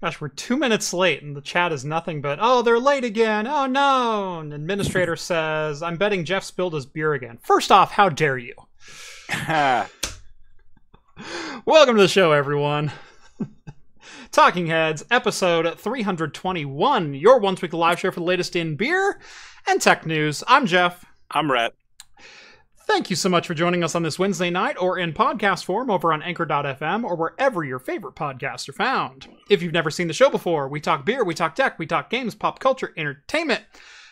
Gosh, we're two minutes late, and the chat is nothing but, oh, they're late again. Oh, no. And administrator says, I'm betting Jeff spilled his beer again. First off, how dare you? Welcome to the show, everyone. Talking Heads, episode 321, your once weekly live show for the latest in beer and tech news. I'm Jeff. I'm Rett. Thank you so much for joining us on this Wednesday night or in podcast form over on anchor.fm or wherever your favorite podcasts are found. If you've never seen the show before, we talk beer, we talk tech, we talk games, pop culture, entertainment,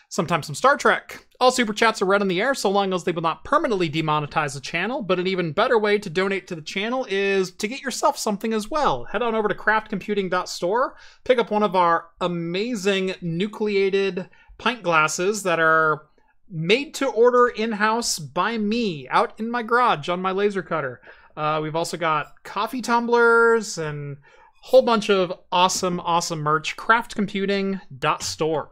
sometimes some Star Trek. All super chats are read on the air so long as they will not permanently demonetize the channel, but an even better way to donate to the channel is to get yourself something as well. Head on over to craftcomputing.store, pick up one of our amazing nucleated pint glasses that are made to order in house by me out in my garage on my laser cutter. Uh, we've also got coffee tumblers and a whole bunch of awesome, awesome merch. Craftcomputing.store.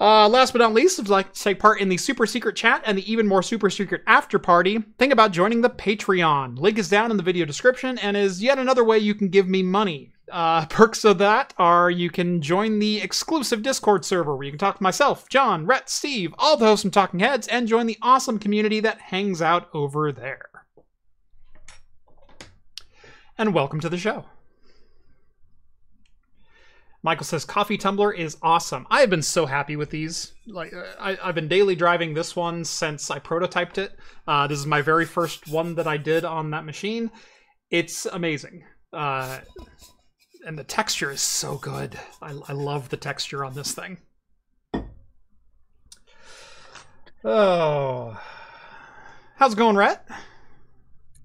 Uh, last but not least, if you'd like to take part in the super secret chat and the even more super secret after party, think about joining the Patreon. Link is down in the video description and is yet another way you can give me money. Uh, perks of that are you can join the exclusive Discord server where you can talk to myself, John, Rett, Steve, all the hosts from Talking Heads, and join the awesome community that hangs out over there. And welcome to the show. Michael says coffee tumbler is awesome. I have been so happy with these. Like I, have been daily driving this one since I prototyped it. Uh, this is my very first one that I did on that machine. It's amazing. Uh, and the texture is so good. I, I love the texture on this thing. Oh, how's it going, Rett?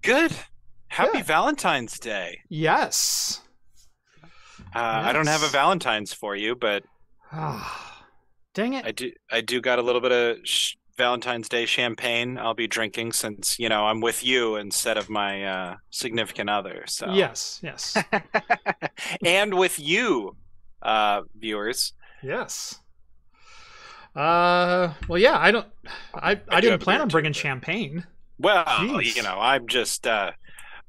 Good. Happy. Valentine's Day. Yes. Uh. I don't have a Valentine's for you, but dang it! I do. I do got a little bit of sh- Valentine's Day champagne. I'll be drinking since you know I'm with you instead of my uh, significant other. So yes, yes, and with you, uh, viewers. Yes. Uh, well, yeah. I don't. I I, I didn't plan on bringing champagne. Well, Jeez. you know, I'm just uh,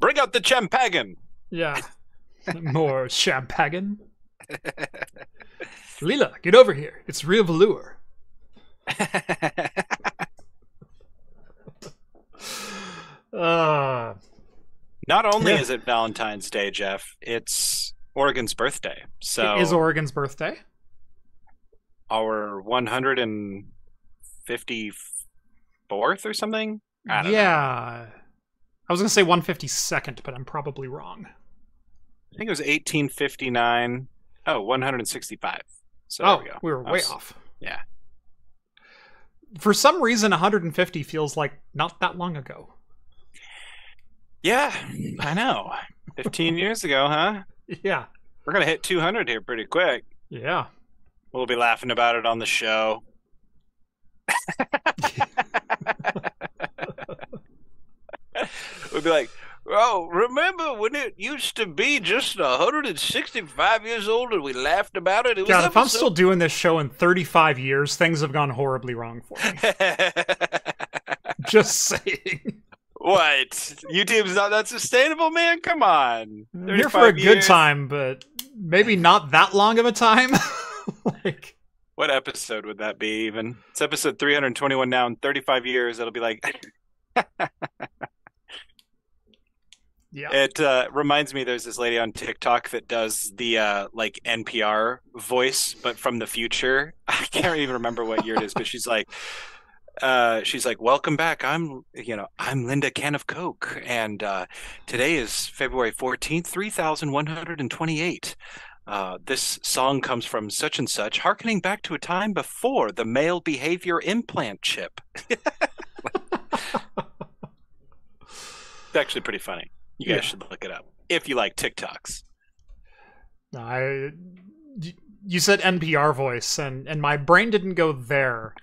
bring out the champagne. Yeah. More champagne. Leela, get over here. It's real velour. uh, Not only yeah. is it Valentine's Day, Jeff, it's Oregon's birthday. So it is Oregon's birthday. Our 154th or something? I yeah. Know. I was going to say 152nd, but I'm probably wrong. I think it was 1859. Oh, 165. So oh, we, we, were way was, off. Yeah. For some reason, 150 feels like not that long ago. Yeah, I know. 15 years ago, huh? Yeah. We're going to hit 200 here pretty quick. Yeah. We'll be laughing about it on the show. we'll be like, Oh, remember when it used to be just 165 years old and we laughed about it? it God, if I'm still doing this show in 35 years, things have gone horribly wrong for me. just saying. What? YouTube's not that sustainable, man? Come on. I'm here for a years. good time, but maybe not that long of a time. like what episode would that be even? It's episode 321 now in 35 years it'll be like Yeah. It uh, reminds me there's this lady on TikTok that does the uh, like NPR voice, but from the future. I can't even remember what year it is, but she's like, uh, she's like, "Welcome back. I'm, you know, I'm Linda Can of Coke, and uh, today is February fourteenth, three thousand one hundred and twenty-eight. Uh, this song comes from such and such, harkening back to a time before the male behavior implant chip. it's actually pretty funny. You guys yeah. should look it up if you like TikToks. I you said NPR voice and and my brain didn't go there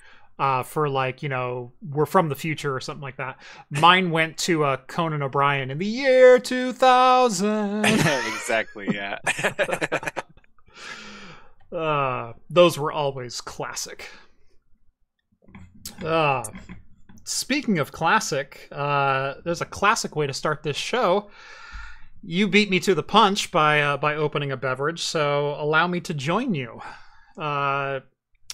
uh, for like you know we're from the future or something like that. Mine went to uh, Conan O'Brien in the year two thousand. exactly. Yeah. uh, those were always classic. Uh, Speaking of classic, uh, there's a classic way to start this show. you beat me to the punch by uh, by opening a beverage, so allow me to join you. Uh,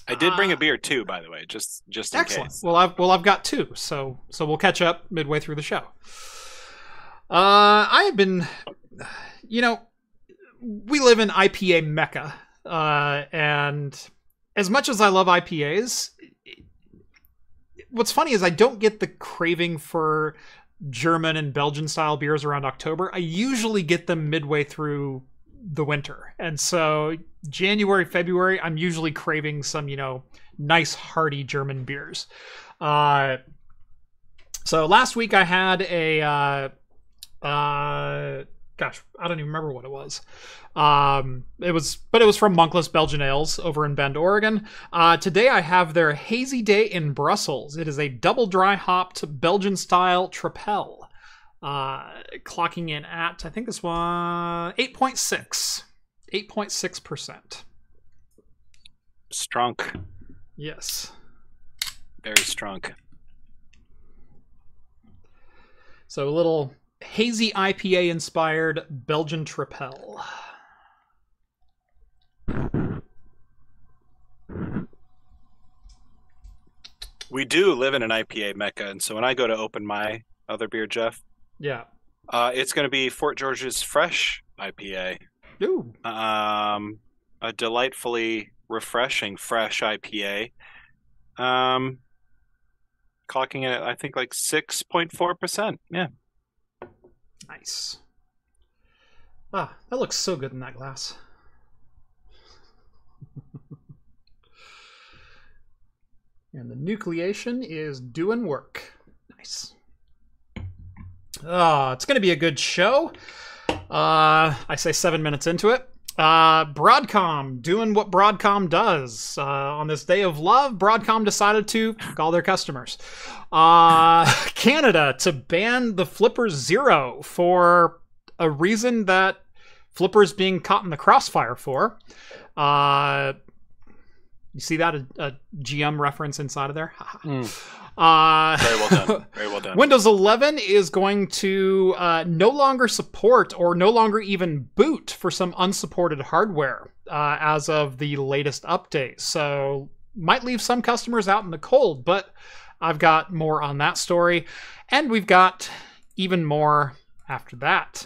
I did bring Ah. a beer too, by the way, just just in excellent. case. Well, I've well I've got two, so so we'll catch up midway through the show. Uh, I have been, you know, we live in IPA mecca, uh, and as much as I love IPAs, what's funny is I don't get the craving for German and Belgian style beers around October. I usually get them midway through the winter. And so January, February, I'm usually craving some, you know, nice hearty German beers. Uh so last week I had a uh uh gosh, I don't even remember what it was. Um it was but it was from Monkless Belgian Ales over in Bend, Oregon. Uh today I have their Hazy Day in Brussels. It is a double dry hopped Belgian style Tripel uh, clocking in at I think this was 8.6, 8.6 percent. Strong, Yes. very strong. So a little hazy IPA inspired Belgian Tripel. We do live in an IPA mecca, and so when I go to open my other beer, Jeff, Yeah. uh, it's going to be Fort George's Fresh IPA. Ooh. Um, a delightfully refreshing fresh IPA. Um, clocking it at I think like six point four percent. Yeah, Nice. Ah, that looks so good in that glass. and the nucleation is doing work. Nice. Ah, it's going to be a good show. Uh, I say seven minutes into it. Uh, Broadcom doing what Broadcom does. Uh, on this day of love, Broadcom decided to call their customers. Uh, Canada to ban the Flipper Zero for a reason that Flipper's being caught in the crossfire for. Uh, you see that a, a GM reference inside of there? Uh, very well done. Very well done. Windows 11 is going to uh, no longer support or no longer even boot for some unsupported hardware uh, as of the latest update. So, might leave some customers out in the cold, but I've got more on that story. And we've got even more after that.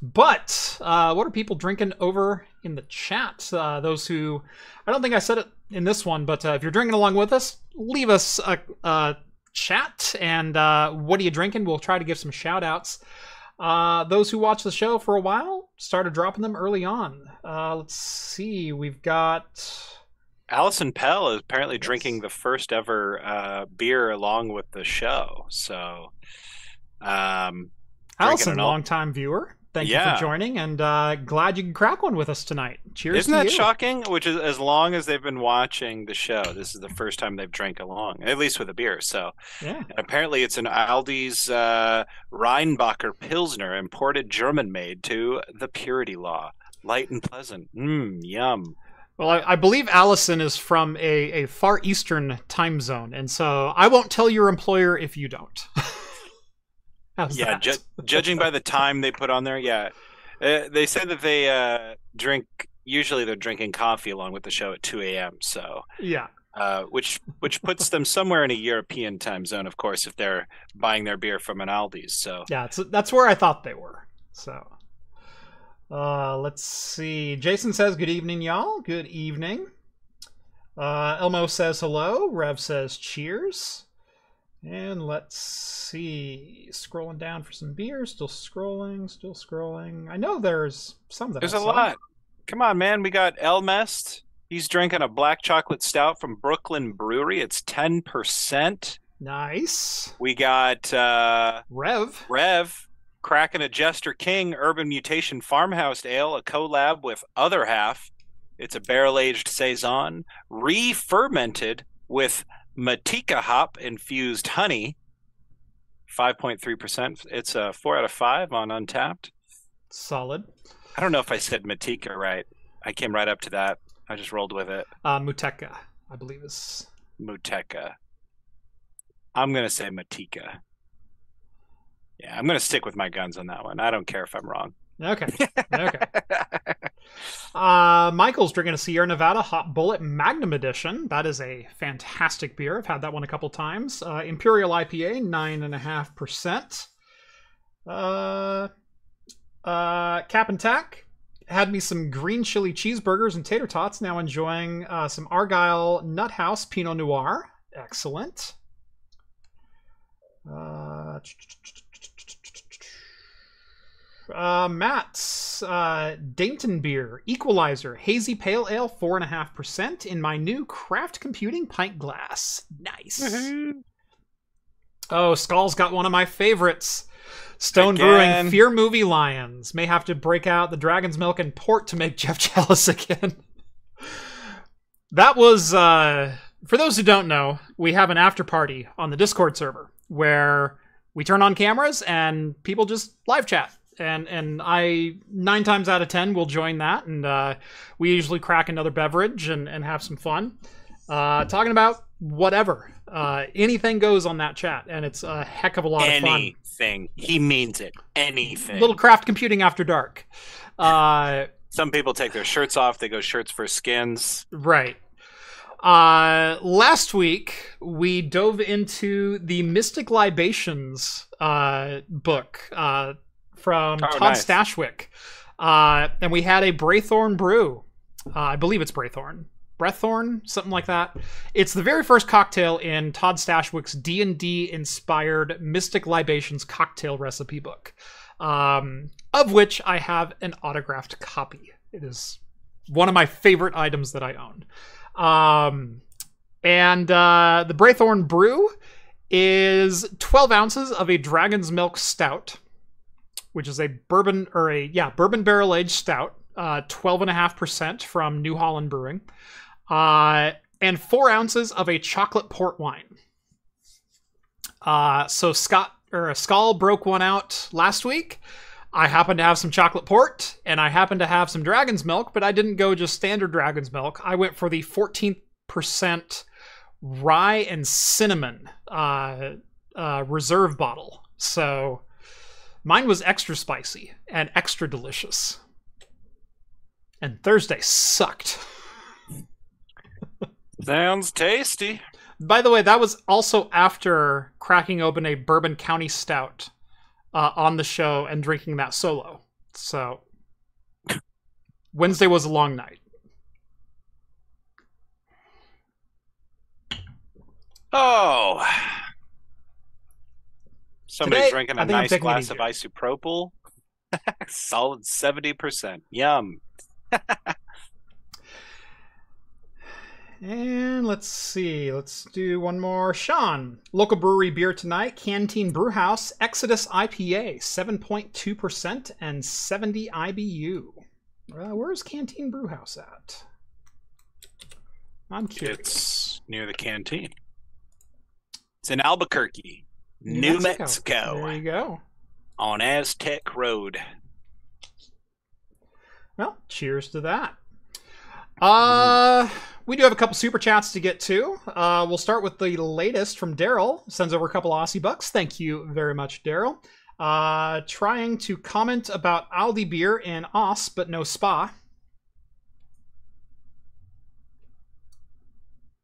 But uh, what are people drinking over in the chat? Uh, those who, I don't think I said it in this one, but uh, if you're drinking along with us, leave us a, a chat and uh, what are you drinking? We'll try to give some shout outs. Uh, those who watch the show for a while started dropping them early on. Uh, let's see, we've got. Allison Pell is apparently drinking the first ever uh, beer along with the show. So, um, Allison, an all- longtime viewer. Thank you for joining, and uh, glad you can crack one with us tonight. Cheers isn't that you. shocking? Which is as long as they've been watching the show, this is the first time they've drank along, at least with a beer. So, Yeah. and apparently, it's an Aldi's uh, Rheinbacher Pilsner, imported German made to the purity law. Light and pleasant. Mmm, yum. Well, I, I believe Allison is from a, a far eastern time zone, and so I won't tell your employer if you don't. How's Yeah, ju- judging by the time they put on there, yeah. Uh, they said that they uh, drink, usually they're drinking coffee along with the show at 2 a.m. So, yeah. uh, which which puts them somewhere in a European time zone, of course, if they're buying their beer from an Aldi's. So, Yeah, it's, that's where I thought they were. So, uh, let's see. Jason says, "Good evening, y'all. Good evening." Uh, Elmo says hello. Rev says cheers. And let's see. Scrolling down for some beer. Still scrolling. Still scrolling. I know there's some that there's I a saw. lot. Come on, man. We got Elmest. He's drinking a black chocolate stout from Brooklyn Brewery. It's 10%. Nice. We got uh, Rev. Rev cracking a Jester King Urban Mutation Farmhouse Ale, a collab with Other Half. It's a barrel aged Saison, re fermented with Matika hop infused honey. 5.3%. It's a 4 out of 5 on Untappd. Solid. I don't know if I said Matika right. I came right up to that. I just rolled with it. Uh, Muteka, I believe is. Muteka. I'm going to say Matika. Yeah. I'm gonna stick with my guns on that one. I don't care if I'm wrong. Okay. Okay. Uh, Michael's drinking a Sierra Nevada Hop Bullet Magnum Edition. That is a fantastic beer. I've had that one a couple times. Uh, Imperial IPA, nine and a half percent. Uh, uh, Cap and Tack had me some green chili cheeseburgers and tater tots. Now enjoying uh, some Argyle Nut House Pinot Noir. Excellent. Uh, uh, Matt's uh, Dainton beer, Equalizer, hazy pale ale, four and a half percent in my new craft computing pint glass. Nice. Mm-hmm. Oh, Skull's got one of my favorites. Stone Again. Brewing Fear Movie Lions may have to break out the Dragon's Milk and Port to make Jeff jealous again. that was, uh, for those who don't know, we have an after party on the Discord server where we turn on cameras and people just live chat. And and I nine times out of ten will join that, and uh, we usually crack another beverage and, and have some fun, uh, talking about whatever, uh, anything goes on that chat, and it's a heck of a lot of fun Anything. He means it. Anything. little craft computing after dark. Uh, Some people take their shirts off. They go shirts for skins. right. Uh, last week we dove into the Mystic Libations uh, book uh, from Oh, Todd nice. Stashwick, uh, and we had a Braythorn brew. Uh, I believe it's Braythorn. Breathorn, something like that. It's the very first cocktail in Todd Stashwick's D and D inspired Mystic Libations cocktail recipe book, um, of which I have an autographed copy. It is one of my favorite items that I own. Um, and uh, the Braythorn Brew is 12 ounces of a Dragon's Milk Stout, which is a bourbon or a yeah bourbon barrel aged stout, uh, 12.5% from New Holland Brewing, uh, and four ounces of a chocolate port wine. Uh, so Scott or Skull broke one out last week. I happen to have some chocolate port and I happen to have some dragon's milk, but I didn't go just standard dragon's milk. I went for the 14% rye and cinnamon uh, uh, reserve bottle. So mine was extra spicy and extra delicious. And Thursday sucked. Sounds tasty. By the way, that was also after cracking open a Bourbon County Stout uh, on the show and drinking that solo. So Wednesday was a long night. Oh. Somebody's Today, drinking a nice glass of isopropyl. Solid 70%. Yum. And let's see, let's do one more. Sean, local brewery beer tonight, Canteen Brewhouse, Exodus IPA, 7.2% and 70 IBU. Uh, where's Canteen Brewhouse at? I'm curious. It's near the canteen. It's in Albuquerque, New, Mexico, There you go. on Aztec Road. Well, cheers to that. Uh, we do have a couple super chats to get to. Uh, we'll start with the latest from Daryl. Sends over a couple Aussie bucks. Thank you very much, Daryl. Uh, trying to comment about Aldi beer in Os, but no spa.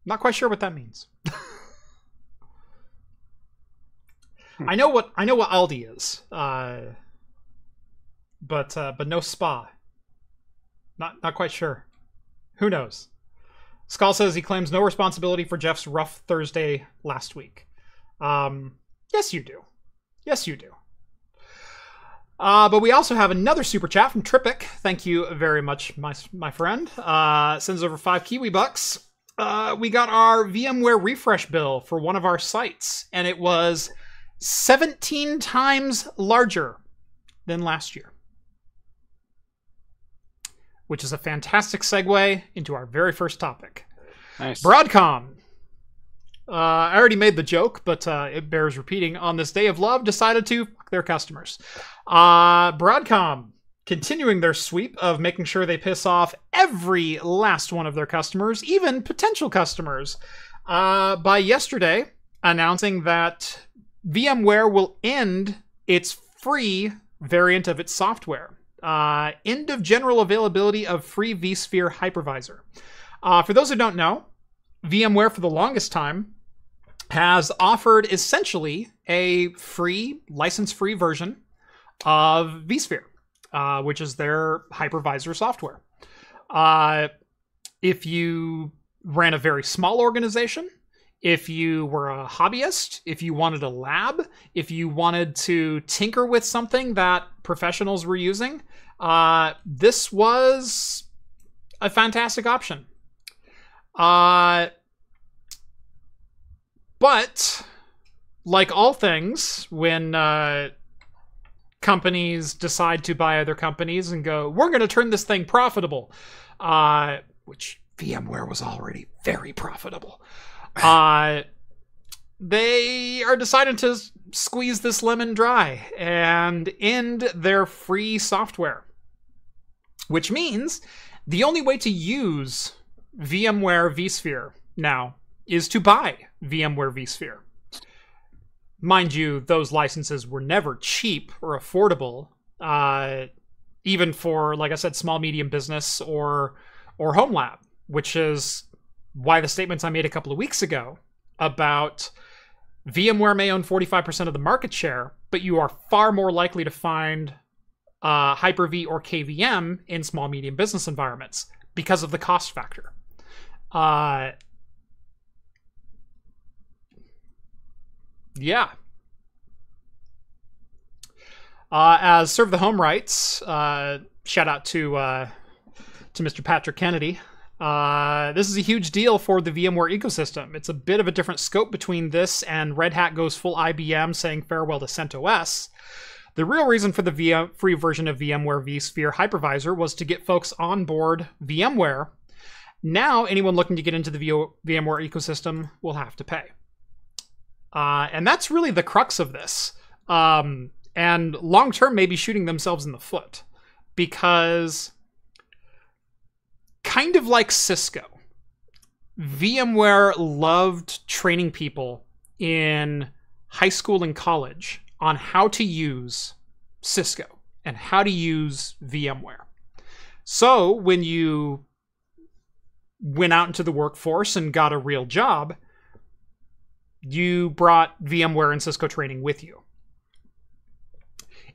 Not quite sure what that means. I know what I know what Aldi is, uh, but uh, but no spa. Not not quite sure. Who knows? Skull says he claims no responsibility for Jeff's rough Thursday last week. Um, yes, you do. Yes, you do. Uh, but we also have another super chat from Tripic. Thank you very much, my my friend. Uh, sends over five Kiwi bucks. Uh, we got our VMware refresh bill for one of our sites, and it was 17 times larger than last year which is a fantastic segue into our very first topic. Nice. Broadcom. Uh, I already made the joke, but uh, it bears repeating. On this day of love, decided to fuck their customers. Uh, Broadcom continuing their sweep of making sure they piss off every last one of their customers, even potential customers. Uh, by yesterday, announcing that VMware will end its free variant of its software. Uh, end of general availability of free vSphere hypervisor. Uh, for those who don't know, VMware for the longest time has offered essentially a free, license free version of vSphere, uh, which is their hypervisor software. Uh, if you ran a very small organization, if you were a hobbyist, if you wanted a lab, if you wanted to tinker with something that professionals were using, uh, this was a fantastic option. Uh, but like all things, when uh, companies decide to buy other companies and go, we're going to turn this thing profitable, uh, which VMware was already very profitable. Uh, they are deciding to squeeze this lemon dry and end their free software, which means the only way to use VMware vSphere now is to buy VMware vSphere. Mind you, those licenses were never cheap or affordable, uh, even for, like I said, small medium business or or home lab, which is why the statements I made a couple of weeks ago about VMware may own 45% of the market share, but you are far more likely to find uh, Hyper-V or KVM in small medium business environments because of the cost factor. Uh, yeah. Uh, as Serve the Home writes, uh, shout out to uh, to Mr. Patrick Kennedy. Uh, this is a huge deal for the VMware ecosystem. It's a bit of a different scope between this and Red Hat goes full IBM saying farewell to CentOS. The real reason for the VM, free version of VMware vSphere Hypervisor was to get folks on board VMware. Now, anyone looking to get into the VMware ecosystem will have to pay. Uh, and that's really the crux of this. Um, and long term, maybe shooting themselves in the foot because kind of like Cisco, VMware loved training people in high school and college on how to use Cisco and how to use VMware. So when you went out into the workforce and got a real job, you brought VMware and Cisco training with you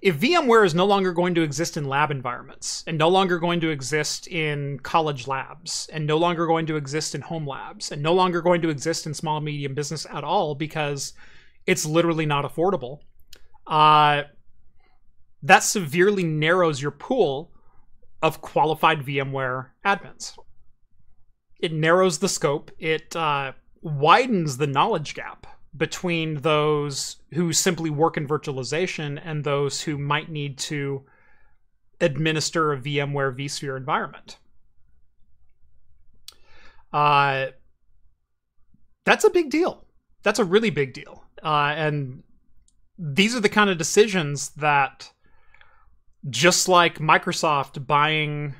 if VMware is no longer going to exist in lab environments and no longer going to exist in college labs and no longer going to exist in home labs and no longer going to exist in small medium business at all because it's literally not affordable, uh, that severely narrows your pool of qualified VMware admins. It narrows the scope. It uh, widens the knowledge gap between those who simply work in virtualization and those who might need to administer a VMware vSphere environment. Uh, that's a big deal. That's a really big deal. Uh, and these are the kind of decisions that, just like Microsoft buying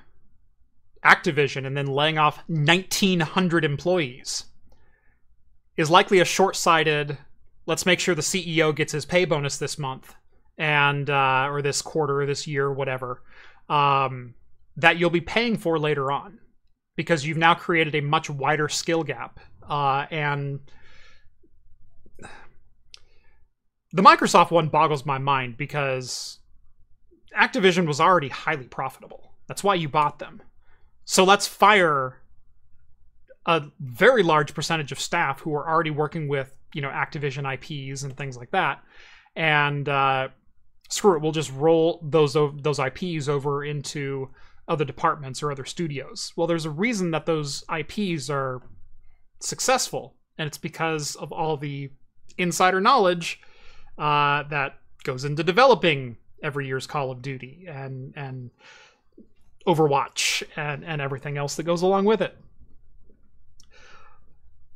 Activision and then laying off 1,900 employees, is likely a short-sighted let's make sure the ceo gets his pay bonus this month and uh, or this quarter or this year whatever um, that you'll be paying for later on because you've now created a much wider skill gap uh, and the microsoft one boggles my mind because activision was already highly profitable. That's why you bought them. So let's fire a very large percentage of staff who are already working with you know Activision IPs and things like that, and uh, screw it, we'll just roll those those IPs over into other departments or other studios. Well, there's a reason that those IPs are successful, and it's because of all the insider knowledge uh, that goes into developing every year's Call of Duty and and Overwatch and and everything else that goes along with it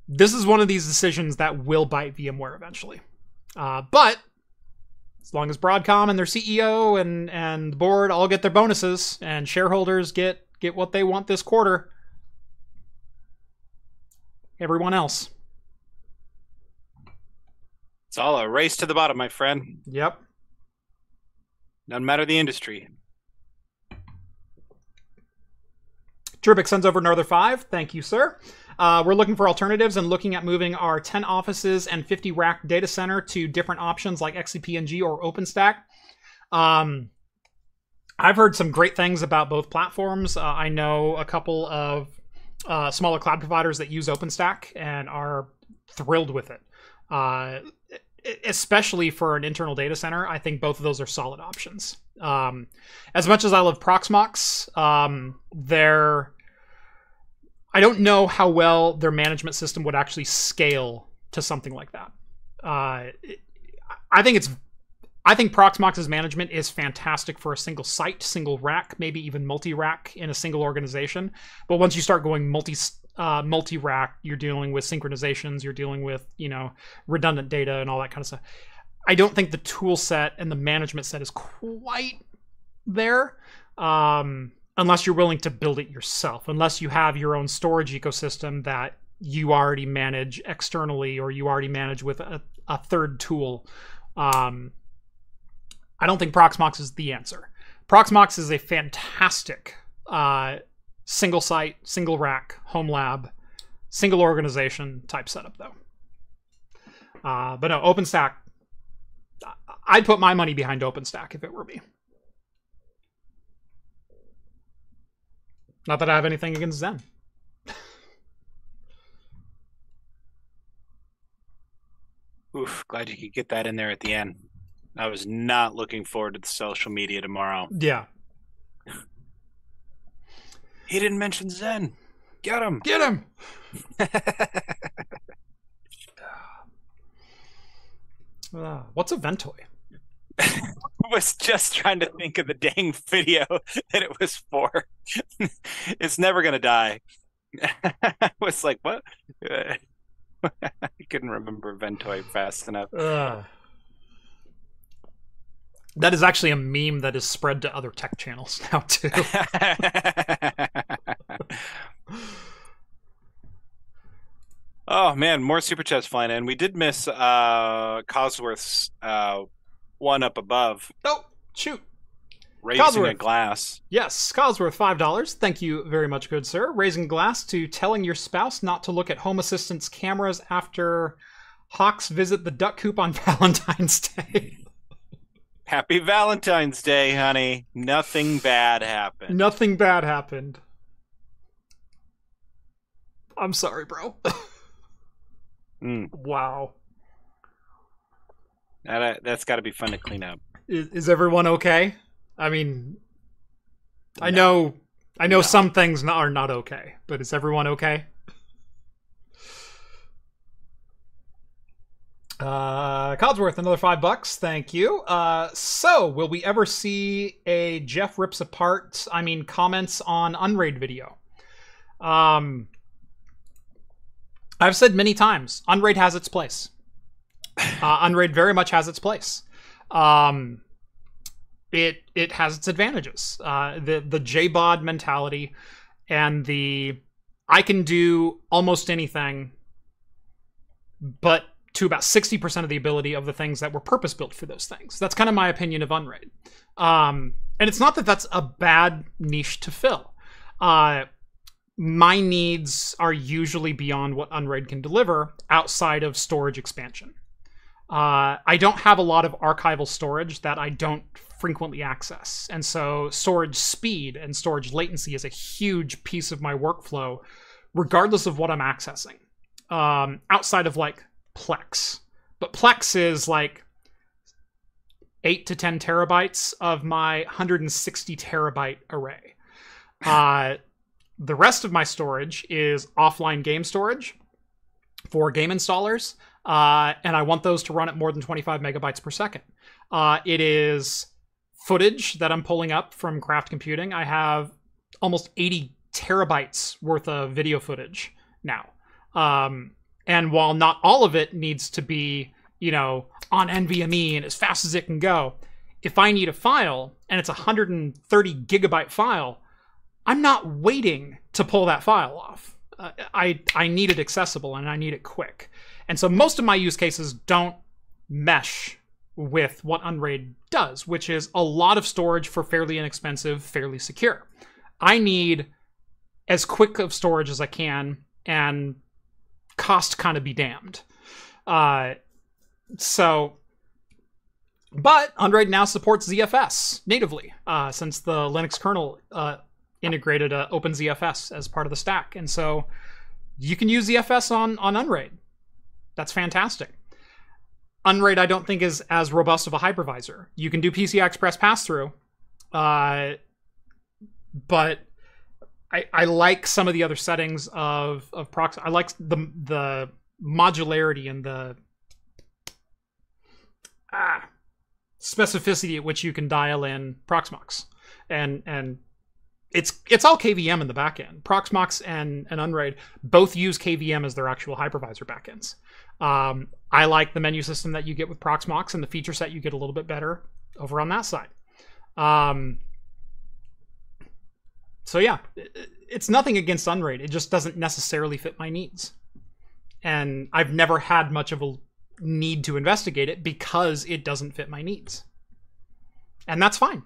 this is one of these decisions that will bite VMware eventually. Uh, but as long as Broadcom and their CEO and and the board all get their bonuses and shareholders get get what they want this quarter, everyone else. It's all a race to the bottom, my friend. Yep. No matter the industry. Dribik sends over another five. Thank you, sir. Uh, we're looking for alternatives and looking at moving our 10 offices and 50 rack data center to different options like XCP-ng or OpenStack. Um, I've heard some great things about both platforms. Uh, I know a couple of uh, smaller cloud providers that use OpenStack and are thrilled with it. Uh, especially for an internal data center, I think both of those are solid options. Um, as much as I love Proxmox, um, they're I don't know how well their management system would actually scale to something like that. Uh, I think it's I think Proxmox's management is fantastic for a single site, single rack, maybe even multi-rack in a single organization. But once you start going multi uh, multi-rack, you're dealing with synchronizations, you're dealing with you know redundant data and all that kind of stuff. I don't think the tool set and the management set is quite there. Um, unless you're willing to build it yourself, unless you have your own storage ecosystem that you already manage externally or you already manage with a, a third tool. Um, I don't think Proxmox is the answer. Proxmox is a fantastic uh, single site, single rack, home lab, single organization type setup, though. Uh, but no, OpenStack. I'd put my money behind OpenStack if it were me. Not that I have anything against Xen. Oof, glad you could get that in there at the end. I was not looking forward to the social media tomorrow. Yeah. He didn't mention Xen. Get him. Get him. uh, what's a Ventoy? was just trying to think of the dang video that it was for. it's never gonna die. I was like, what? I couldn't remember Ventoy fast enough. Uh, that is actually a meme that is spread to other tech channels now too. oh man, more super chats flying in. We did miss uh Cosworth's uh one up above. Oh, shoot. Raising Cosworth. a glass. Yes, Cosworth, $5. Thank you very much, good sir. Raising glass to telling your spouse not to look at Home Assistant's cameras after Hawks visit the duck coop on Valentine's Day. Happy Valentine's Day, honey. Nothing bad happened. Nothing bad happened. I'm sorry, bro. mm. Wow. That uh, that's got to be fun to clean up. Is, is everyone okay? I mean, I know, I know no. some things are not okay, but is everyone okay? Uh, Cosworth, another five bucks. Thank you. Uh, so, will we ever see a Jeff rips apart? I mean, comments on Unraid video. Um, I've said many times, Unraid has its place uh, Unraid very much has its place. Um, it it has its advantages. Uh, the the JBOD mentality and the I can do almost anything, but to about 60% of the ability of the things that were purpose built for those things. That's kind of my opinion of Unraid. Um, and it's not that that's a bad niche to fill. Uh, my needs are usually beyond what Unraid can deliver outside of storage expansion. Uh, I don't have a lot of archival storage that I don't frequently access. And so storage speed and storage latency is a huge piece of my workflow, regardless of what I'm accessing, um, outside of like Plex. But Plex is like 8 to 10 terabytes of my 160 terabyte array. Uh, the rest of my storage is offline game storage for game installers uh, and I want those to run at more than 25 megabytes per second. Uh, it is footage that I'm pulling up from Craft Computing. I have almost 80 terabytes worth of video footage now. Um, and while not all of it needs to be, you know, on NVMe and as fast as it can go, if I need a file and it's a 130 gigabyte file, I'm not waiting to pull that file off. Uh, I I need it accessible and I need it quick. And so most of my use cases don't mesh with what Unraid does, which is a lot of storage for fairly inexpensive, fairly secure. I need as quick of storage as I can and cost kind of be damned. Uh, so, but Unraid now supports ZFS natively uh, since the Linux kernel uh, integrated uh, OpenZFS as part of the stack, and so you can use ZFS on on Unraid. That's fantastic. Unraid, I don't think is as robust of a hypervisor. You can do PCI Express pass through, uh, but I, I like some of the other settings of of prox. I like the the modularity and the ah, specificity at which you can dial in Proxmox, and and it's it's all KVM in the backend. Proxmox and and Unraid both use KVM as their actual hypervisor backends. Um, I like the menu system that you get with Proxmox and the feature set you get a little bit better over on that side. Um, so yeah, it's nothing against Unraid. It just doesn't necessarily fit my needs, and I've never had much of a need to investigate it because it doesn't fit my needs, and that's fine.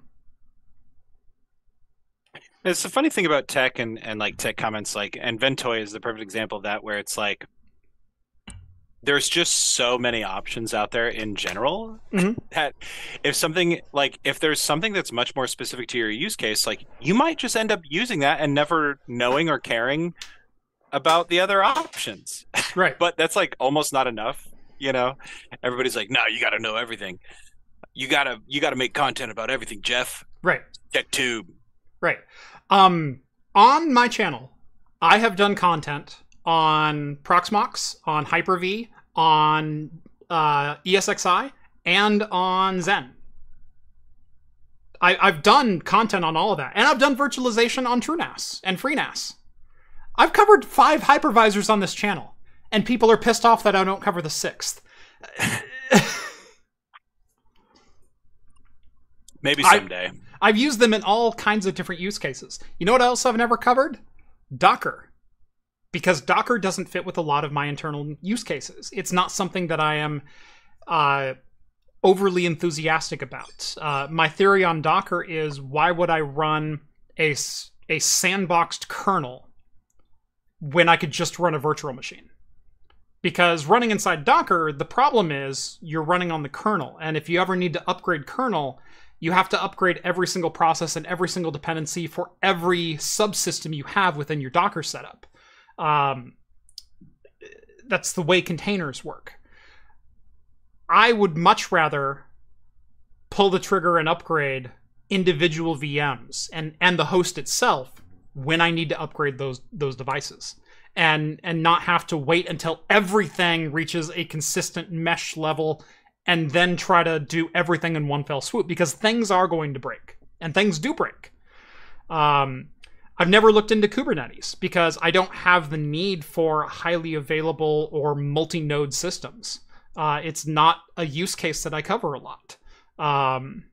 It's the funny thing about tech and, and like tech comments like and Ventoy is the perfect example of that where it's like there's just so many options out there in general mm-hmm. that if something like if there's something that's much more specific to your use case like you might just end up using that and never knowing or caring about the other options. Right. But that's like almost not enough you know? Everybody's like no you got to know everything. You got to you got to make content about everything jeff. Right. Tech tube. Right um on my channel i have done content on proxmox on hyper-v on uh, ESXi and on Xen. I, have done content on all of that, and I've done virtualization on TrueNAS and FreeNAS. I've covered five hypervisors on this channel, and people are pissed off that I don't cover the sixth. Maybe someday. I, I've used them in all kinds of different use cases. You know what else I've never covered? Docker because Docker doesn't fit with a lot of my internal use cases. It's not something that I am uh, overly enthusiastic about. Uh, my theory on Docker is why would I run a, a sandboxed kernel when I could just run a virtual machine? Because running inside Docker, the problem is you're running on the kernel. And if you ever need to upgrade kernel, you have to upgrade every single process and every single dependency for every subsystem you have within your Docker setup. Um, that's the way containers work. I would much rather pull the trigger and upgrade individual VMs and and the host itself when I need to upgrade those those devices and and not have to wait until everything reaches a consistent mesh level and then try to do everything in one fell swoop because things are going to break and things do break. Um, I've never looked into Kubernetes because I don't have the need for highly available or multi node systems. Uh, it's not a use case that I cover a lot. Um,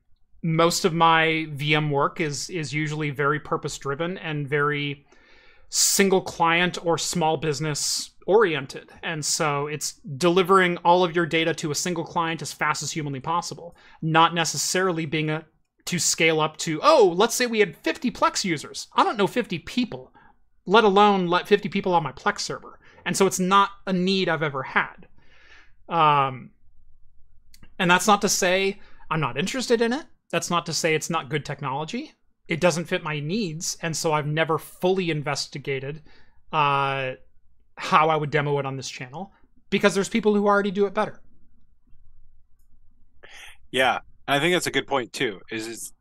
most of my VM work is is usually very purpose driven and very single client or small business oriented. And so it's delivering all of your data to a single client as fast as humanly possible, not necessarily being a to scale up to, oh, let's say we had 50 Plex users. I don't know 50 people, let alone let 50 people on my Plex server. And so it's not a need I've ever had. Um, and that's not to say I'm not interested in it. That's not to say it's not good technology. It doesn't fit my needs. And so I've never fully investigated uh, how I would demo it on this channel because there's people who already do it better. Yeah, I think that's a good point too. Is, is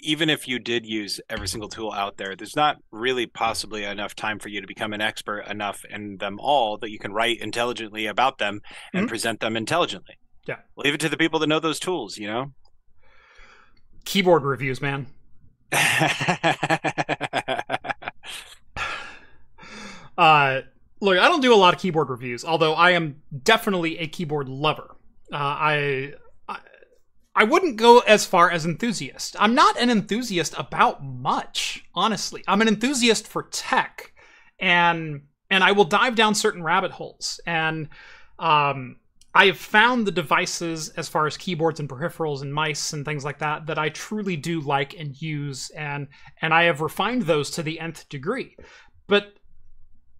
even if you did use every single tool out there, there's not really possibly enough time for you to become an expert enough in them all that you can write intelligently about them and mm-hmm. present them intelligently. Yeah. Leave it to the people that know those tools, you know? Keyboard reviews, man. uh look, I don't do a lot of keyboard reviews, although I am definitely a keyboard lover. Uh, I I wouldn't go as far as enthusiast. I'm not an enthusiast about much, honestly. I'm an enthusiast for tech, and and I will dive down certain rabbit holes. And um, I have found the devices as far as keyboards and peripherals and mice and things like that that I truly do like and use and and I have refined those to the nth degree. But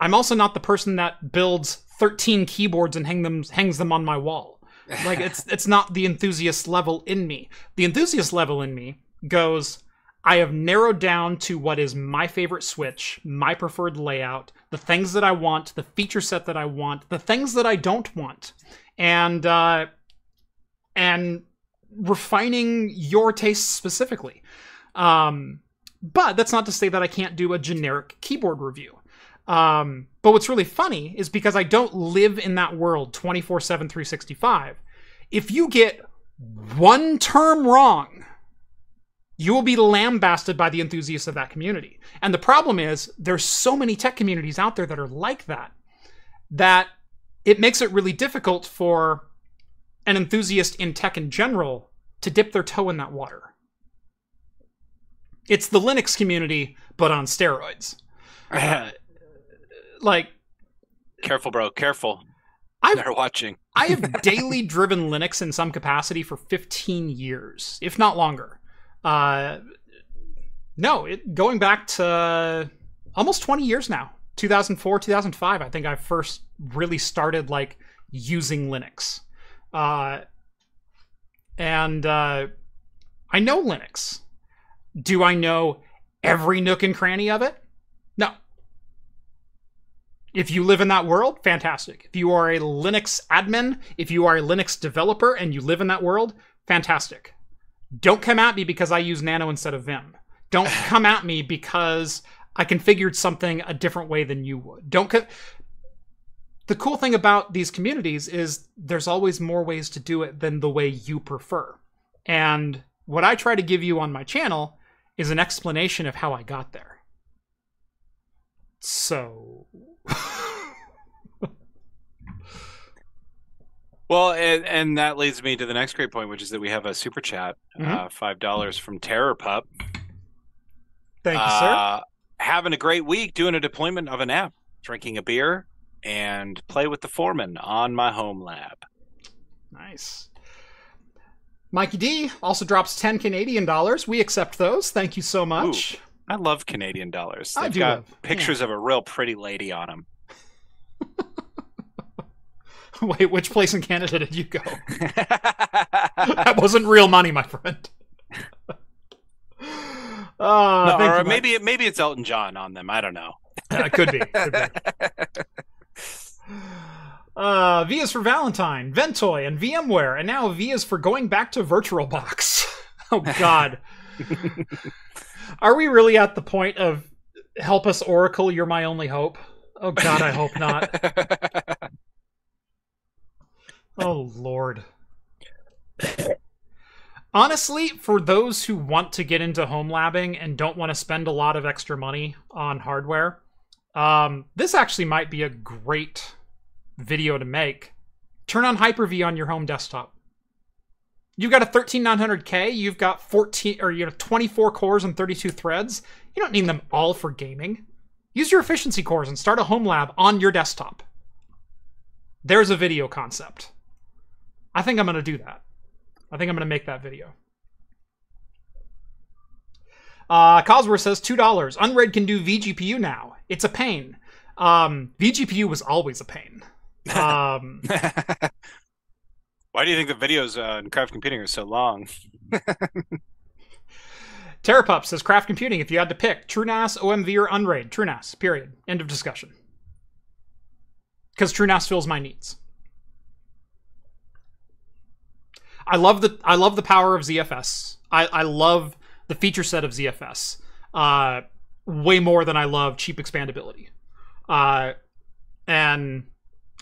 I'm also not the person that builds 13 keyboards and hang them hangs them on my wall. Like it's it's not the enthusiast level in me. The enthusiast level in me goes I have narrowed down to what is my favorite Switch, my preferred layout, the things that I want, the feature set that I want, the things that I don't want, and uh, and refining your tastes specifically. Um, but that's not to say that I can't do a generic keyboard review. Um, but what's really funny is because I don't live in that world 24 7, 365. If you get one term wrong, you will be lambasted by the enthusiasts of that community. And the problem is there's so many tech communities out there that are like that that it makes it really difficult for an enthusiast in tech in general to dip their toe in that water. It's the Linux community but on steroids. like careful, bro. Careful. I've, They're watching. I have daily driven Linux in some capacity for 15 years, if not longer. Uh, no, it, going back to almost 20 years now. 2004, 2005, I think I first really started like using Linux. Uh, and uh, I know Linux. Do I know every nook and cranny of it? No. If you live in that world, fantastic. If you are a Linux admin, if you are a Linux developer and you live in that world, fantastic. Don't come at me because I use Nano instead of Vim. Don't come at me because I configured something a different way than you would. Don't co- The cool thing about these communities is there's always more ways to do it than the way you prefer. And what I try to give you on my channel is an explanation of how I got there. So Well, and, and that leads me to the next great point, which is that we have a super chat, Mhm. uh, five dollars from Terror Pup. Thank you, sir. Uh, having a great week doing a deployment of an app, drinking a beer, and play with the foreman on my home lab. Nice. Mikey D also drops 10 Canadian dollars. We accept those. Thank you so much. I love Canadian dollars. They've do got love- pictures of a real pretty lady on them. Wait, which place in Canada did you go? that wasn't real money, my friend. Uh, No, or maybe maybe it's Elton John on them. I don't know. Uh, could be. Could be. Uh, V is for Valentine, Ventoy, and VMware, and now V is for going back to VirtualBox. oh God, are we really at the point of help us Oracle? You're my only hope. Oh God, I hope not. Oh Lord. Honestly, for those who want to get into home labbing and don't want to spend a lot of extra money on hardware, um, this actually might be a great video to make. Turn on Hyper-V on your home desktop. You've got a 13900K, you've got 14 or you know 24 cores and 32 threads. You don't need them all for gaming. Use your efficiency cores and start a home lab on your desktop. There's a video concept. I think I'm going to do that. I think I'm going to make that video. Uh, Cosworth says $2. Unraid can do vGPU now. It's a pain. Um, vGPU was always a pain. Um, Why do you think the videos uh, in craft computing are so long? Terrapup says craft computing. If you had to pick TrueNAS, OMV, or Unraid, TrueNAS. Period. End of discussion. Because TrueNAS fills my needs. I love the I love the power of ZFS. I, I love the feature set of ZFS. Uh, way more than I love cheap expandability. Uh, and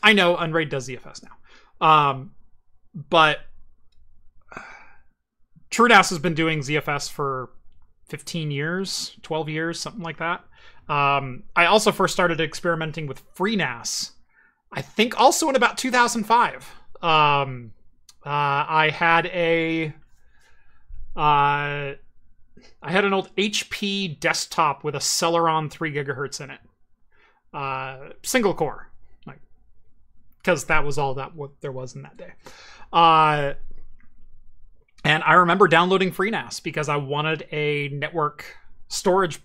I know Unraid does ZFS now. Um, but TrueNAS has been doing ZFS for 15 years, 12 years, something like that. Um, I also first started experimenting with FreeNAS, I think also in about 2005. Um, uh, I had a, uh, I had an old HP desktop with a Celeron 3 gigahertz in it. Uh, single core, like because that was all that what there was in that day. Uh, and I remember downloading FreeNAS because I wanted a network storage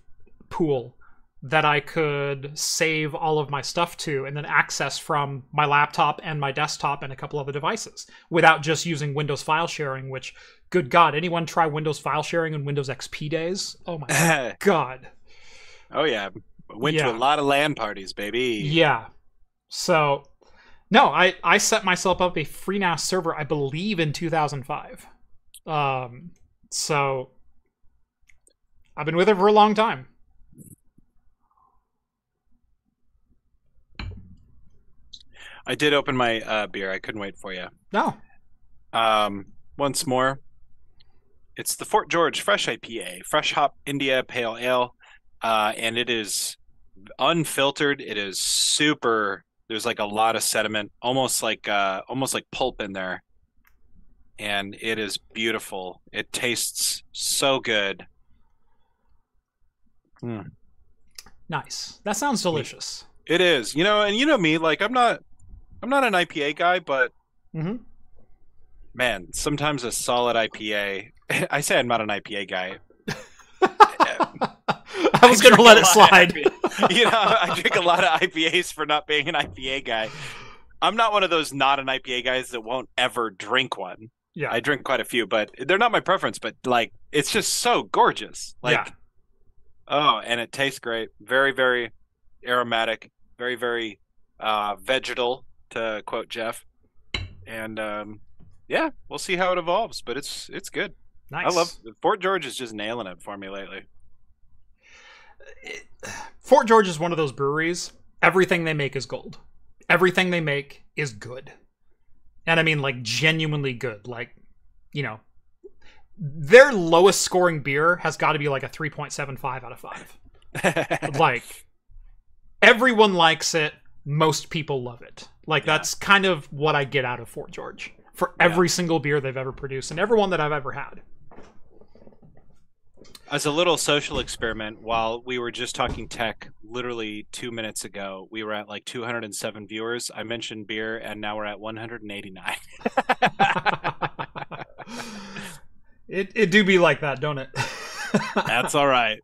pool that I could save all of my stuff to and then access from my laptop and my desktop and a couple other devices without just using Windows file sharing, which, good God, anyone try Windows file sharing in Windows XP days? Oh my God. oh yeah, went Yeah. to a lot of LAN parties, baby. Yeah. So, no, I, I set myself up a FreeNAS server, I believe, in 2005. Um, so, I've been with it for a long time. I did open my uh, beer. I couldn't wait for you. No. Um, once more, it's the Fort George Fresh IPA, Fresh Hop India Pale Ale, uh, and it is unfiltered. It is super. There's like a lot of sediment, almost like uh, almost like pulp in there, and it is beautiful. It tastes so good. Mm. Nice. That sounds delicious. It is, you know, and you know me, like I'm not, I'm not an IPA guy, but Mm-hmm. man, sometimes a solid IPA. I say I'm not an IPA guy. I was going to let it slide. You know, I drink a lot of IPAs for not being an IPA guy. I'm not one of those not an IPA guys that won't ever drink one. Yeah. I drink quite a few, but they're not my preference. But like, it's just so gorgeous. Like, yeah. oh, and it tastes great. Very, very aromatic. Very, very uh, vegetal, to quote Jeff. And um, yeah, we'll see how it evolves. But it's it's good. Nice. I love Fort George is just nailing it for me lately. Fort George is one of those breweries. Everything they make is gold. Everything they make is good. And I mean, like, genuinely good. Like, you know, their lowest scoring beer has got to be like a 3.75 out of 5. like, everyone likes it. Most people love it. Like, Yeah. that's kind of what I get out of Fort George for every single beer they've ever produced and every one that I've ever had. As a little social experiment, while we were just talking tech, literally two minutes ago, we were at like 207 viewers. I mentioned beer, and now we're at 189. it, it do be like that, don't it? That's all right.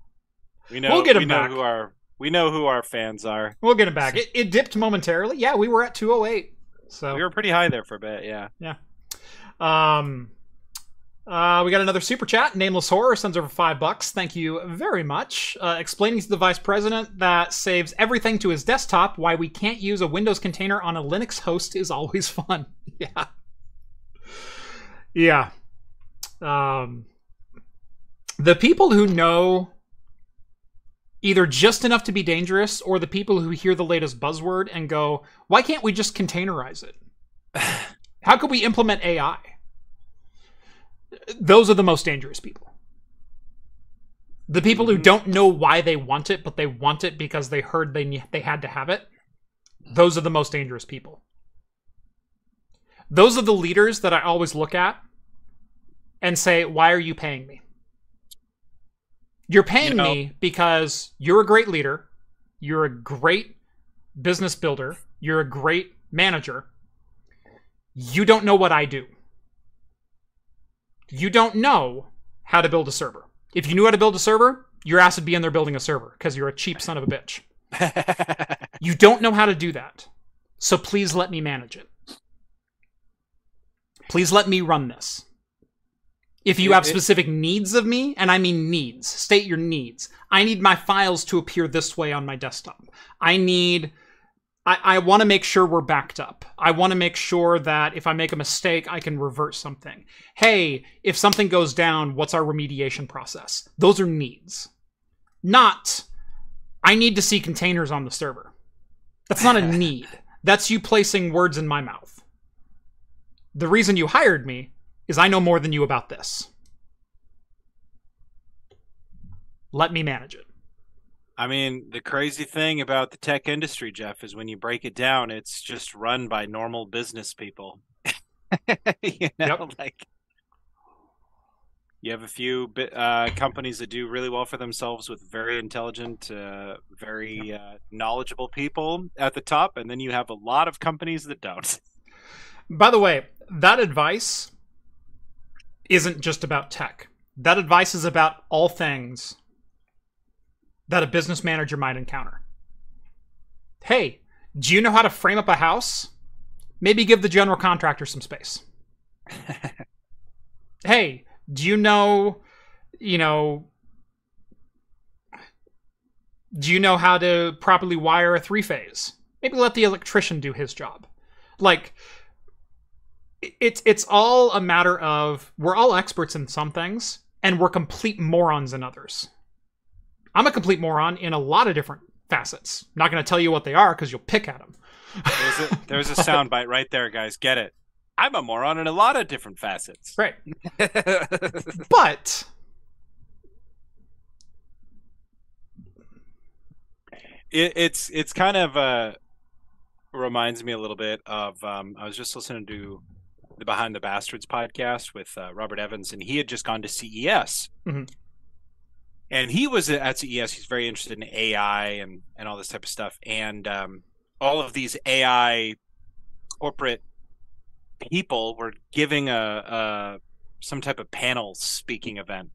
We know. We'll get we know back. who our we know who our fans are. We'll get it back. It, it dipped momentarily. Yeah, we were at 208. So, We were pretty high there for a bit. Yeah. Yeah. um, uh, we got another super chat. Nameless Horror sends over five bucks. Thank you very much. Uh, explaining to the vice president that saves everything to his desktop why we can't use a Windows container on a Linux host is always fun. yeah. Yeah. Um, the people who know either just enough to be dangerous or the people who hear the latest buzzword and go, why can't we just containerize it? How could we implement AI? Those are the most dangerous people. The people who Mhm. don't know why they want it, but they want it because they heard they ne- they had to have it. Those are the most dangerous people. Those are the leaders that I always look at and say, "Why are you paying me?" You're paying You know- me because you're a great leader, you're a great business builder, you're a great manager. You don't know what I do. You don't know how to build a server. If you knew how to build a server, your ass would be in there building a server because you're a cheap son of a bitch. You don't know how to do that. So please let me manage it. Please let me run this. If you have specific needs of me, and I mean needs, state your needs. I need my files to appear this way on my desktop. I need. I, I want to make sure we're backed up. I want to make sure that if I make a mistake, I can revert something. Hey, if something goes down, what's our remediation process? Those are needs. Not, I need to see containers on the server. That's not a need. That's you placing words in my mouth. The reason you hired me is I know more than you about this. Let me manage it. I mean, the crazy thing about the tech industry, Jeff, is when you break it down, it's just run by normal business people. you know, Yep. like you have a few uh, companies that do really well for themselves with very intelligent, uh, very uh, knowledgeable people at the top, and then you have a lot of companies that don't. By the way, that advice isn't just about tech. That advice is about all things that a business manager might encounter. Hey, do you know how to frame up a house? Maybe give the general contractor some space. hey, do you know, you know, do you know how to properly wire a three phase? Maybe let the electrician do his job. Like, it's it's all a matter of we're all experts in some things and we're complete morons in others. I'm a complete moron in a lot of different facets. I'm not going to tell you what they are because you'll pick at them. There's a, there's a soundbite right there, guys. Get it? I'm a moron in a lot of different facets. Right. but it, it's it's kind of uh reminds me a little bit of um, I was just listening to the Behind the Bastards podcast with uh, Robert Evans, and he had just gone to CES. Mm-hmm. And he was at CES. He's very interested in AI and, and all this type of stuff. And um, all of these AI corporate people were giving a, a some type of panel speaking event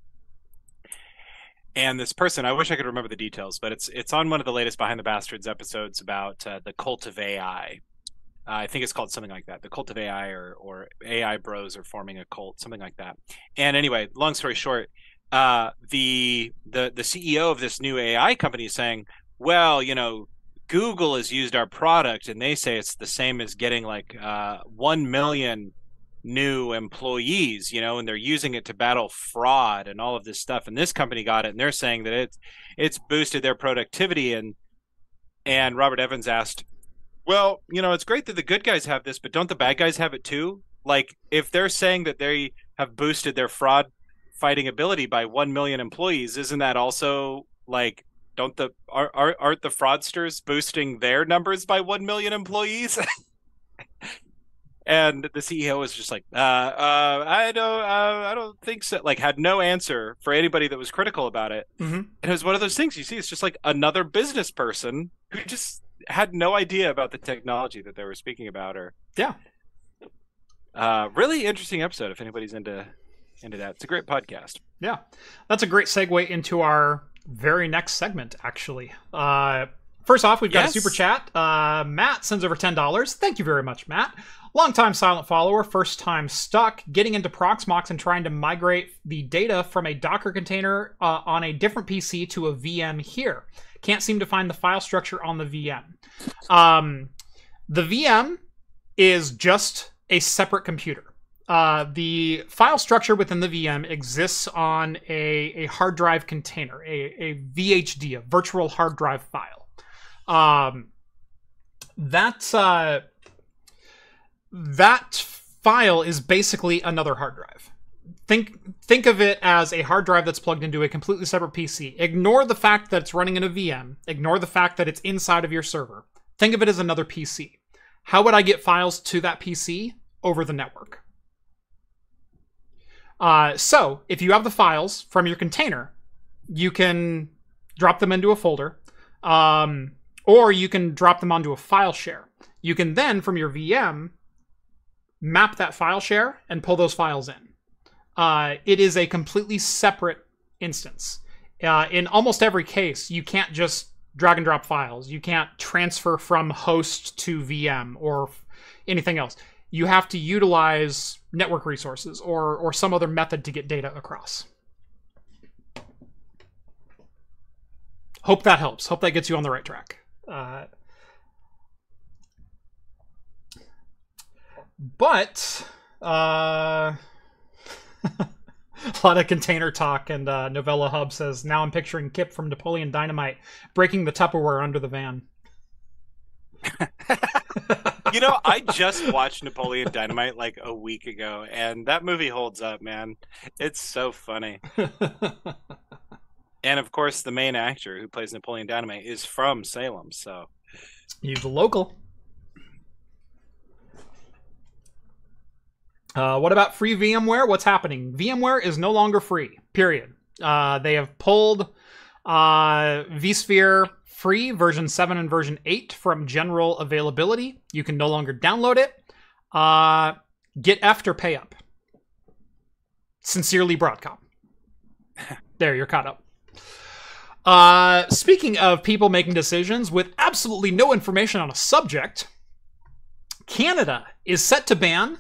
and this person i wish i could remember the details but it's it's on one of the latest behind the bastards episodes about uh, the cult of ai uh, i think it's called something like that the cult of ai or, or ai bros are forming a cult something like that and anyway long story short uh, the the the ceo of this new ai company is saying well you know Google has used our product and they say it's the same as getting like uh, 1 million new employees, you know, and they're using it to battle fraud and all of this stuff. And this company got it and they're saying that it's it's boosted their productivity and and Robert Evans asked, "Well, you know, it's great that the good guys have this, but don't the bad guys have it too? Like if they're saying that they have boosted their fraud fighting ability by 1 million employees, isn't that also like don't the are, are aren't the fraudsters boosting their numbers by 1 million employees? And the ceo was just like uh, uh, i don't uh, i don't think so like had no answer for anybody that was critical about it. Mm-hmm. and it was one of those things you see it's just like another business person who just had no idea about the technology that they were speaking about or yeah. Uh, really interesting episode if anybody's into into that it's a great podcast yeah that's a great segue into our very next segment, actually. Uh, first off, we've got yes. a super chat. Uh, Matt sends over $10. Thank you very much, Matt. Longtime silent follower, first time stuck, getting into Proxmox and trying to migrate the data from a Docker container uh, on a different PC to a VM here. Can't seem to find the file structure on the VM. Um, the VM is just a separate computer. Uh, the file structure within the VM exists on a, a hard drive container, a, a VHD, a virtual hard drive file. Um, that uh, that file is basically another hard drive. Think think of it as a hard drive that's plugged into a completely separate PC. Ignore the fact that it's running in a VM. Ignore the fact that it's inside of your server. Think of it as another PC. How would I get files to that PC? Over the network. Uh, so if you have the files from your container, you can drop them into a folder, um, or you can drop them onto a file share. You can then, from your VM, map that file share and pull those files in. Uh, it is a completely separate instance. Uh, in almost every case, you can't just drag and drop files. You can't transfer from host to VM or anything else you have to utilize network resources or or some other method to get data across. Hope that helps. Hope that gets you on the right track. Uh, but uh, a lot of container talk, and uh, Novella Hub says, "Now I'm picturing Kip from Napoleon Dynamite breaking the Tupperware under the van." you know, I just watched Napoleon Dynamite like a week ago, and that movie holds up, man. It's so funny. and of course, the main actor who plays Napoleon Dynamite is from Salem, so he's a local. Uh, what about free VMware? What's happening? VMware is no longer free. Period. Uh, they have pulled uh, vSphere free version 7 and version 8 from general availability. You can no longer download it. Uh, get after pay up. Sincerely, Broadcom. there, you're caught up. Uh, speaking of people making decisions with absolutely no information on a subject, Canada is set to ban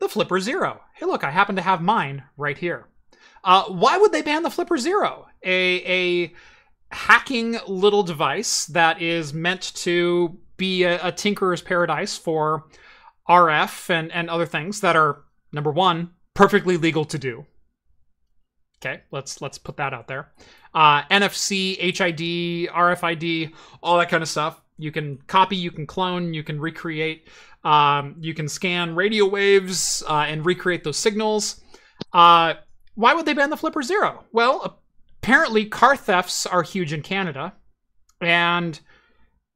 the Flipper Zero. Hey, look, I happen to have mine right here. Uh, why would they ban the Flipper Zero? A, a hacking little device that is meant to be a, a tinkerer's paradise for RF and, and other things that are, number one, perfectly legal to do. Okay, let's let's put that out there. Uh, NFC, HID, RFID, all that kind of stuff. You can copy, you can clone, you can recreate, um, you can scan radio waves uh, and recreate those signals. Uh, why would they ban the Flipper Zero? Well, apparently car thefts are huge in Canada, and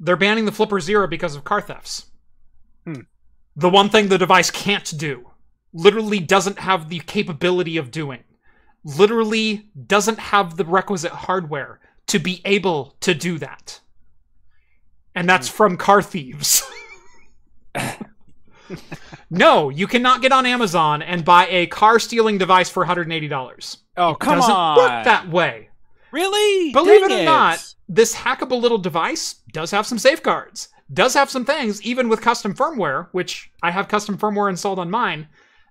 they're banning the Flipper Zero because of car thefts. Hmm. The one thing the device can't do, literally doesn't have the capability of doing literally doesn't have the requisite hardware to be able to do that. And that's from car thieves. no, you cannot get on Amazon and buy a car stealing device for $180. Oh, come doesn't on. work that way. Really? Believe Dang it or not, this hackable little device does have some safeguards. Does have some things, even with custom firmware, which I have custom firmware installed on mine,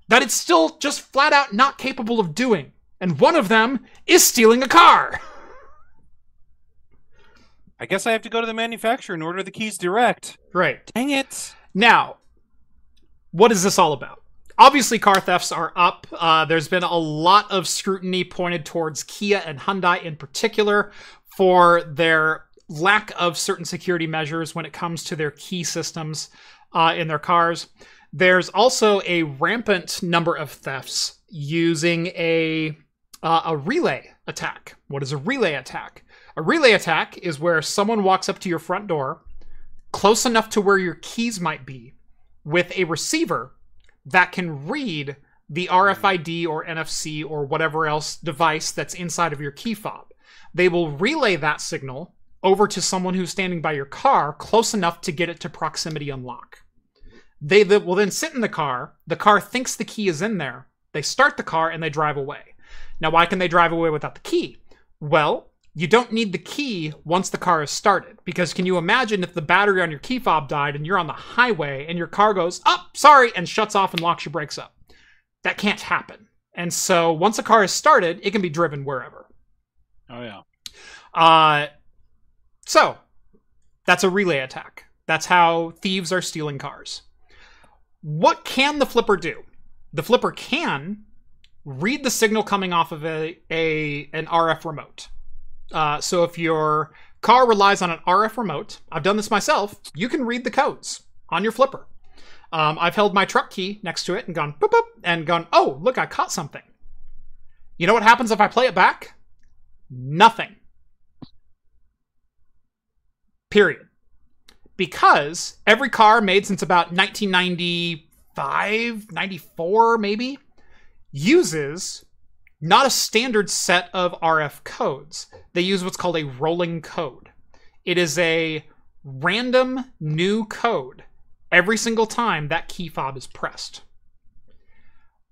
that it's still just flat out not capable of doing. And one of them is stealing a car. I guess I have to go to the manufacturer and order the keys direct. Right. Dang it. Now, what is this all about? Obviously, car thefts are up. Uh, there's been a lot of scrutiny pointed towards Kia and Hyundai in particular for their lack of certain security measures when it comes to their key systems uh, in their cars. There's also a rampant number of thefts using a uh, a relay attack. What is a relay attack? A relay attack is where someone walks up to your front door, close enough to where your keys might be, with a receiver that can read the RFID or NFC or whatever else device that's inside of your key fob. They will relay that signal over to someone who's standing by your car close enough to get it to proximity unlock. They th- will then sit in the car. The car thinks the key is in there. They start the car and they drive away. Now, why can they drive away without the key? Well, you don't need the key once the car is started. Because can you imagine if the battery on your key fob died and you're on the highway and your car goes, up, oh, sorry, and shuts off and locks your brakes up? That can't happen. And so once a car is started, it can be driven wherever. Oh, yeah. Uh, so that's a relay attack. That's how thieves are stealing cars. What can the flipper do? The flipper can read the signal coming off of a, a an RF remote. Uh, so if your car relies on an RF remote, I've done this myself. You can read the codes on your flipper. Um, I've held my truck key next to it and gone boop boop and gone. Oh, look, I caught something. You know what happens if I play it back? Nothing. Period. Because every car made since about 1995, 94, maybe, uses not a standard set of RF codes. They use what's called a rolling code. It is a random new code every single time that key fob is pressed.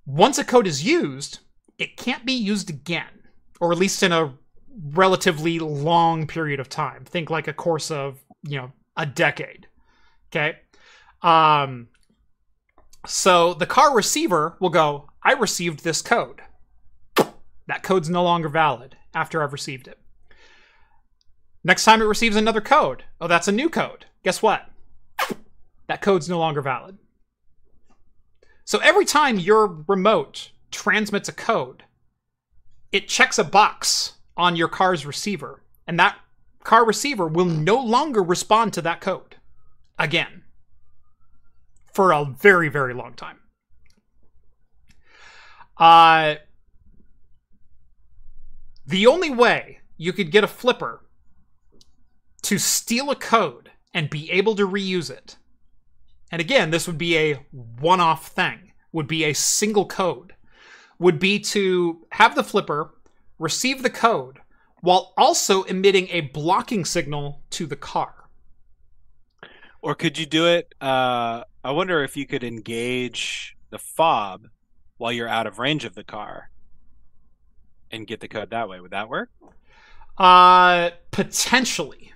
Once a code is used, it can't be used again, or at least in a relatively long period of time. Think like a course of, you know, a decade. Okay? Um so the car receiver will go, I received this code. That code's no longer valid after I've received it. Next time it receives another code. Oh, that's a new code. Guess what? That code's no longer valid. So every time your remote transmits a code, it checks a box on your car's receiver, and that car receiver will no longer respond to that code again for a very, very long time. Uh, the only way you could get a flipper to steal a code and be able to reuse it, and again, this would be a one off thing, would be a single code. Would be to have the flipper receive the code while also emitting a blocking signal to the car. Or could you do it? Uh, I wonder if you could engage the fob while you're out of range of the car and get the code that way. Would that work? Uh, potentially.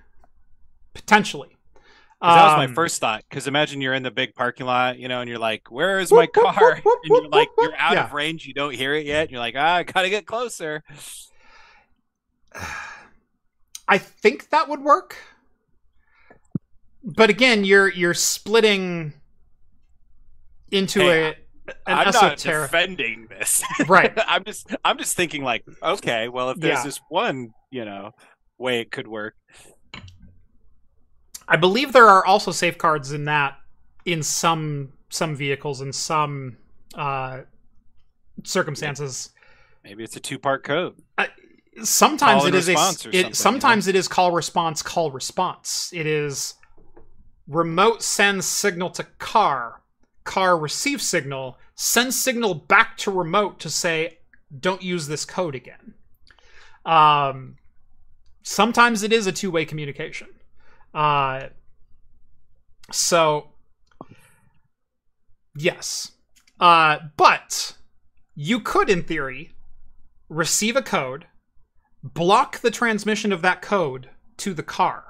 Potentially. that was my Um, first thought. Because imagine you're in the big parking lot, you know, and you're like, "Where is my car?" And you're like, you're out of range. You don't hear it yet. And you're like, "Ah, I gotta get closer." I think that would work. But again, you're you're splitting into Hey, a I'm not defending this. right. I'm just, I'm just thinking like, okay, well, if there's Yeah. this one, you know, way it could work. I believe there are also safeguards in that in some some vehicles in some uh, circumstances. Maybe it's a two-part code. Sometimes Call it a it, something, you know? sometimes it is call response call response. It is remote sends signal to car, car receives signal, sends signal back to remote to say don't use this code again. Um, sometimes it is a two way communication. Uh, so yes, uh, but you could, in theory, receive a code, block the transmission of that code to the car.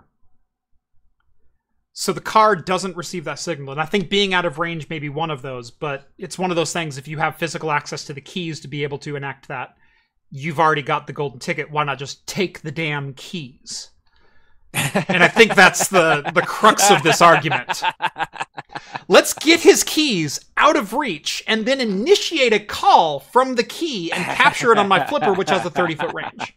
So the car doesn't receive that signal. And I think being out of range may be one of those, but it's one of those things if you have physical access to the keys to be able to enact that, you've already got the golden ticket. Why not just take the damn keys? and I think that's the the crux of this argument. Let's get his keys out of reach and then initiate a call from the key and capture it on my flipper, which has a 30 foot range.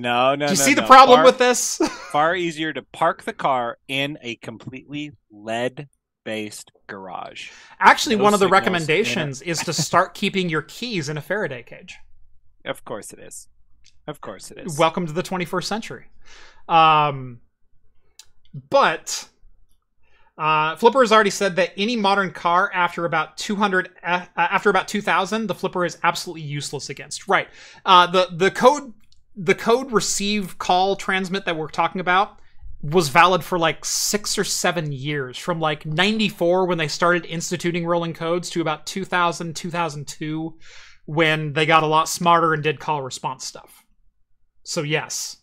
No, no. Do you no, see the problem Far- with this? far easier to park the car in a completely lead-based garage. Actually, No one of the signals in it. recommendations is to start keeping your keys in a Faraday cage. Of course it is. Of course it is. Welcome to the 21st century. Um, but uh, Flipper has already said that any modern car after about 200, uh, after about 2000, the Flipper is absolutely useless against. Right. Uh, the the code the code receive call transmit that we're talking about was valid for like six or seven years from like 94 when they started instituting rolling codes to about 2000 2002 when they got a lot smarter and did call response stuff so yes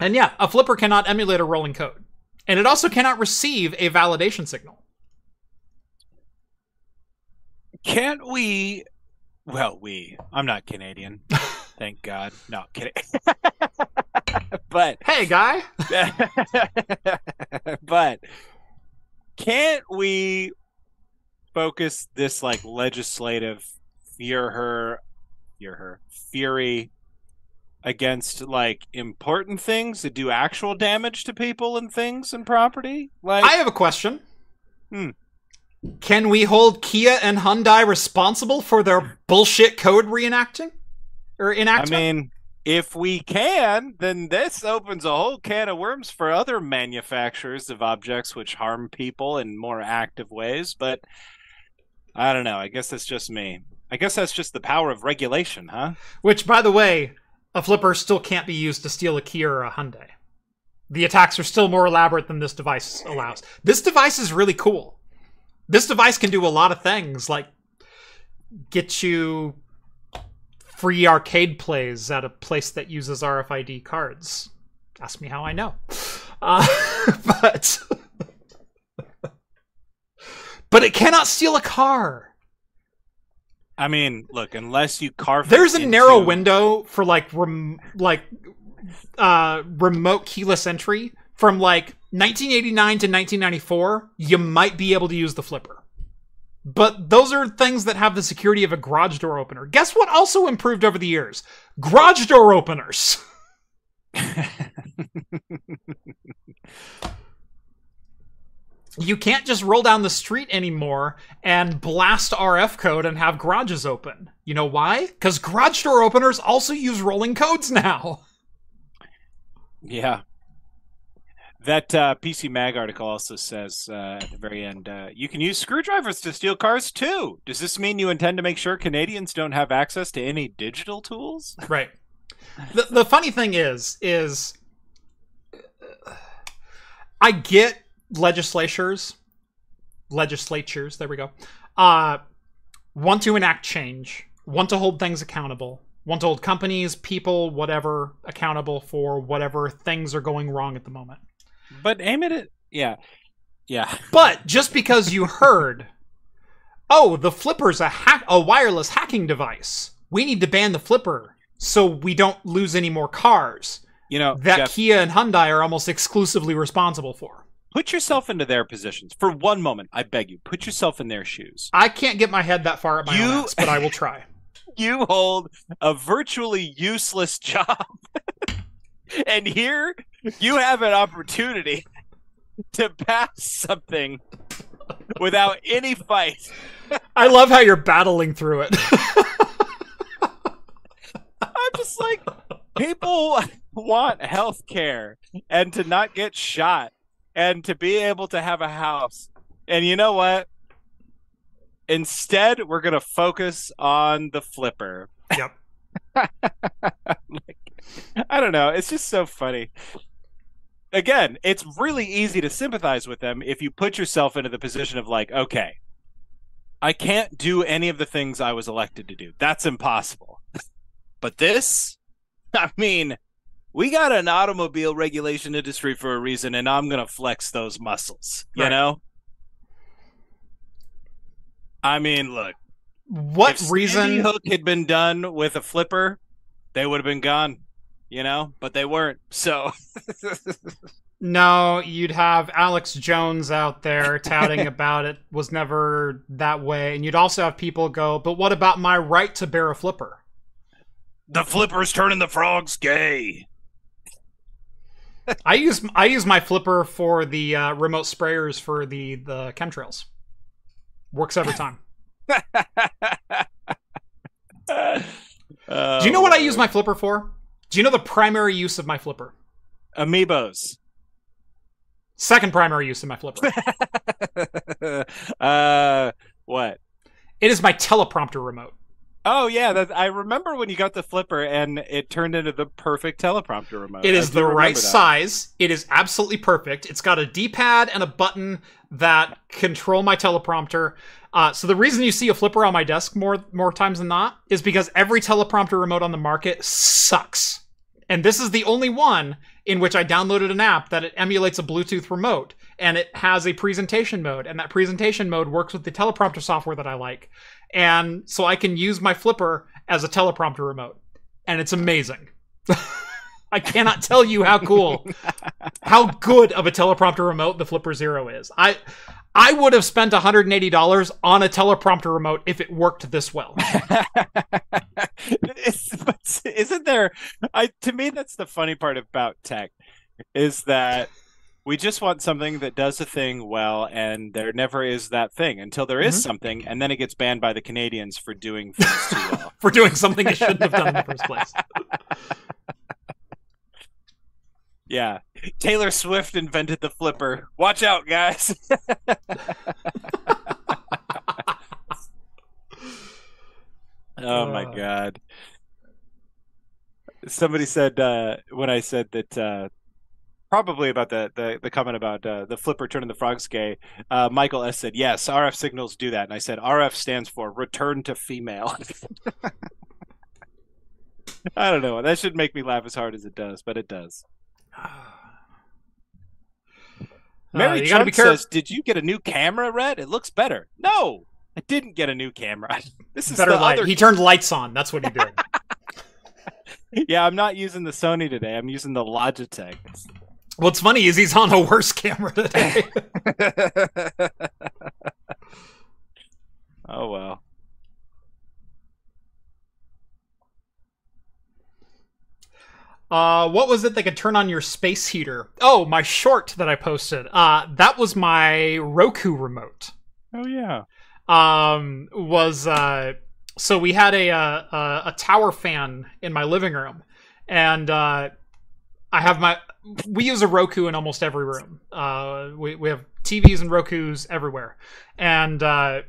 and yeah a flipper cannot emulate a rolling code and it also cannot receive a validation signal Can't we? Well, we. I'm not Canadian. Thank God. No, kidding. but hey guy but can't we focus this like legislative fear her fear her fury against like important things that do actual damage to people and things and property like i have a question Hmm. can we hold kia and hyundai responsible for their bullshit code reenacting or I mean, if we can, then this opens a whole can of worms for other manufacturers of objects which harm people in more active ways. But I don't know. I guess that's just me. I guess that's just the power of regulation, huh? Which, by the way, a flipper still can't be used to steal a Kia or a Hyundai. The attacks are still more elaborate than this device allows. This device is really cool. This device can do a lot of things, like get you free arcade plays at a place that uses RFID cards. Ask me how I know. Uh, but but it cannot steal a car. I mean, look, unless you carve. There's a narrow window for like rem- like uh remote keyless entry from like 1989 to 1994 you might be able to use the flipper but those are things that have the security of a garage door opener guess what also improved over the years garage door openers you can't just roll down the street anymore and blast RF code and have garages open. You know why? Because garage door openers also use rolling codes now. Yeah. That uh, PC Mag article also says uh, at the very end, uh, you can use screwdrivers to steal cars too. Does this mean you intend to make sure Canadians don't have access to any digital tools? Right. The the funny thing is is I get legislatures legislatures, there we go. Uh want to enact change, want to hold things accountable, want to hold companies, people, whatever accountable for whatever things are going wrong at the moment. But aim it at yeah, yeah. But just because you heard, oh, the flipper's a hack, a wireless hacking device, we need to ban the flipper so we don't lose any more cars. You know that Jeff, Kia and Hyundai are almost exclusively responsible for. put yourself into their positions for one moment. I beg you, put yourself in their shoes. I can't get my head that far at my You- own ass, but I will try. You hold a virtually useless job, and here you have an opportunity to pass something without any fight. I love how you're battling through it. I'm just like, people want health care and to not get shot and to be able to have a house. And you know what? Instead, we're going to focus on the flipper. yep. Like, I don't know. It's just so funny. Again, it's really easy to sympathize with them if you put yourself into the position of, like, okay, I can't do any of the things I was elected to do. That's impossible. But this, I mean, we got an automobile regulation industry for a reason, and I'm going to flex those muscles, you Right. know? I mean, look, What if reason? Sandy Hook had been done with a flipper, they would have been gone, you know, but they weren't. So No, you'd have Alex Jones out there touting about it was never that way, and you'd also have people go, "But what about my right to bear a flipper?" the flipper's turning the frogs gay. I use I use my flipper for the uh, remote sprayers for the the chemtrails. Works every time. Do you know what I use my flipper for? Do you know the primary use of my flipper? amiibos? Second primary use of my flipper. uh, what? it is my teleprompter remote. Oh yeah, that, I remember when you got the flipper and it turned into the perfect teleprompter remote. It is the right that. size. It is absolutely perfect. It's got a D-pad and a button that control my teleprompter. Uh, so the reason you see a flipper on my desk more more times than not is because every teleprompter remote on the market sucks. And this is the only one in which I downloaded an app that it emulates a Bluetooth remote and it has a presentation mode and that presentation mode works with the teleprompter software that I like. And so I can use my flipper as a teleprompter remote. And it's amazing. I cannot tell you how cool, how good of a teleprompter remote the Flipper Zero is. I I would have spent $180 on a teleprompter remote if it worked this well. But isn't there? I to me that's the funny part about tech is that we just want something that does a thing well, and there never is that thing until there is Mhm. something, and then it gets banned by the Canadians for doing things too well. for doing something it shouldn't have done in the first place. Yeah, Taylor Swift invented the flipper. Watch out, guys. oh my Uh. god. Somebody said uh, when I said that uh, probably about the, the, the comment about uh, the flipper turning the frogs gay, uh, Michael S said, Yes, RF signals do that. And I said, RF stands for return to female. I don't know. That should make me laugh as hard as it does, but it does. Mary Uh, you Trump be says, "Did you get a new camera, Rett? It looks better." No, I didn't get a new camera. This is Better the light. other. He turned lights on. That's what he did. Yeah, I'm not using the Sony today. I'm using the Logitech. What's funny is he's on a worse camera today. oh well. Uh, what was it that could turn on your space heater? Oh, my short that I posted. Uh, that was my Roku remote. Oh yeah. Um, was uh, so we had a uh, a, a tower fan in my living room, and uh, I have my. We use a Roku in almost every room. Uh, we we have TVs and Roku's everywhere, and uh,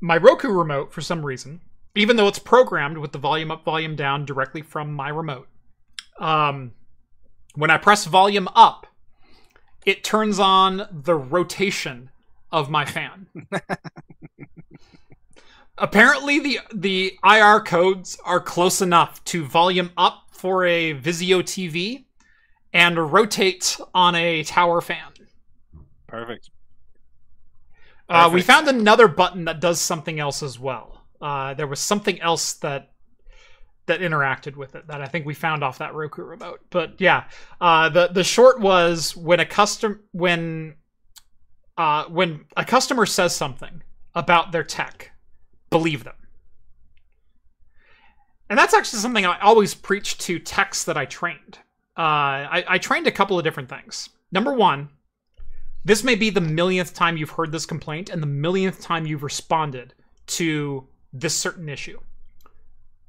my Roku remote for some reason, even though it's programmed with the volume up, volume down directly from my remote, um, when I press volume up, it turns on the rotation of my fan. Apparently, the the IR codes are close enough to volume up for a Vizio TV and rotate on a tower fan. Perfect. Uh, we found another button that does something else as well. Uh, there was something else that that interacted with it that I think we found off that Roku remote. But yeah, uh, the the short was when a custom when uh, when a customer says something about their tech, believe them. And that's actually something I always preach to techs that I trained. Uh, I, I trained a couple of different things. Number one, this may be the millionth time you've heard this complaint and the millionth time you've responded to this certain issue.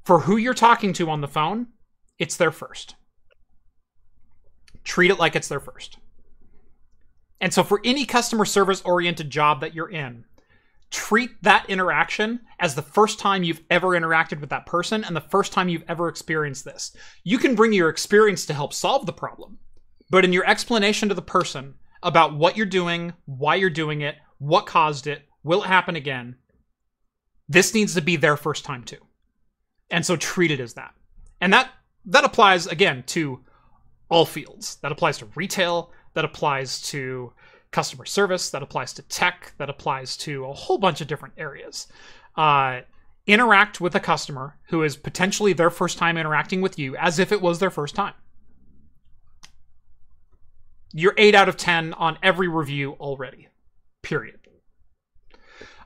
For who you're talking to on the phone, it's their first. Treat it like it's their first. And so, for any customer service oriented job that you're in, treat that interaction as the first time you've ever interacted with that person and the first time you've ever experienced this. You can bring your experience to help solve the problem, but in your explanation to the person about what you're doing, why you're doing it, what caused it, will it happen again, this needs to be their first time too. And so treat it as that. And that that applies again to all fields. That applies to retail, that applies to customer service, that applies to tech, that applies to a whole bunch of different areas. Uh, interact with a customer who is potentially their first time interacting with you as if it was their first time. You're 8 out of 10 on every review already. Period.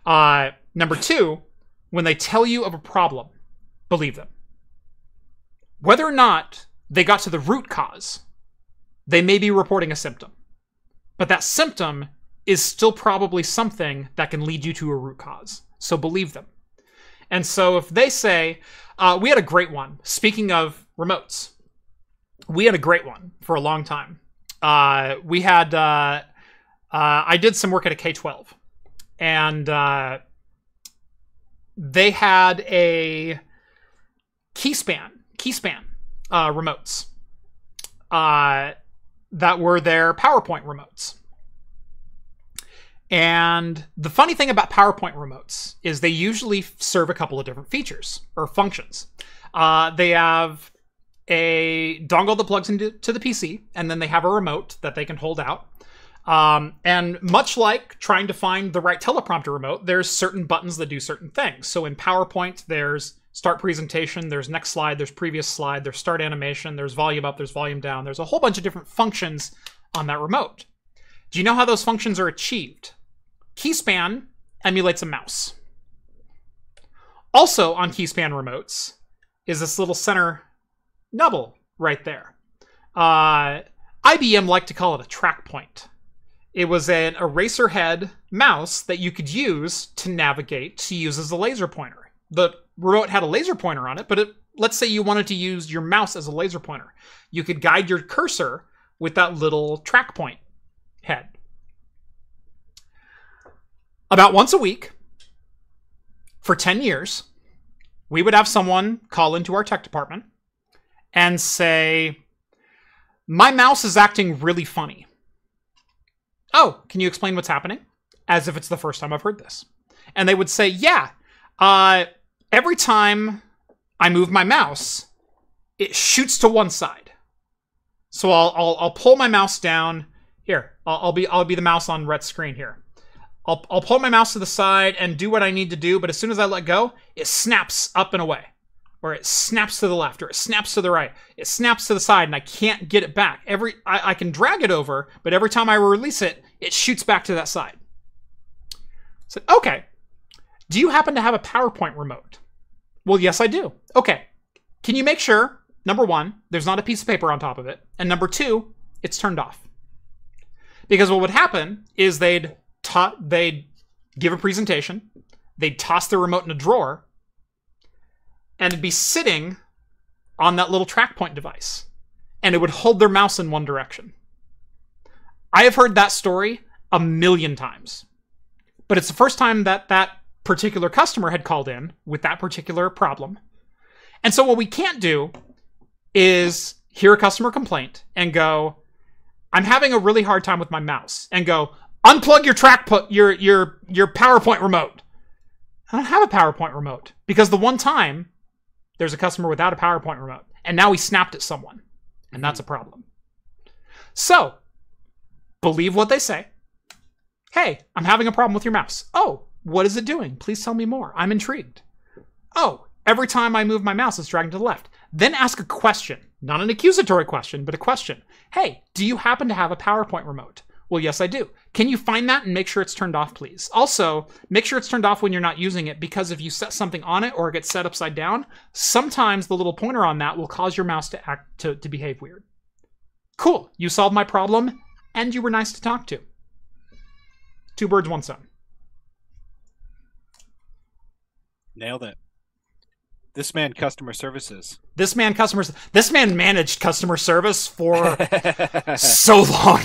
Uh, number two, when they tell you of a problem, believe them. Whether or not they got to the root cause, they may be reporting a symptom. But that symptom is still probably something that can lead you to a root cause. So believe them. And so if they say, uh, we had a great one, speaking of remotes, we had a great one for a long time. Uh, we had, uh, uh, I did some work at a K 12, and uh, they had a keyspan, keyspan uh, remotes uh, that were their PowerPoint remotes. And the funny thing about PowerPoint remotes is they usually serve a couple of different features or functions. Uh, they have a dongle that plugs into to the PC, and then they have a remote that they can hold out. Um, and much like trying to find the right teleprompter remote, there's certain buttons that do certain things. So in PowerPoint, there's start presentation, there's next slide, there's previous slide, there's start animation, there's volume up, there's volume down. There's a whole bunch of different functions on that remote. Do you know how those functions are achieved? Keyspan emulates a mouse. Also on Keyspan remotes is this little center nubble right there. Uh, IBM liked to call it a track point. It was an eraser head mouse that you could use to navigate to use as a laser pointer. The remote had a laser pointer on it, but it, let's say you wanted to use your mouse as a laser pointer. You could guide your cursor with that little track point head. About once a week, for 10 years, we would have someone call into our tech department and say, My mouse is acting really funny. Oh, can you explain what's happening? As if it's the first time I've heard this. And they would say, Yeah, uh, every time I move my mouse, it shoots to one side. So I'll, I'll, I'll pull my mouse down. Here, I'll, I'll be I'll be the mouse on Rett's screen here. I'll, I'll pull my mouse to the side and do what I need to do, but as soon as I let go, it snaps up and away. Or it snaps to the left, or it snaps to the right. It snaps to the side, and I can't get it back. Every I, I can drag it over, but every time I release it, it shoots back to that side. So, okay. Do you happen to have a PowerPoint remote? Well, yes, I do. Okay. Can you make sure, number one, there's not a piece of paper on top of it, and number two, it's turned off? Because what would happen is they'd they'd give a presentation, they'd toss the remote in a drawer, and it'd be sitting on that little track point device. and it would hold their mouse in one direction. I have heard that story a million times. But it's the first time that that particular customer had called in with that particular problem. And so what we can't do is hear a customer complaint and go, I'm having a really hard time with my mouse and go, unplug your track put your your your PowerPoint remote. I don't have a PowerPoint remote because the one time there's a customer without a PowerPoint remote and now he snapped at someone. And that's a problem. So, believe what they say. Hey, I'm having a problem with your mouse. Oh, what is it doing? Please tell me more. I'm intrigued. Oh, every time I move my mouse, it's dragging to the left. Then ask a question, not an accusatory question, but a question. Hey, do you happen to have a PowerPoint remote? Well, yes, I do. Can you find that and make sure it's turned off, please? Also, make sure it's turned off when you're not using it because if you set something on it or it gets set upside down, sometimes the little pointer on that will cause your mouse to act to, to behave weird. Cool. You solved my problem and you were nice to talk to. Two birds, one stone. Nailed it. This man customer services. This man customers this man managed customer service for so long.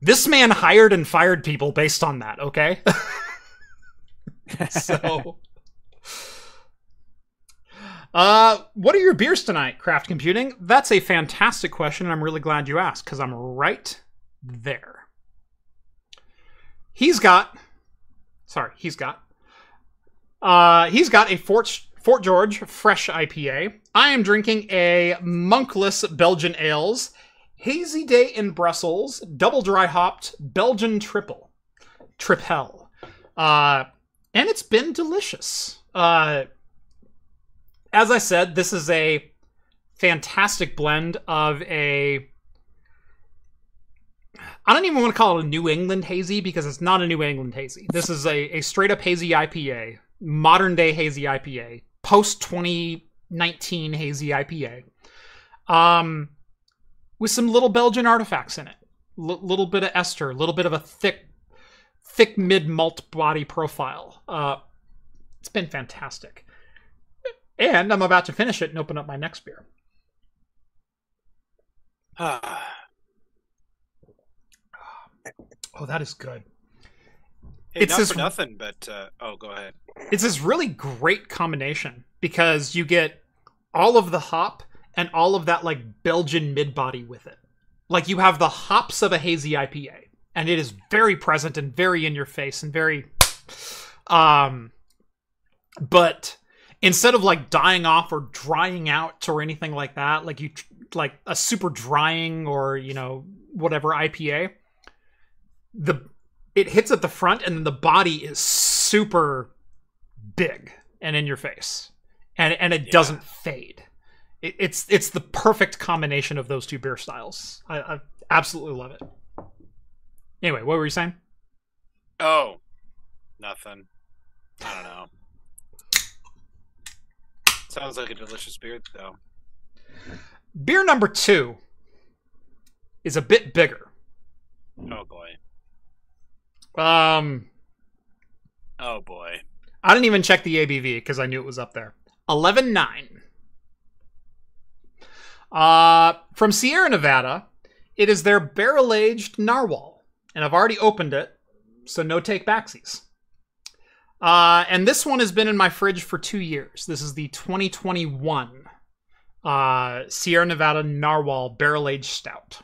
this man hired and fired people based on that, okay? so uh, what are your beers tonight, Craft Computing? That's a fantastic question, and I'm really glad you asked because I'm right there. He's got, sorry, he's got, uh, he's got a Fort Fort George Fresh IPA. I am drinking a Monkless Belgian Ales Hazy Day in Brussels Double Dry Hopped Belgian Triple Tripel, uh, and it's been delicious. Uh, as I said, this is a fantastic blend of a I don't even want to call it a New England hazy because it's not a New England hazy. This is a, a straight up hazy IPA, modern day hazy IPA, post 2019 hazy IPA, um, with some little Belgian artifacts in it. L- little bit of ester, a little bit of a thick, thick mid malt body profile. Uh, it's been fantastic. And I'm about to finish it and open up my next beer. Oh, that is good. Hey, It's not this- for nothing, but uh, oh, go ahead. It's this really great combination because you get all of the hop and all of that like Belgian mid body with it. Like you have the hops of a hazy IPA, and it is very present and very in your face and very um but instead of like dying off or drying out or anything like that, like you like a super drying or, you know, whatever IPA, the it hits at the front and then the body is super big and in your face and and it Yeah. doesn't fade it, it's it's the perfect combination of those two beer styles I, I absolutely love it anyway what were you saying Oh, nothing. I don't know. Sounds like a delicious beer, though. beer number two is a bit bigger Oh boy. Um Oh boy. i didn't even check the abv because i knew it was up there. 11.9 uh from sierra nevada it is their barrel aged narwhal and i've already opened it so no take backsies. Uh and this one has been in my fridge for two years. This is the 2021 uh sierra nevada narwhal barrel aged stout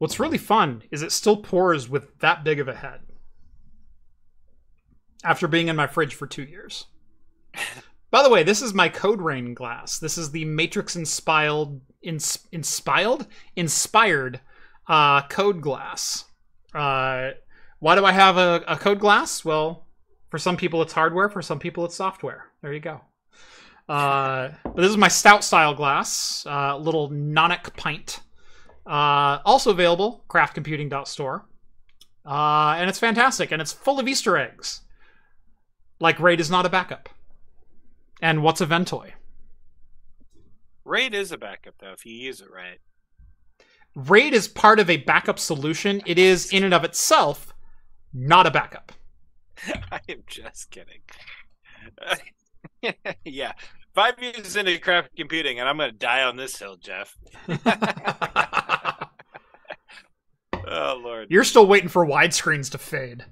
What's really fun is it still pours with that big of a head. After being in my fridge for two years. By the way, this is my Code Rain glass. This is the Matrix inspired, ins- inspired, inspired uh, Code glass. Uh, why do I have a, a Code glass? Well, for some people it's hardware. For some people it's software. There you go. Uh, but this is my stout style glass, uh, little Nonic pint. Uh, also available, craftcomputing.store. uh, and it's fantastic, and it's full of Easter eggs. Like Raid is not a backup. And what's a Ventoy? Raid is a backup though if you use it right. Raid is part of a backup solution. It is in and of itself not a backup. I am just kidding. yeah, five years into craft computing, and I'm going to die on this hill, Jeff. oh Lord, You're still waiting for widescreens to fade.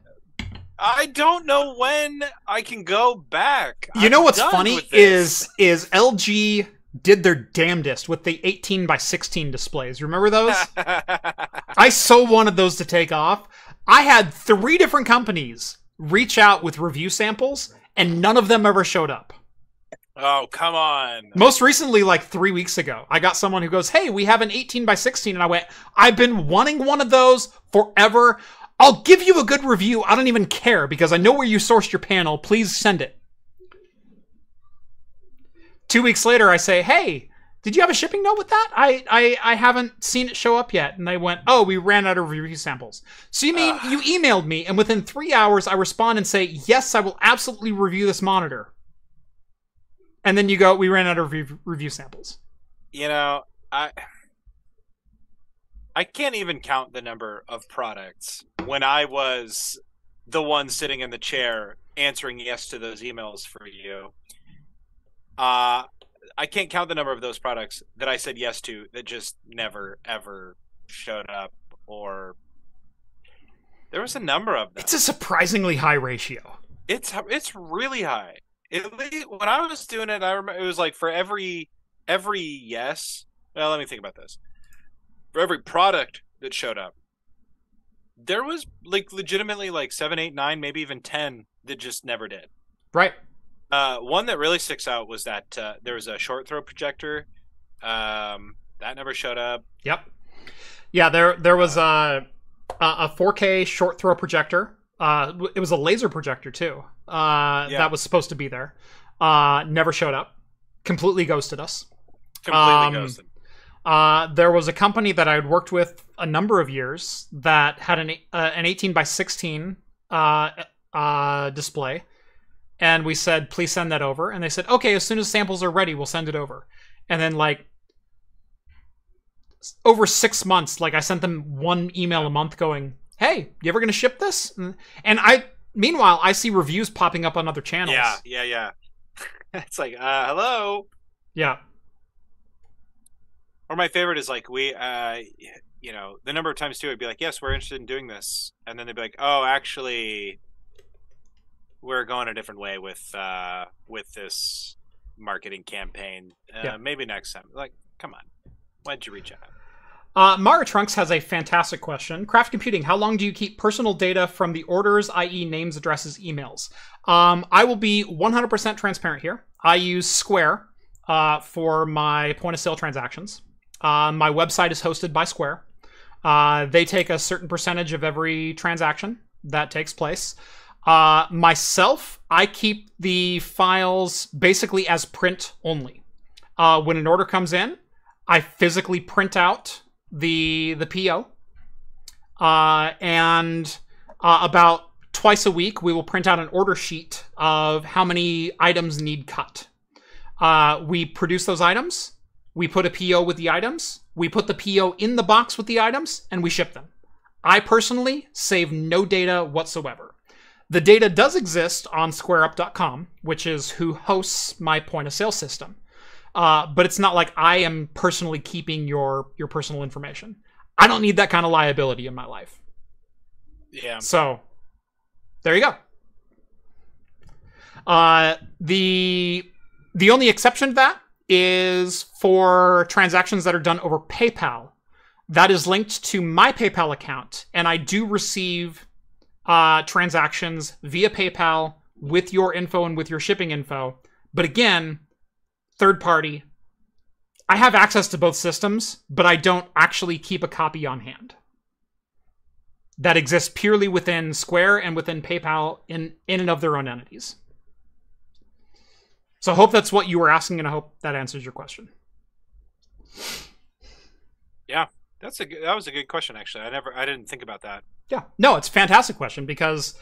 I don't know when I can go back. You I'm know what's funny is is LG did their damnedest with the 18 by 16 displays. Remember those? I so wanted those to take off. I had three different companies reach out with review samples, and none of them ever showed up. Oh come on. Most recently, like three weeks ago, I got someone who goes, Hey, we have an 18 by 16. And I went, I've been wanting one of those forever. I'll give you a good review. I don't even care because I know where you sourced your panel. Please send it. Two weeks later, I say, Hey, did you have a shipping note with that? I, I, I haven't seen it show up yet. And they went, Oh, we ran out of review samples. So you mean Ugh. you emailed me, and within three hours, I respond and say, Yes, I will absolutely review this monitor. And then you go, We ran out of review, review samples. You know, I I can't even count the number of products when I was the one sitting in the chair answering yes to those emails for you. Uh I can't count the number of those products that I said yes to that just never ever showed up or there was a number of them. It's a surprisingly high ratio. It's it's really high. It, when I was doing it, I remember it was like for every every yes. Well, let me think about this. For every product that showed up, there was like legitimately like seven, eight, nine, maybe even ten that just never did. Right. Uh, one that really sticks out was that uh, there was a short throw projector. Um, that never showed up. Yep. Yeah, there there was a a 4K short throw projector. Uh, it was a laser projector too. Uh, Yeah. that was supposed to be there. Uh, never showed up. Completely ghosted us. Completely Um, ghosted. Uh, there was a company that I had worked with a number of years that had an uh, an 18 by 16 uh, uh, display, and we said, "Please send that over." And they said, "Okay, as soon as samples are ready, we'll send it over." And then like over six months, like I sent them one email a month, going, "Hey, you ever gonna ship this?" And, I, meanwhile, I see reviews popping up on other channels. Yeah, yeah, yeah. it's like, uh, hello. yeah, Or my favorite is like we, uh, you know, the number of times too, I'd be like, yes, we're interested in doing this, and then they'd be like, oh, actually, we're going a different way with uh, with this marketing campaign. Uh, Yeah. Maybe next time. Like, come on, why'd you reach out? Uh, Mara Trunks has a fantastic question. Craft Computing, how long do you keep personal data from the orders, i.e., names, addresses, emails? Um, I will be 100% transparent here. I use Square uh, for my point of sale transactions. Uh, my website is hosted by Square. Uh, they take a certain percentage of every transaction that takes place. Uh, myself, I keep the files basically as print only. Uh, when an order comes in, I physically print out the the PO, uh, and uh, about twice a week we will print out an order sheet of how many items need cut. Uh, we produce those items. We put a PO with the items. We put the PO in the box with the items, and we ship them. I personally save no data whatsoever. The data does exist on SquareUp.com, which is who hosts my point of sale system. Uh, but it's not like I am personally keeping your your personal information. I don't need that kind of liability in my life. Yeah. So there you go. Uh, the the only exception to that is for transactions that are done over PayPal. That is linked to my PayPal account, and I do receive uh, transactions via PayPal with your info and with your shipping info. But again, third party. I have access to both systems, but I don't actually keep a copy on hand. That exists purely within Square and within PayPal in in and of their own entities. So I hope that's what you were asking, and I hope that answers your question. Yeah, that's a good, that was a good question actually. I never I didn't think about that. Yeah. No, it's a fantastic question because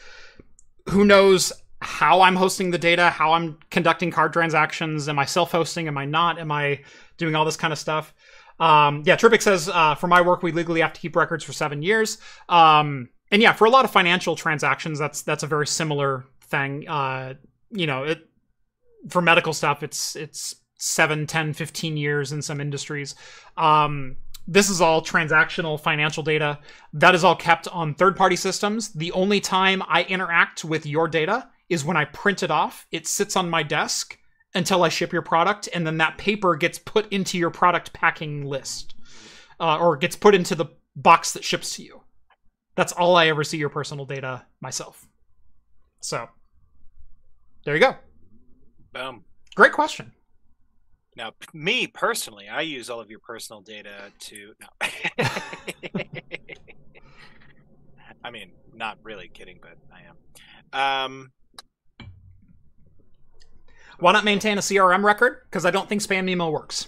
who knows how I'm hosting the data, how I'm conducting card transactions. Am I self hosting? Am I not? Am I doing all this kind of stuff? Um, yeah, Tripic says, uh, for my work, we legally have to keep records for seven years. Um, and yeah, for a lot of financial transactions, that's that's a very similar thing. Uh, you know, it for medical stuff, it's it's 7, 10, 15 years in some industries. Um, this is all transactional financial data. That is all kept on third party systems. The only time I interact with your data is when I print it off. It sits on my desk until I ship your product, and then that paper gets put into your product packing list uh, or gets put into the box that ships to you. That's all I ever see your personal data myself. So, there you go. Boom. Great question. Now, p- me personally, I use all of your personal data to. No. I mean, not really kidding, but I am. Um, Why not maintain a CRM record? Because I don't think spam email works.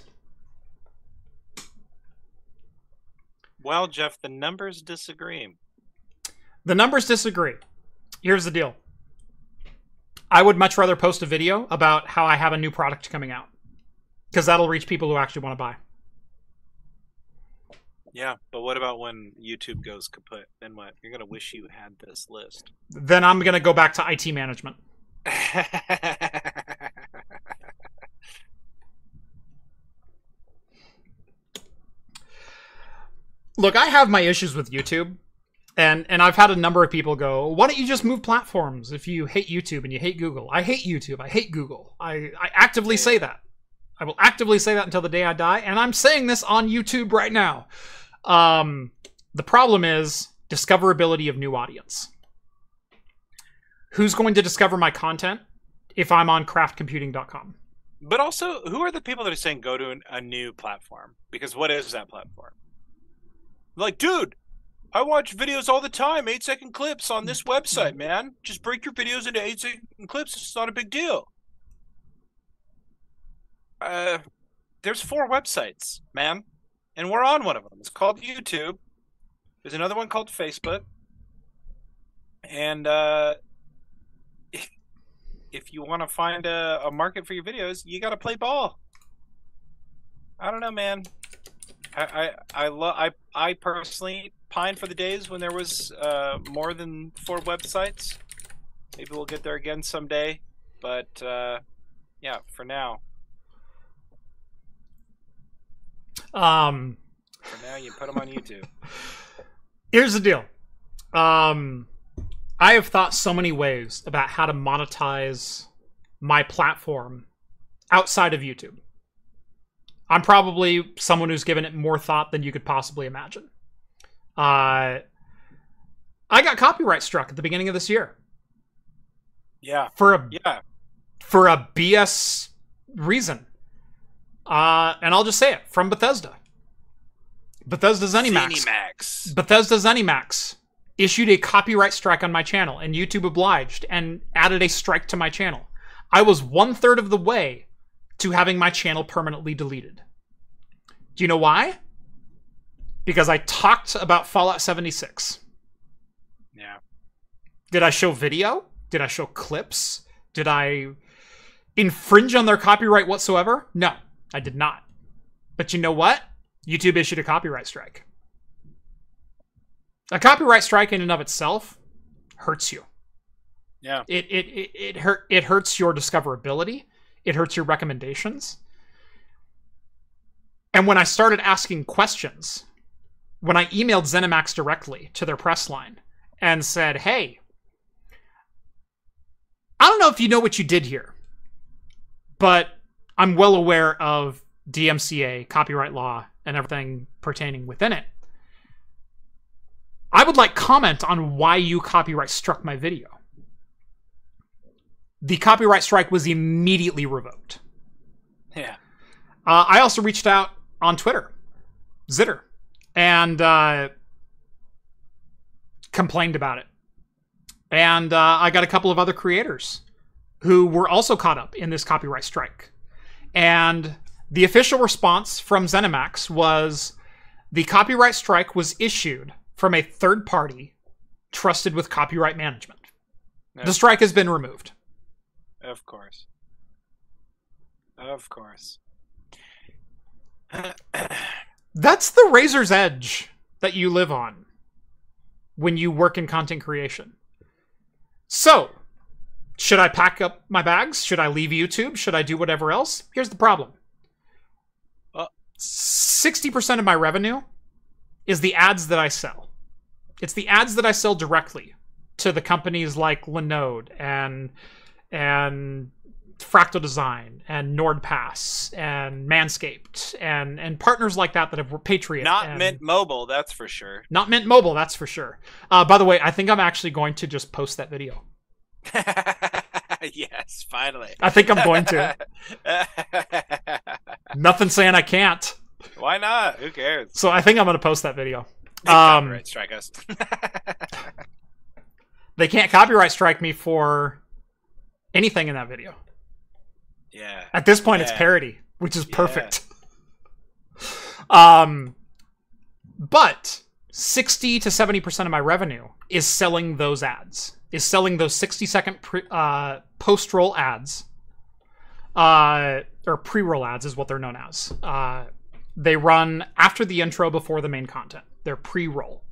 well, Jeff, the numbers disagree. The numbers disagree. Here's the deal. I would much rather post a video about how I have a new product coming out. Because that'll reach people who actually want to buy. Yeah, but what about when YouTube goes kaput? Then what? You're gonna wish you had this list. Then I'm going to go back to IT management. Look, I have my issues with YouTube. And and I've had a number of people go, why don't you just move platforms if you hate YouTube and you hate Google? I hate YouTube. I hate Google. I, I actively say that. I will actively say that until the day I die, and I'm saying this on YouTube right now. Um, the problem is discoverability of new audience. Who's going to discover my content if I'm on craftcomputing.com? but also, who are the people that are saying go to an, a new platform? Because what is that platform? Like, dude, I watch videos all the time, eight second clips on this website, man. Just break your videos into eight second clips. It's not a big deal. Uh, there's four websites, man, and we're on one of them. It's called YouTube. There's another one called Facebook, and uh, if, if you want to find a, a market for your videos, you got to play ball. I don't know, man. I I I, lo- I I personally pine for the days when there was uh, more than four websites. Maybe we'll get there again someday, but uh, yeah, for now, Um, for now, you put them on YouTube. here's the deal. Um, I have thought so many ways about how to monetize my platform outside of YouTube. I'm probably someone who's given it more thought than you could possibly imagine. Uh, I got copyright struck at the beginning of this year Yeah, for a yeah. for a BS reason. Uh, and I'll just say it from Bethesda. Bethesda ZeniMax. Zenimax. Bethesda ZeniMax issued a copyright strike on my channel, and YouTube obliged and added a strike to my channel. I was one third of the way to having my channel permanently deleted. Do you know why? Because I talked about Fallout 76. Yeah. Did I show video? Did I show clips? Did I infringe on their copyright whatsoever? No, I did not. But you know what? YouTube issued a copyright strike. A copyright strike in and of itself hurts you. Yeah. It it it, it hurt it hurts your discoverability. It hurts your recommendations. And when I started asking questions, when I emailed ZeniMax directly to their press line and said, "Hey, I don't know if you know what you did here, but I'm well aware of DMCA, copyright law, and everything pertaining within it. I would like comment on why you copyright struck my video. The copyright strike was immediately revoked. Yeah. Uh, I also reached out on Twitter, Zitter, and uh, complained about it. And uh, I got a couple of other creators who were also caught up in this copyright strike. And the official response from ZeniMax was the copyright strike was issued from a third party trusted with copyright management. No. The strike has been removed. Of course. Of course. That's the razor's edge that you live on when you work in content creation. So, should I pack up my bags? Should I leave YouTube? Should I do whatever else? Here's the problem Uh. 60% of my revenue is the ads that I sell. It's the ads that I sell directly to the companies like Linode and and Fractal Design and NordPass and Manscaped and and partners like that that have Patriot. Not Mint Mobile, that's for sure. Not Mint Mobile, that's for sure. Uh, by the way, I think I'm actually going to just post that video. yes, finally. I think I'm going to. Nothing saying I can't. Why not? Who cares? So I think I'm going to post that video. They Um, copyright strike us. They can't copyright strike me for anything in that video. yeah. At this point, it's parody, which is perfect. um, but 60 to 70% of my revenue is selling those ads, is selling those 60 second pre- uh, post roll ads, uh, or pre roll ads is what they're known as. Uh, they run after the intro, before the main content. They're pre roll.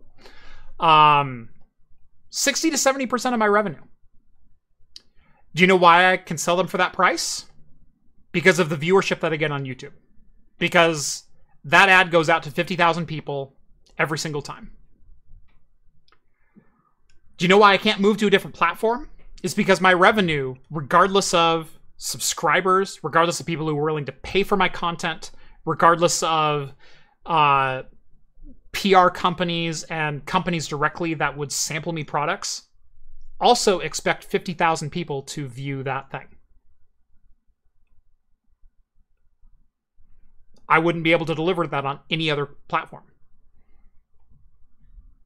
Um, 60 to 70% of my revenue. Do you know why I can sell them for that price? because of the viewership that I get on YouTube. Because that ad goes out to 50,000 people every single time. Do you know why I can't move to a different platform? It's because my revenue, regardless of subscribers, regardless of people who are willing to pay for my content, regardless of uh, PR companies and companies directly that would sample me products, also expect 50,000 people to view that thing. I wouldn't be able to deliver that on any other platform.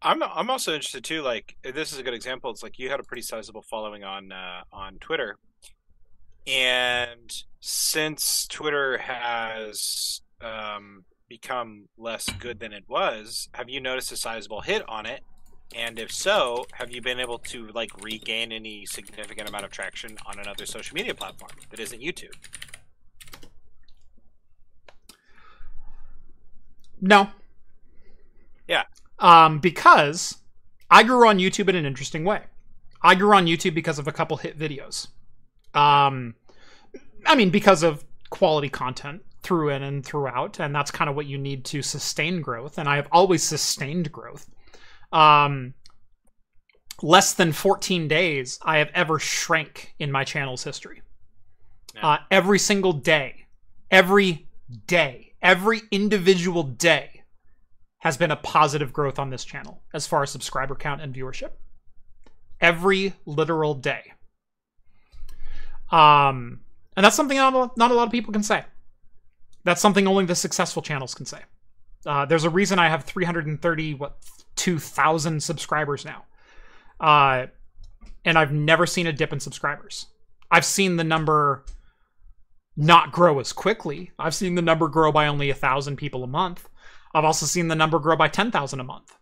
I'm I'm also interested too. Like this is a good example. It's like you had a pretty sizable following on uh, on Twitter, and since Twitter has um, become less good than it was, have you noticed a sizable hit on it? And if so, have you been able to like regain any significant amount of traction on another social media platform that isn't YouTube? No. Yeah. Um, because I grew on YouTube in an interesting way. I grew on YouTube because of a couple hit videos. Um, I mean, because of quality content through in and throughout, and that's kind of what you need to sustain growth. And I have always sustained growth. Um, less than 14 days I have ever shrank in my channel's history. Yeah. Uh, every single day, every day, every individual day has been a positive growth on this channel as far as subscriber count and viewership. Every literal day. Um, and that's something not a, not a lot of people can say. That's something only the successful channels can say. Uh, there's a reason I have 330 what 2,000 subscribers now, uh, and I've never seen a dip in subscribers. I've seen the number not grow as quickly. I've seen the number grow by only a thousand people a month. I've also seen the number grow by 10,000 a month.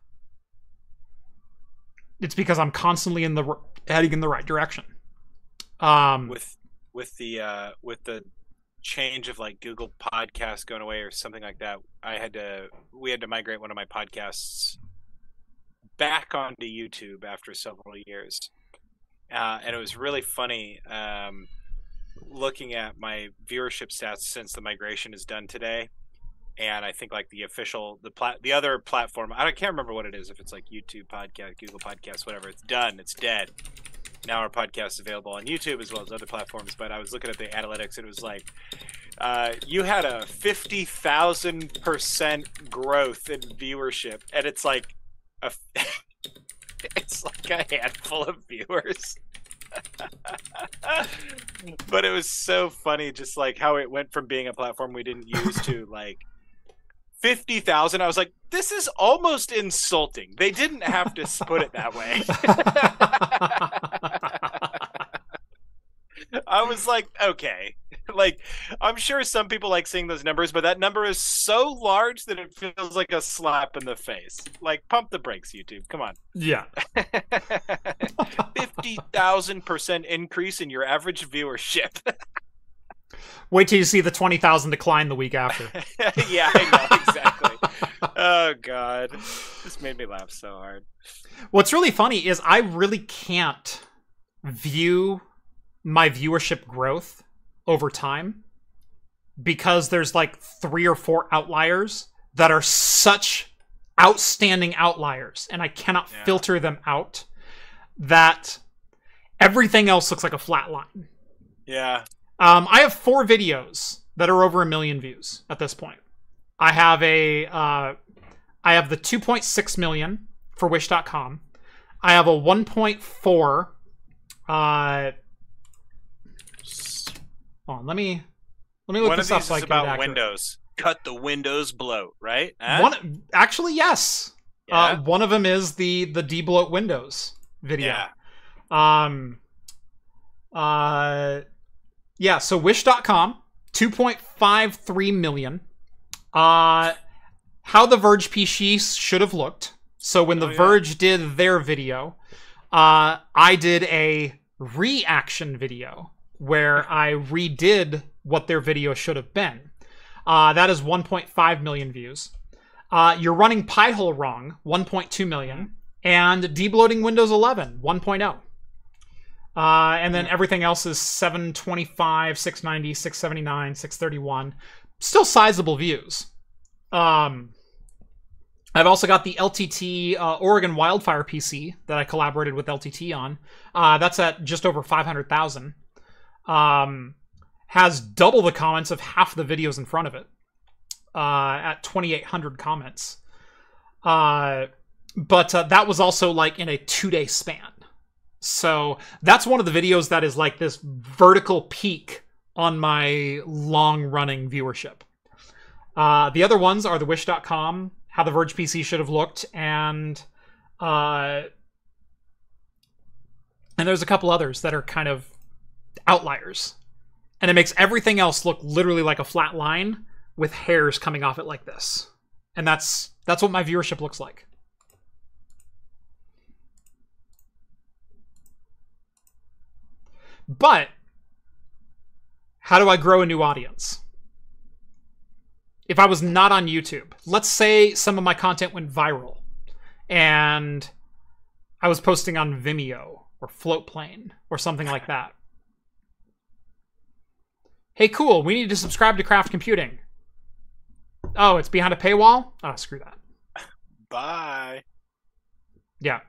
It's because I'm constantly in the heading in the right direction. Um, with with the uh with the change of like Google Podcasts going away or something like that, I had to we had to migrate one of my podcasts back onto YouTube after several years, uh, and it was really funny um, looking at my viewership stats since the migration is done today. And I think like the official the plat the other platform I can't remember what it is if it's like YouTube podcast Google Podcasts whatever it's done it's dead now our podcast is available on YouTube as well as other platforms. But I was looking at the analytics, and it was like uh, you had a fifty thousand percent growth in viewership, and it's like a, it's like a handful of viewers. but it was so funny, just like how it went from being a platform we didn't use to like. 50,000 I was like this is almost insulting. They didn't have to put it that way. I was like, okay, like I'm sure some people like seeing those numbers, but that number is so large that it feels like a slap in the face. Like pump the brakes, YouTube. Come on. Yeah. Fifty thousand percent increase in your average viewership. Wait till you see the 20,000 decline the week after. yeah, I know exactly. oh god, this made me laugh so hard. What's really funny is I really can't view my viewership growth over time because there's like three or four outliers that are such outstanding outliers and I cannot Yeah. filter them out that everything else looks like a flat line. Yeah, Um, I have four videos that are over a million views at this point. I have a, uh, I have the 2.6 million for Wish.com. I have a 1.4. Uh, hold on, let me let me look one this up so I is can about accurate. Windows. Cut the Windows bloat, right? Huh? One actually, yes. yeah. Uh, one of them is the the debloat Windows video. yeah. Um uh yeah, so wish.com 2.53 million. Uh how the Verge PC should have looked. So when the Oh, yeah. Verge did their video, uh I did a reaction video where I redid what their video should have been. Uh that is 1.5 million views. Uh you're running Pi-hole wrong, 1.2 million, and debloating Windows 11, 1.0. Uh, and then everything else is 725, 690, 679, 631. Still sizable views. Um, I've also got the LTT uh, Oregon Wildfire PC that I collaborated with LTT on. Uh, that's at just over 500,000. Um, has double the comments of half the videos in front of it uh, at 2,800 comments. Uh, but uh, that was also like in a two day span. So that's one of the videos that is like this vertical peak on my long running viewership. Uh, the other ones are the Wish.com, how the Verge PC should have looked, and uh, and there's a couple others that are kind of outliers, and it makes everything else look literally like a flat line with hairs coming off it like this, and that's that's what my viewership looks like. But how do I grow a new audience? If I was not on YouTube, let's say some of my content went viral and I was posting on Vimeo or Floatplane or something like that. Hey, cool, we need to subscribe to Craft Computing. Oh, it's behind a paywall? Oh, screw that. Bye. Yeah.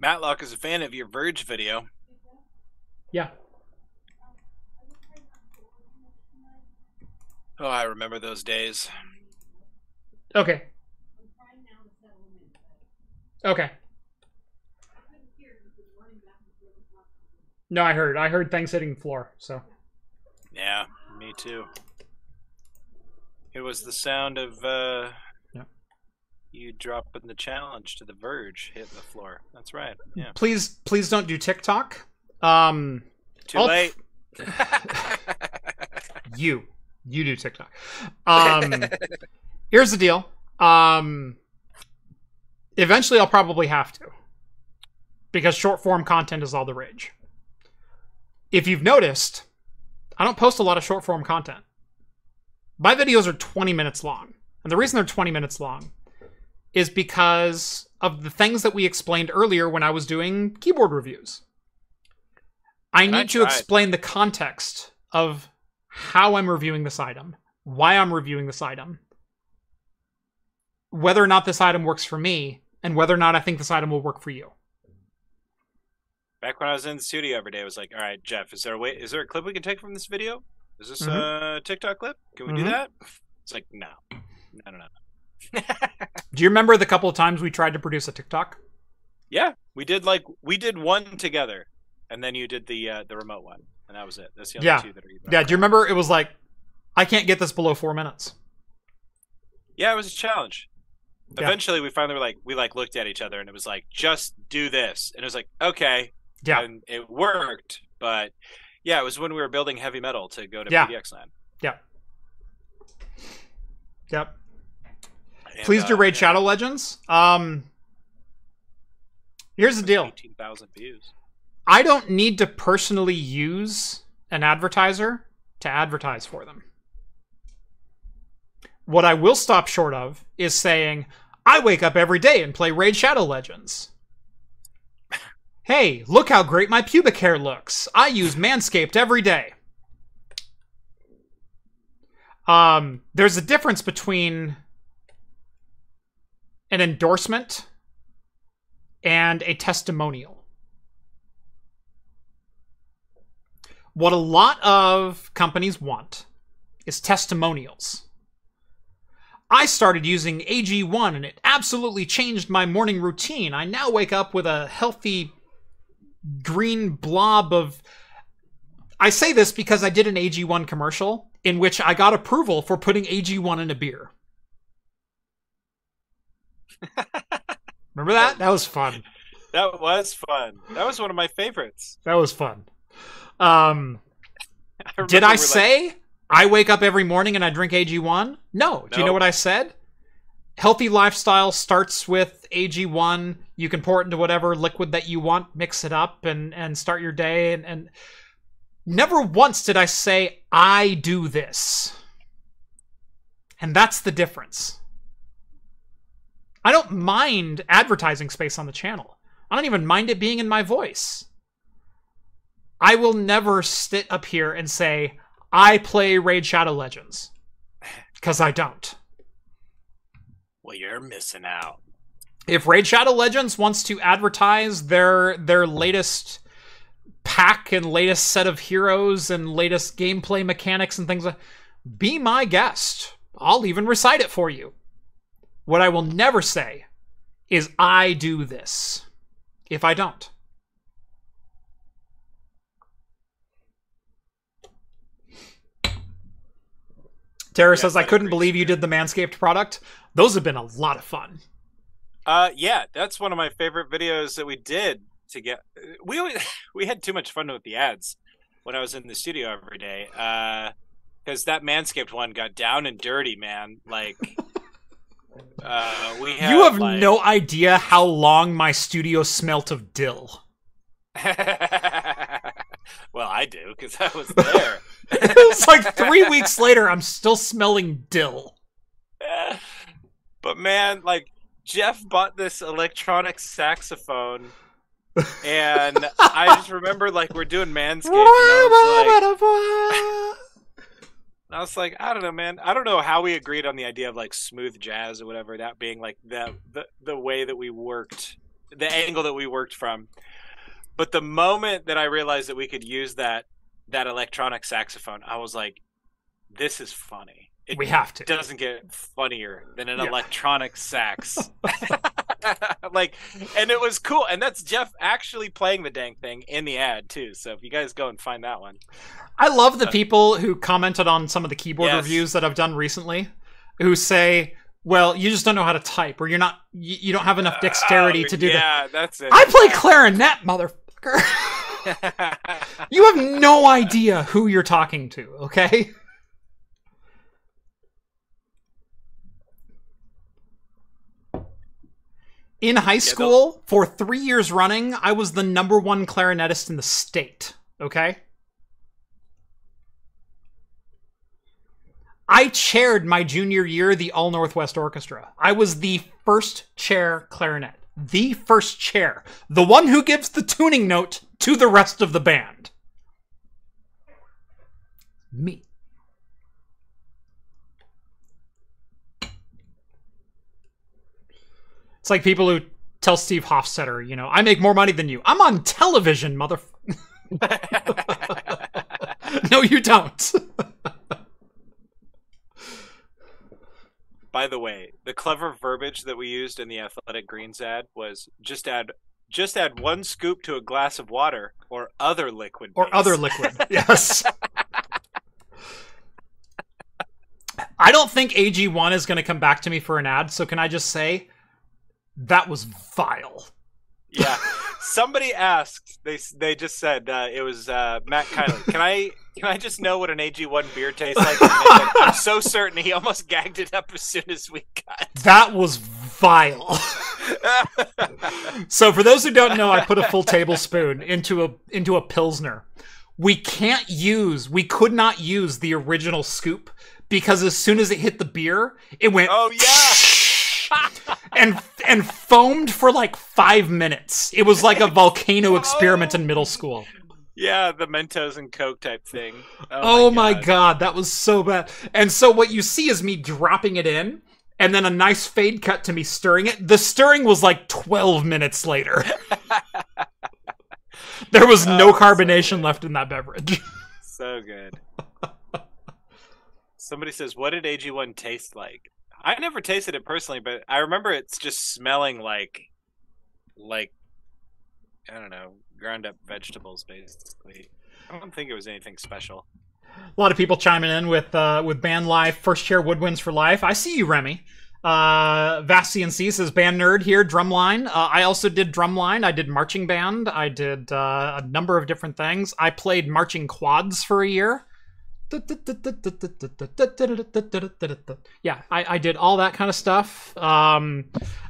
Matlock is a fan of your Verge video. Yeah. Oh, I remember those days. Okay. Okay. No, I heard. I heard things hitting the floor. So Yeah, me too. It was the sound of uh Yep. you dropping the challenge to the verge hitting the floor. That's right. Yeah. please, please don't do TikTok. Um, Too I'll- late. you, you do TikTok. Um, here's the deal. Um, eventually, I'll probably have to because short form content is all the rage. If you've noticed, I don't post a lot of short form content. My videos are 20 minutes long. And the reason they're 20 minutes long is because of the things that we explained earlier when I was doing keyboard reviews. I And I need to explain the context of how I'm reviewing this item, why I'm reviewing this item, whether or not this item works for me, and whether or not I think this item will work for you. Back when I was in the studio every day, I was like, "All right, Jeff, is there a way? Is there a clip we can take from this video? Is this Mhm. a TikTok clip? Can we Mhm. do that?" It's like, no, no, no, no. Do you remember the couple of times we tried to produce a TikTok? yeah, we did like we did one together, and then you did the uh, the remote one, and that was it. That's the only Yeah. two that are. even Yeah, do you remember it was like, I can't get this below four minutes. Yeah, it was a challenge. Yeah. Eventually, we finally were like, we like looked at each other, and it was like, just do this, and it was like, okay, Yeah. and it worked. But yeah, it was when we were building heavy metal to go to Yeah. PDX LAN. Yep. Yep. And, Please do uh, Raid yeah, Shadow Legends. Um, here's the deal. Eighteen thousand views. I don't need to personally use an advertiser to advertise for them. What I will stop short of is saying, I wake up every day and play Raid Shadow Legends. Hey, look how great my pubic hair looks. I use Manscaped every day. Um, there's a difference between an endorsement and a testimonial. What a lot of companies want is testimonials. I started using AG1 and it absolutely changed my morning routine. I now wake up with a healthy green blob of. I say this because I did an AG1 commercial in which I got approval for putting AG1 in a beer. Remember that? That was fun. That was fun. That was one of my favorites. That was fun. Um, I Did I we're like, say I wake up every morning and I drink AG1? No. Do you know what I said? Healthy lifestyle starts with AG1. You can pour it into whatever liquid that you want, mix it up, and and start your day. And, and never once did I say I do this. And that's the difference. I don't mind advertising space on the channel. I don't even mind it being in my voice. I will never sit up here and say, I play Raid Shadow Legends. Because I don't. Well, you're missing out. If Raid Shadow Legends wants to advertise their their latest pack and latest set of heroes and latest gameplay mechanics and things be my guest. I'll even recite it for you. What I will never say is I do this. If I don't. Tara Yeah, says, I couldn't believe you did the Manscaped product. Those have been a lot of fun. Uh, yeah, that's one of my favorite videos that we did to get. We always, we had too much fun with the ads when I was in the studio every day. Uh, because that Manscaped one got down and dirty, man. Like, uh, we had, you have like- no idea how long my studio smelt of dill. well, I do because I was there. it's like three weeks later, I'm still smelling dill. but man, like Jeff bought this electronic saxophone, and I just remember like we're doing Manscaped, and I was like, I was like, I don't know, man. I don't know how we agreed on the idea of like smooth jazz or whatever that being like the the the way that we worked, the angle that we worked from. But the moment that I realized that we could use that that electronic saxophone, I was like, this is funny. It we have to. doesn't get funnier than an Yeah. electronic sax. like, and it was cool. And that's Jeff actually playing the dang thing in the ad too. So if you guys go and find that one, I love the uh, people who commented on some of the keyboard Yes. reviews that I've done recently, who say, "Well, you just don't know how to type, or you're not, you, you don't have enough uh, dexterity Oh, to do that." Yeah, that's it. I play clarinet, motherfucker. you have no idea who you're talking to, okay? In high school, for three years running, I was the number one clarinetist in the state, okay? I chaired my junior year the All Northwest Orchestra. I was the first chair clarinet. The first chair. The one who gives the tuning note to the rest of the band. Me. It's like people who tell Steve Hofstetter, you know, I make more money than you. I'm on television, mother. no, you don't. By the way, the clever verbiage that we used in the Athletic Greens ad was just add just add one scoop to a glass of water or other liquid or base. other liquid. yes. I don't think AG1 is going to come back to me for an ad, so can I just say that was vile. Yeah. Somebody asked. They they just said uh, it was uh, Matt Kylie. Can I can I just know what an AG1 beer tastes like? I'm so certain he almost gagged it up as soon as we got. That was vile. so for those who don't know, I put a full tablespoon into a into a pilsner. We can't use, we could not use the original scoop because as soon as it hit the beer, it went oh yeah. And and foamed for like five minutes. It was like a volcano oh. experiment in middle school. Yeah, the Mentos and Coke type thing. Oh, my, oh god. that was so bad. And so what you see is me dropping it in, and then a nice fade cut to me stirring it. The stirring was like 12 minutes later. there was oh, no Oh, so carbonation good. left in that beverage. So good. Somebody says, "What did AG1 taste like?" I never tasted it personally, but I remember it's just smelling like, like, I don't know, ground up vegetables. Basically, I don't think it was anything special. a lot of people chiming in with uh, with band life, first chair woodwinds for life. I see you, Remy. Uh, Vast CNC says band nerd here, drumline. Uh, I also did drumline. I did marching band. I did uh, a number of different things. I played marching quads for a year. Yeah, I, I did all that kind of stuff. Um,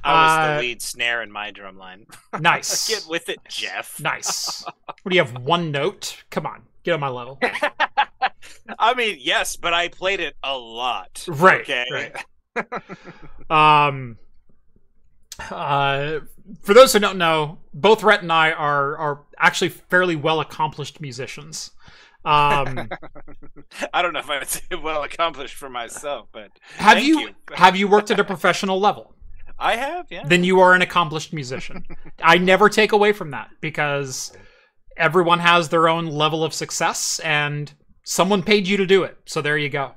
I was Uh, the lead snare in my drum line. nice, Get with it, Jeff. nice. What do you have? One note? Come on, get on my level. I mean, yes, but I played it a lot. Right, Okay. right. Um, uh, for those who don't know, both Rett and I are are actually fairly well accomplished musicians. Um, I don't know if I would say well accomplished for myself, but have you, you. have you worked at a professional level? I have. Yeah. Then you are an accomplished musician. I never take away from that because everyone has their own level of success, and someone paid you to do it. So there you go.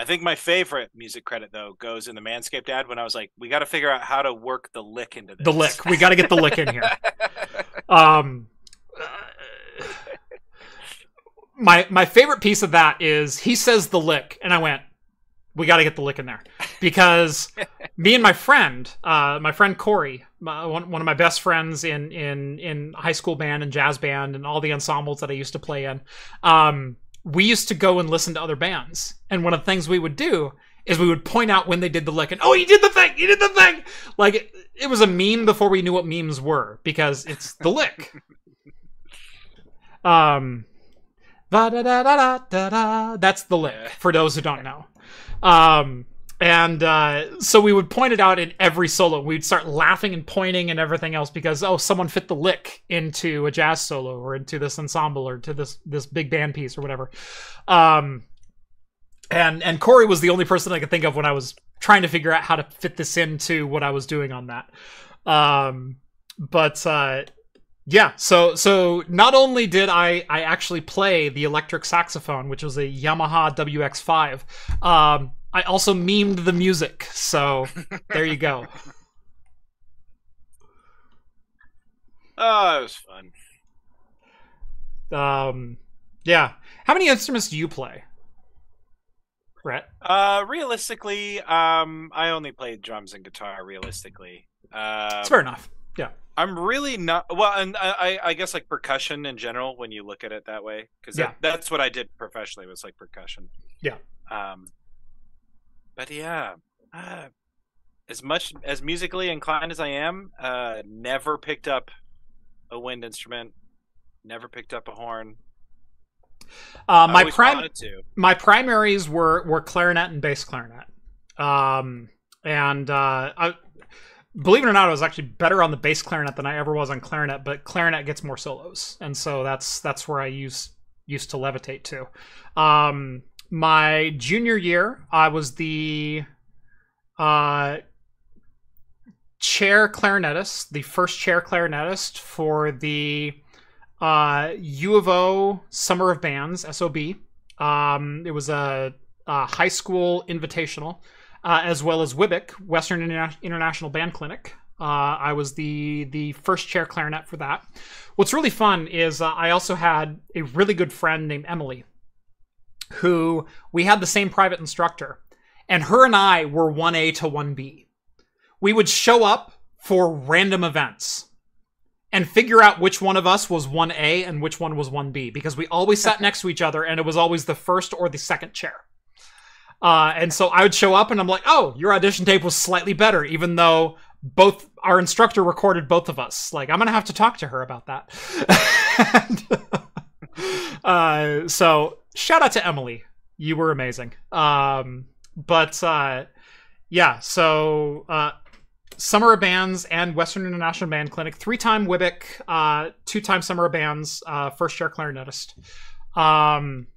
I think my favorite music credit though goes in the Manscaped ad when I was like, we got to figure out how to work the lick into this. The lick. We got to get the lick in here. Um, my my favorite piece of that is he says the lick, and I went, "We got to get the lick in there," because me and my friend, uh, my friend Corey, my, one, one of my best friends in in in high school band and jazz band and all the ensembles that I used to play in, um, we used to go and listen to other bands, and one of the things we would do is we would point out when they did the lick and oh he did the thing! He did the thing! Like it, it was a meme before we knew what memes were because it's the lick. Um. That's the lick for those who don't know um and uh, so we would point it out in every solo. We'd start laughing and pointing and everything else because oh, someone fit the lick into a jazz solo or into this ensemble or to this this big band piece or whatever. Um, and and Corey was the only person I could think of when I was trying to figure out how to fit this into what I was doing on that. Um, but uh, yeah, so so not only did I I actually play the electric saxophone, which was a Yamaha WX5. Um, I also memed the music, so there you go. Oh, it was fun. Um, yeah. How many instruments do you play, Rett? Uh, realistically, um, I only played drums and guitar. Realistically, uh, It's fair enough. Yeah. I'm really not well, and I, I- guess like percussion in general, when you look at it that way, because Yeah. that's what I did professionally was like percussion. Yeah. Um, but yeah, uh, as much as musically inclined as I am, uh, never picked up a wind instrument, never picked up a horn. Uh, my always prime wanted to. my primaries were were clarinet and bass clarinet. Um, and uh, I, believe it or not, I was actually better on the bass clarinet than I ever was on clarinet. But clarinet gets more solos, and so that's that's where I use used to levitate to. Um, my junior year, I was the uh, chair clarinetist, the first chair clarinetist for the uh, U of O Summer of Bands (SOB). Um, it was a, a high school invitational, uh, as well as WIBIC, Western Interna- International Band Clinic. Uh, I was the the first chair clarinet for that. What's really fun is uh, I also had a really good friend named Emily, who we had the same private instructor, and her and I were one A to one B. We would show up for random events and figure out which one of us was 1A and which one was 1B because we always sat next to each other and it was always the first or the second chair. Uh, and so I would show up and I'm like, oh, your audition tape was slightly better, even though both our instructor recorded both of us. Like, I'm going to have to talk to her about that. and, uh, so shout out to Emily. You were amazing. Um, but uh, yeah, so uh, Summer of Bands and Western International Band Clinic, three time WIBIC, uh, two time Summer of Bands, uh, first chair clarinetist. Um,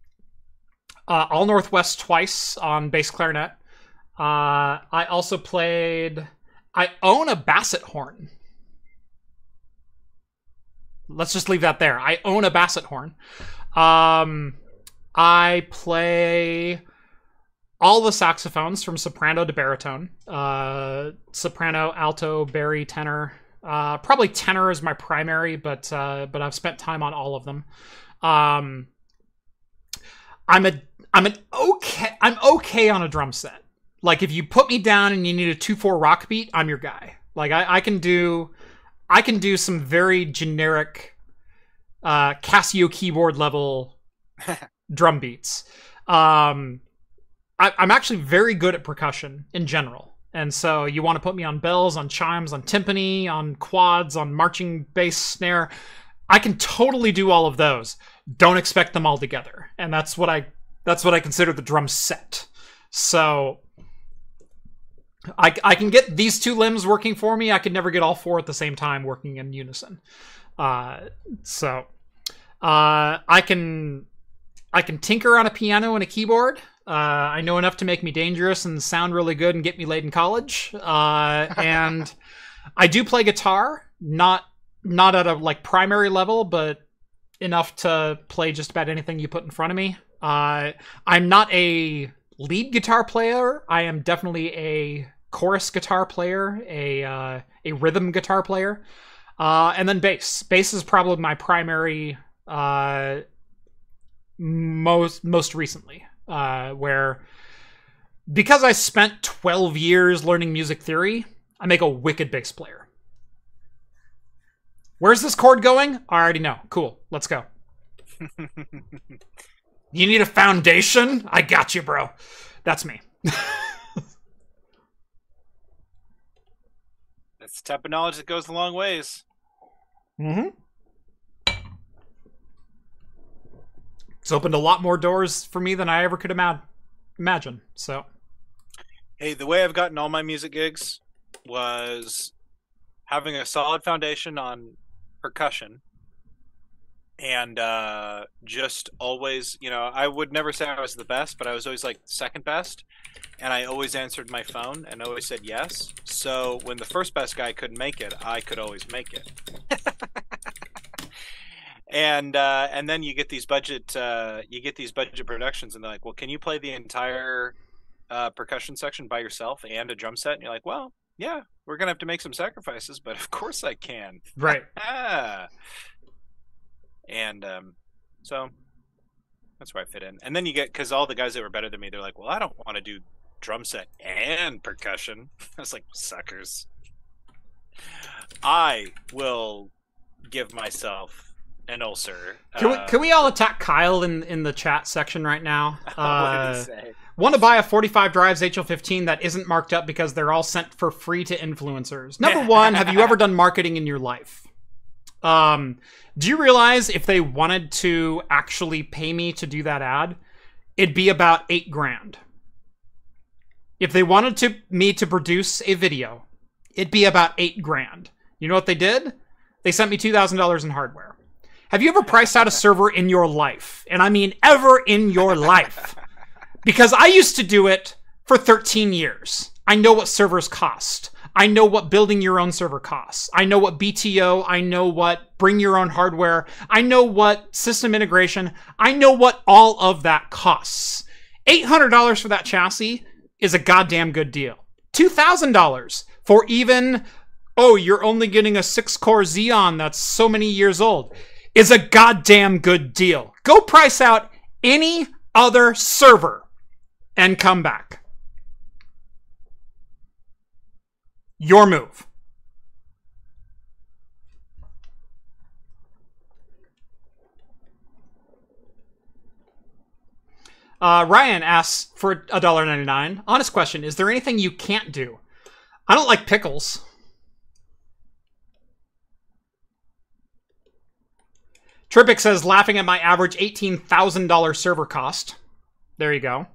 uh, All Northwest twice on bass clarinet. Uh, I also played. I own a basset horn. Let's just leave that there. I own a basset horn. Um, I play all the saxophones from soprano to baritone. Uh, soprano, alto, bari, tenor. Uh, probably tenor is my primary, but uh, but I've spent time on all of them. Um, I'm a I'm an okay I'm okay on a drum set. Like if you put me down and you need a two four rock beat, I'm your guy. Like I, I can do I can do some very generic uh, Casio keyboard level drum beats. Um, I, I'm actually very good at percussion in general. And so you want to put me on bells, on chimes, on timpani, on quads, on marching bass snare. I can totally do all of those. Don't expect them all together. And that's what I that's what I consider the drum set. So I, I can get these two limbs working for me. I could never get all four at the same time working in unison. Uh, so uh, I can I can tinker on a piano and a keyboard. Uh, I know enough to make me dangerous and sound really good and get me laid in college. Uh, and I do play guitar, not not at a like primary level, but enough to play just about anything you put in front of me. Uh, I'm not a lead guitar player. I am definitely a chorus guitar player, a uh, a rhythm guitar player, uh, and then bass. Bass is probably my primary uh, most most recently, uh, where because I spent 12 years learning music theory, I make a wicked bass player. Where's this chord going? I already know. Cool. Let's go. you need a foundation? I got you, bro. That's me. That's the type of knowledge that goes a long ways. Mm-hmm. It's opened a lot more doors for me than I ever could ima- imagine. So, Hey, the way I've gotten all my music gigs was having a solid foundation on percussion and uh, just always, you know, I would never say I was the best, but I was always like second best. And I always answered my phone and always said yes. So when the first best guy couldn't make it, I could always make it. and uh, and then you get these budget uh, you get these budget productions, and they're like, well, can you play the entire uh, percussion section by yourself and a drum set? And you're like, well, yeah, we're gonna have to make some sacrifices, but of course I can. right. And um, so that's where I fit in. And then you get because all the guys that were better than me, they're like, "Well, I don't want to do drum set and percussion." I was like, "Suckers." I will give myself an ulcer. Can we Uh, can we all attack Kyle in in the chat section right now? Uh. Want to buy a 45 drives HL15 that isn't marked up because they're all sent for free to influencers. Number one, have you ever done marketing in your life? Um, do you realize if they wanted to actually pay me to do that ad, it'd be about eight grand. If they wanted to me to produce a video, it'd be about eight grand. You know what they did? They sent me two thousand dollars in hardware. Have you ever priced out a server in your life? And I mean ever in your life because I used to do it for 13 years. I know what servers cost. I know what building your own server costs. I know what BTO, I know what bring your own hardware. I know what system integration. I know what all of that costs. $800 for that chassis is a goddamn good deal. $2,000 for even, oh, you're only getting a six core Xeon that's so many years old is a goddamn good deal. Go price out any other server and come back. Your move. Uh, Ryan asks for a dollar ninety nine. Honest question: Is there anything you can't do? I don't like pickles. Trippic says, laughing at my average $18,000 server cost. There you go.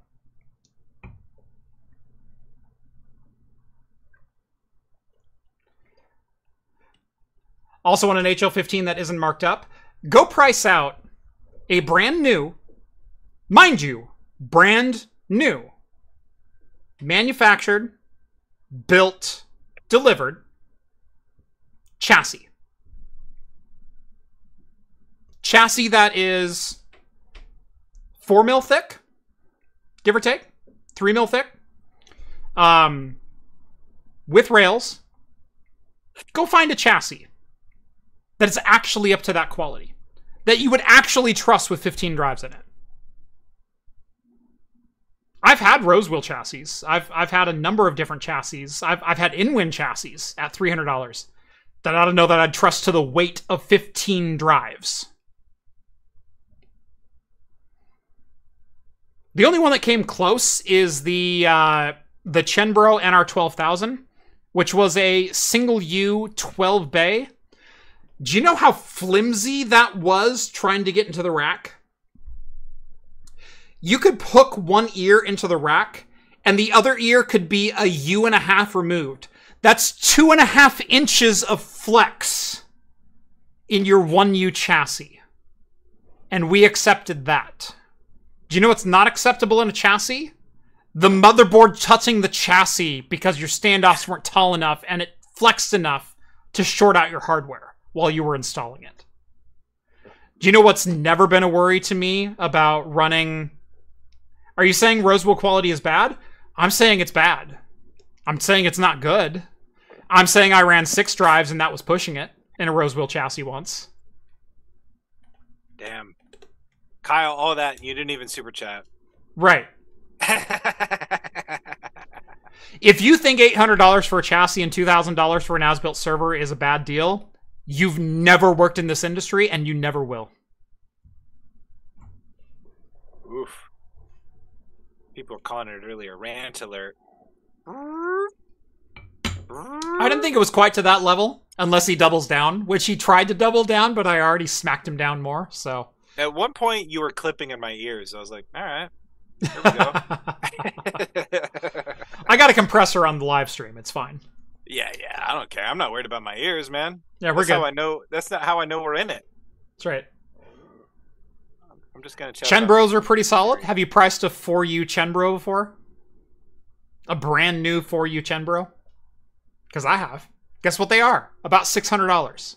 Also on an HL15 that isn't marked up, go price out a brand new, mind you, brand new, manufactured, built, delivered chassis. Chassis that is four mil thick, give or take, three mil thick, um, with rails. Go find a chassis that is actually up to that quality, that you would actually trust with 15 drives in it. I've had Rosewill chassis. I've I've had a number of different chassis. I've I've had in-win chassis at three hundred dollars that I don't know that I'd trust to the weight of fifteen drives. The only one that came close is the uh, the Chenbro NR twelve thousand, which was a single U twelve bay. Do you know how flimsy that was trying to get into the rack? you could hook one ear into the rack and the other ear could be a U and a half removed. That's two and a half inches of flex in your 1U chassis. And we accepted that. Do you know what's not acceptable in a chassis? The motherboard touching the chassis because your standoffs weren't tall enough and it flexed enough to short out your hardware while you were installing it. Do you know what's never been a worry to me about running are you saying rose quality is bad? I'm saying it's bad. I'm saying it's not good. I'm saying I ran six drives and that was pushing it in a rose chassis once. Damn. Kyle, all that, you didn't even super chat. Right. if you think $800 for a chassis and $2,000 for an as built server is a bad deal, you've never worked in this industry and you never will. Oof people were calling it earlier rant alert. I didn't think it was quite to that level, unless he doubles down, which he tried to double down, but I already smacked him down more. So at one point, you were clipping in my ears. I was like, "All right, here we go." I got a compressor on the live stream. It's fine. I don't care. I'm not worried about my ears, man. Yeah, we're that's good. How I know that's not how I know we're in it. That's right. I'm just gonna. Check. Chenbros are pretty solid. Have you priced a 4U Chenbro before? A brand new 4U Chenbro? Because I have. Guess what they are? About six hundred dollars.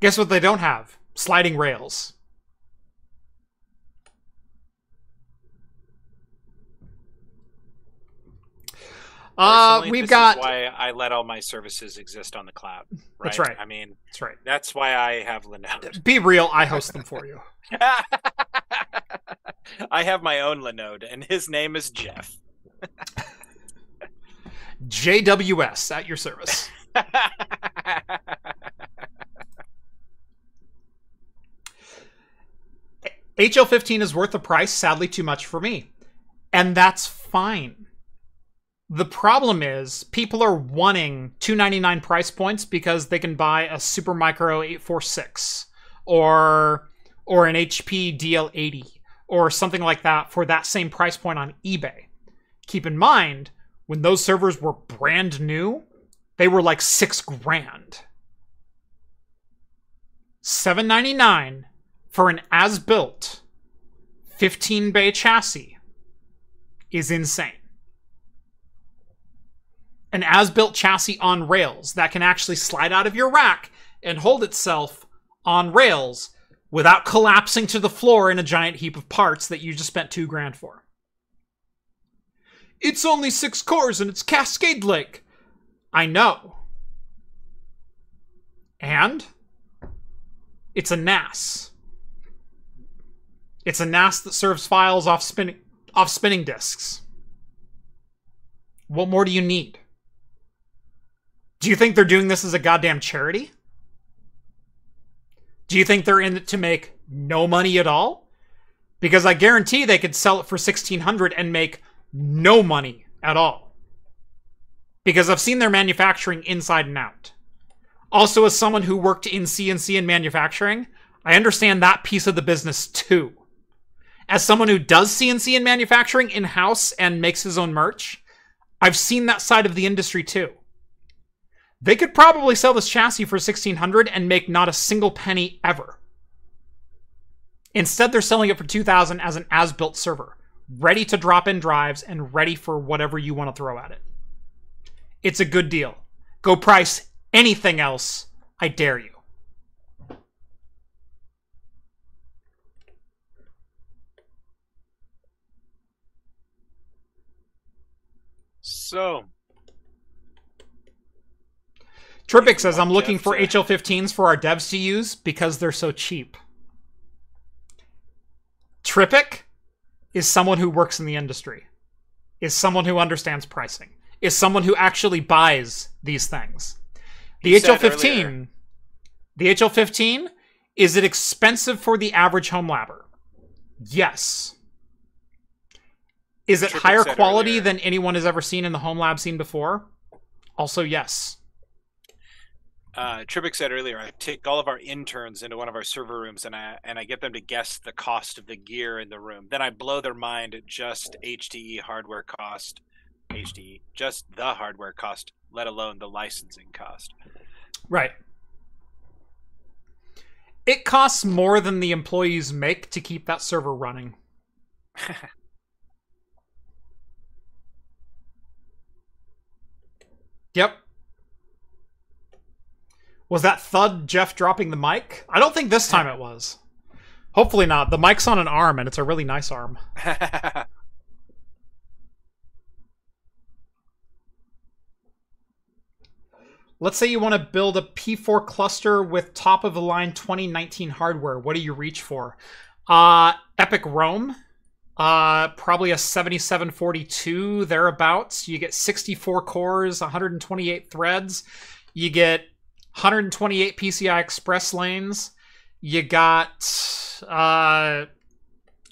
Guess what they don't have? Sliding rails. Uh, we've got. why I let all my services exist on the cloud. Right? That's right. I mean, that's right. That's why I have Linode. Be real. I host them for you. I have my own Linode, and his name is Jeff. JWS at your service. HL15 is worth the price, sadly too much for me. And that's fine. The problem is people are wanting 299 price points because they can buy a Supermicro 846 or or an HP DL80 or something like that for that same price point on eBay. Keep in mind, when those servers were brand new, they were like 6 grand. 799 for an as built 15 bay chassis is insane. An as built chassis on rails that can actually slide out of your rack and hold itself on rails without collapsing to the floor in a giant heap of parts that you just spent two grand for. It's only six cores and it's Cascade Lake. I know. And it's a NAS. It's a NAS that serves files off spinning off spinning disks. What more do you need? Do you think they're doing this as a goddamn charity? Do you think they're in it to make no money at all? because I guarantee they could sell it for 1600 and make no money at all. Because I've seen their manufacturing inside and out. Also, as someone who worked in CNC and manufacturing, I understand that piece of the business too. As someone who does CNC and manufacturing in house and makes his own merch, I've seen that side of the industry too. They could probably sell this chassis for 1600 and make not a single penny ever. Instead, they're selling it for 2000 as an as-built server, ready to drop in drives and ready for whatever you want to throw at it. It's a good deal. Go price anything else, I dare you. So, Tripic says, I'm looking for HL15s for our devs to use because they're so cheap. Tripic is someone who works in the industry, is someone who understands pricing, is someone who actually buys these things. The He HL15, the HL15, is it expensive for the average home labber? Yes. Is it Tripic higher quality earlier- than anyone has ever seen in the home lab scene before? Also, yes. Uh, Tripic said earlier, I take all of our interns into one of our server rooms and I and I get them to guess the cost of the gear in the room. Then I blow their mind at just HDE hardware cost, HDE, just the hardware cost, let alone the licensing cost. Right. It costs more than the employees make to keep that server running. Yep. Was that thud Jeff dropping the mic? I don't think this time it was. Hopefully not. The mic's on an arm and it's a really nice arm. Let's say you want to build a P4 cluster with top of the line 2019 hardware. What do you reach for? Uh, EPYC Rome, uh, probably a 7742 thereabouts. You get 64 cores, 128 threads. You get 128 PCI Express lanes. You got uh,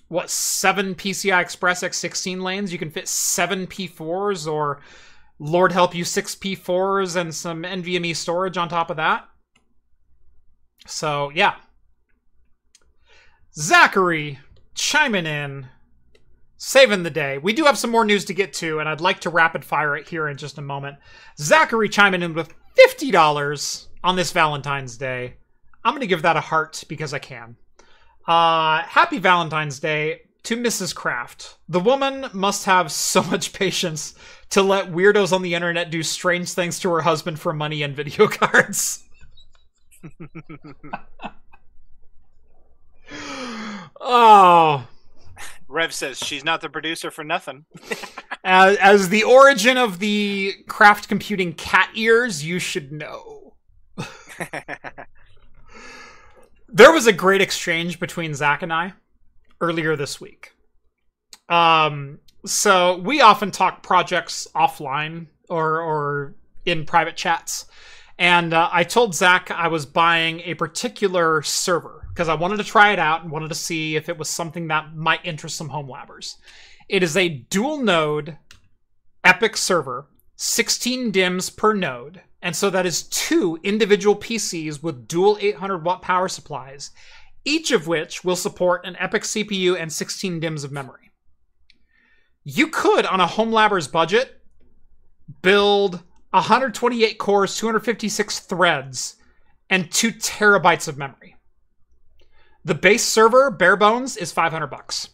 what seven PCI Express X16 lanes? You can fit seven P4s or Lord help you, six P4s and some NVMe storage on top of that. So, yeah. Zachary chiming in, saving the day. We do have some more news to get to, and I'd like to rapid fire it here in just a moment. Zachary chiming in with $50 on this Valentine's Day. I'm going to give that a heart because I can. Uh, happy Valentine's Day to Mrs. Kraft. The woman must have so much patience to let weirdos on the internet do strange things to her husband for money and video cards. oh, Rev says she's not the producer for nothing. as, as the origin of the craft computing cat ears, you should know. There was a great exchange between Zach and I earlier this week. Um, so we often talk projects offline or or in private chats, and uh, I told Zach I was buying a particular server because I wanted to try it out and wanted to see if it was something that might interest some home labbers. It is a dual node EPYC server, 16 DIMMs per node, and so that is two individual PCs with dual 800 watt power supplies, each of which will support an EPYC CPU and 16 DIMMs of memory. You could, on a home labber's budget, build 128 cores, 256 threads, and two terabytes of memory. The base server, bare bones, is 500 bucks.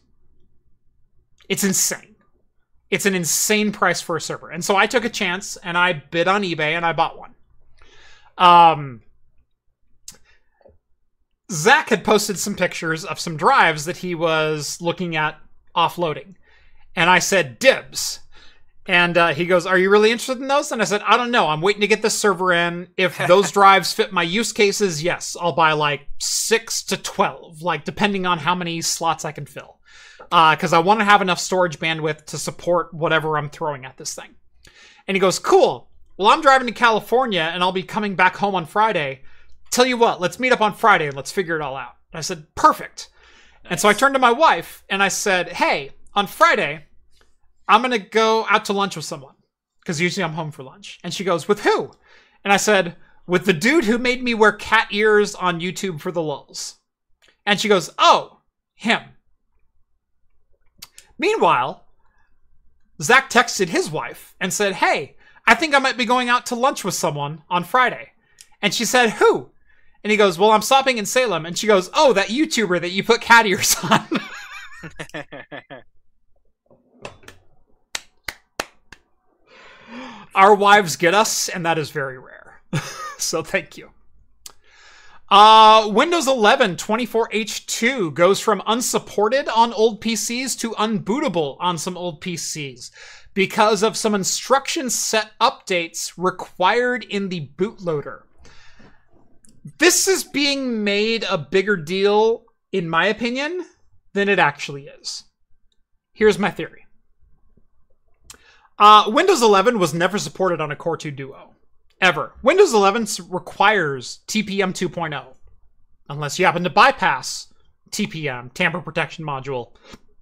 It's insane. It's an insane price for a server. And so I took a chance and I bid on eBay and I bought one. Um, Zach had posted some pictures of some drives that he was looking at offloading. And I said, dibs. And uh, he goes, Are you really interested in those? And I said, I don't know. I'm waiting to get the server in. If those drives fit my use cases, yes, I'll buy like six to 12, like depending on how many slots I can fill. Uh, because I want to have enough storage bandwidth to support whatever I'm throwing at this thing. And he goes, Cool. Well, I'm driving to California and I'll be coming back home on Friday. Tell you what, let's meet up on Friday and let's figure it all out. And I said, Perfect. And so I turned to my wife and I said, Hey, on Friday, I'm going to go out to lunch with someone because usually I'm home for lunch. And she goes, With who? And I said, With the dude who made me wear cat ears on YouTube for the lulls. And she goes, Oh, him. Meanwhile, Zach texted his wife and said, Hey, I think I might be going out to lunch with someone on Friday. And she said, Who? And he goes, Well, I'm stopping in Salem. And she goes, Oh, that YouTuber that you put cat ears on. Our wives get us, and that is very rare. so thank you. Uh, Windows 11 24H2 goes from unsupported on old PCs to unbootable on some old PCs because of some instruction set updates required in the bootloader. This is being made a bigger deal, in my opinion, than it actually is. Here's my theory. Uh, Windows 11 was never supported on a Core 2 Duo. Ever. Windows 11 requires TPM 2.0. Unless you happen to bypass TPM, Tamper Protection Module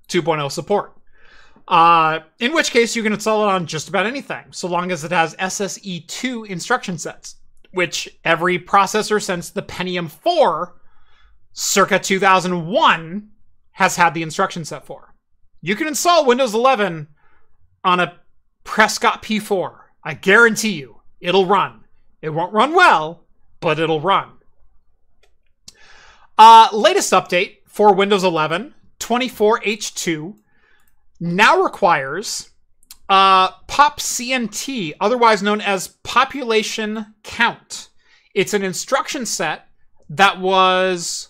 2.0 support. Uh, in which case, you can install it on just about anything, so long as it has SSE2 instruction sets, which every processor since the Pentium 4, circa 2001, has had the instruction set for. You can install Windows 11 on a Prescott P4. I guarantee you, it'll run. It won't run well, but it'll run. Uh, latest update for Windows 11 24H2 now requires uh, PopCNT, otherwise known as population count. It's an instruction set that was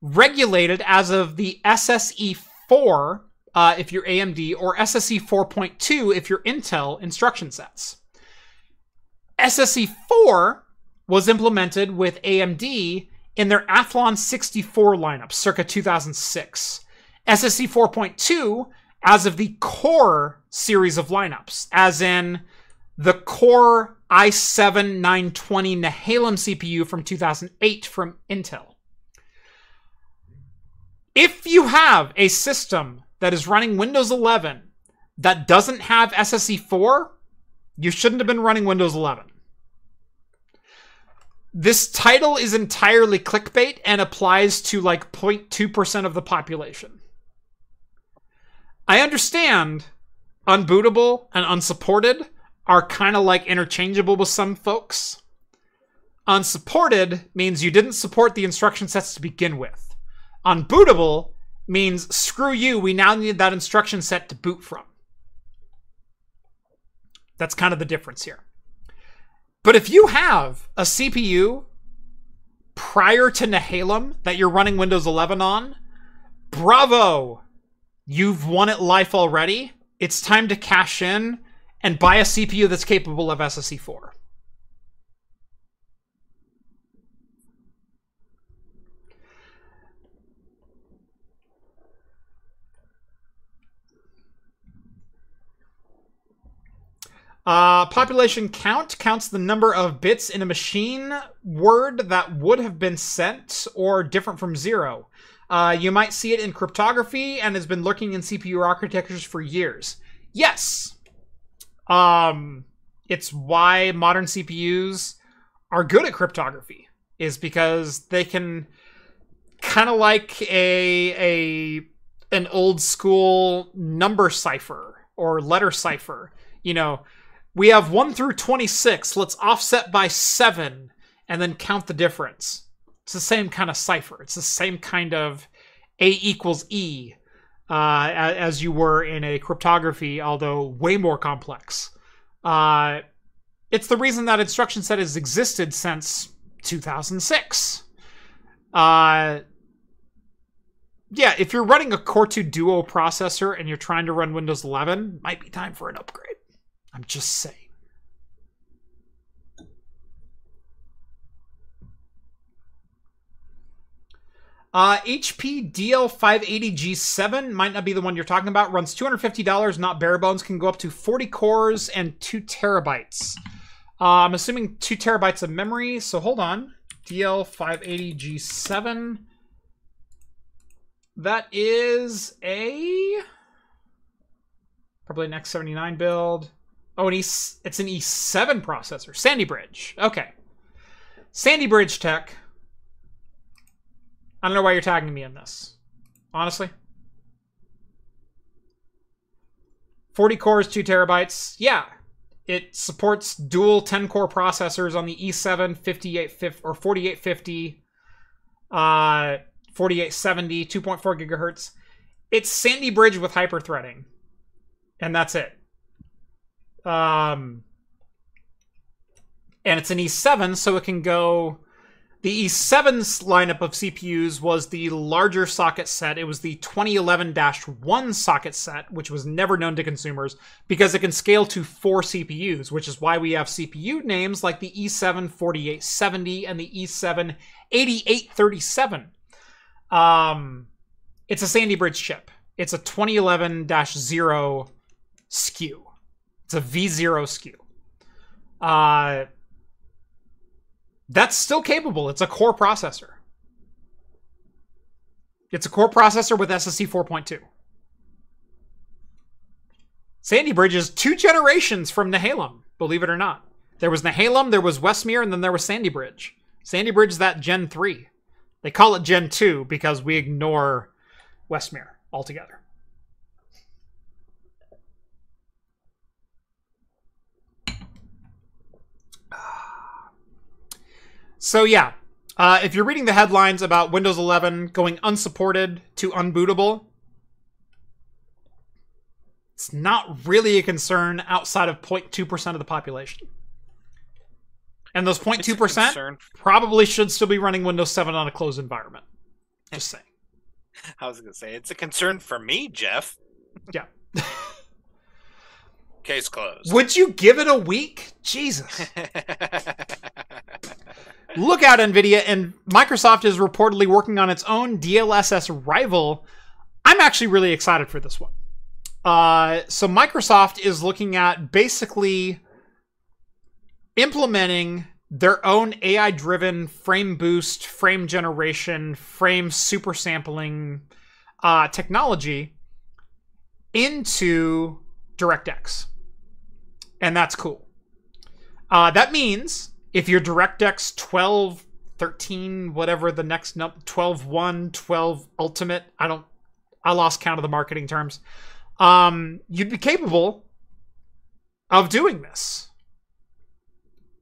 regulated as of the SSE 4 uh, if you're AMD or SSE 4.2 if you're Intel instruction sets. SSE 4 was implemented with AMD in their Athlon 64 lineup circa 2006. SSE 4.2 as of the core series of lineups, as in the core i7 920 Nehalem CPU from 2008 from Intel. If you have a system that is running Windows 11 that doesn't have SSE 4, you shouldn't have been running Windows 11. This title is entirely clickbait and applies to like 0.2% of the population. I understand unbootable and unsupported are kind of like interchangeable with some folks. Unsupported means you didn't support the instruction sets to begin with. Unbootable means screw you, we now need that instruction set to boot from. That's kind of the difference here. But if you have a CPU prior to Nehalem that you're running Windows 11 on, bravo! You've won at life already. It's time to cash in and buy a CPU that's capable of SSE4. Uh, population count counts the number of bits in a machine word that would have been sent or different from zero. Uh, you might see it in cryptography and has been lurking in CPU architectures for years. Yes. Um, it's why modern CPUs are good at cryptography is because they can kind of like a a an old school number cipher or letter cipher. You know, we have 1 through 26. Let's offset by 7 and then count the difference. It's the same kind of cipher. It's the same kind of A equals E uh, as you were in a cryptography, although way more complex. Uh, it's the reason that instruction set has existed since 2006. Uh, yeah, if you're running a Core 2 Duo processor and you're trying to run Windows 11, might be time for an upgrade. I'm just saying. Uh, HP DL580G7 might not be the one you're talking about. Runs $250, not bare bones. Can go up to 40 cores and 2 terabytes. Uh, I'm assuming 2 terabytes of memory, so hold on. DL580G7. That is a probably an X79 build. Oh, an E it's an E7 processor. Sandy Bridge. Okay. Sandy Bridge Tech. I don't know why you're tagging me in this. Honestly. 40 cores, 2 terabytes. Yeah. It supports dual 10 core processors on the E7 5850 or 4850 uh 4870 2.4 gigahertz. It's Sandy Bridge with hyperthreading. And that's it. Um and it's an E7 so it can go the E7's lineup of CPUs was the larger socket set. It was the 2011-1 socket set, which was never known to consumers because it can scale to four CPUs, which is why we have CPU names like the E7 4870 and the E7 8837. Um, it's a Sandy Bridge chip. It's a 2011-0 SKU. It's a V0 SKU. Uh, that's still capable. It's a core processor. It's a core processor with SSE 4.2. Sandy Bridge is two generations from Nehalem, believe it or not. There was Nehalem, there was Westmere, and then there was Sandy Bridge. Sandy Bridge is that Gen 3. They call it Gen 2 because we ignore Westmere altogether. So yeah, uh, if you're reading the headlines about Windows 11 going unsupported to unbootable, it's not really a concern outside of 0.2% of the population. And those 0.2% probably should still be running Windows 7 on a closed environment. Just saying. I was going to say, it's a concern for me, Jeff. Yeah. Case closed. Would you give it a week? Jesus. Look out, NVIDIA, and Microsoft is reportedly working on its own DLSS rival. I'm actually really excited for this one. Uh, so, Microsoft is looking at basically implementing their own AI driven frame boost, frame generation, frame super sampling uh, technology into DirectX. And that's cool. Uh, that means if your DirectX 12, 13, whatever the next num 12 1, 12 ultimate, I don't, I lost count of the marketing terms, um, you'd be capable of doing this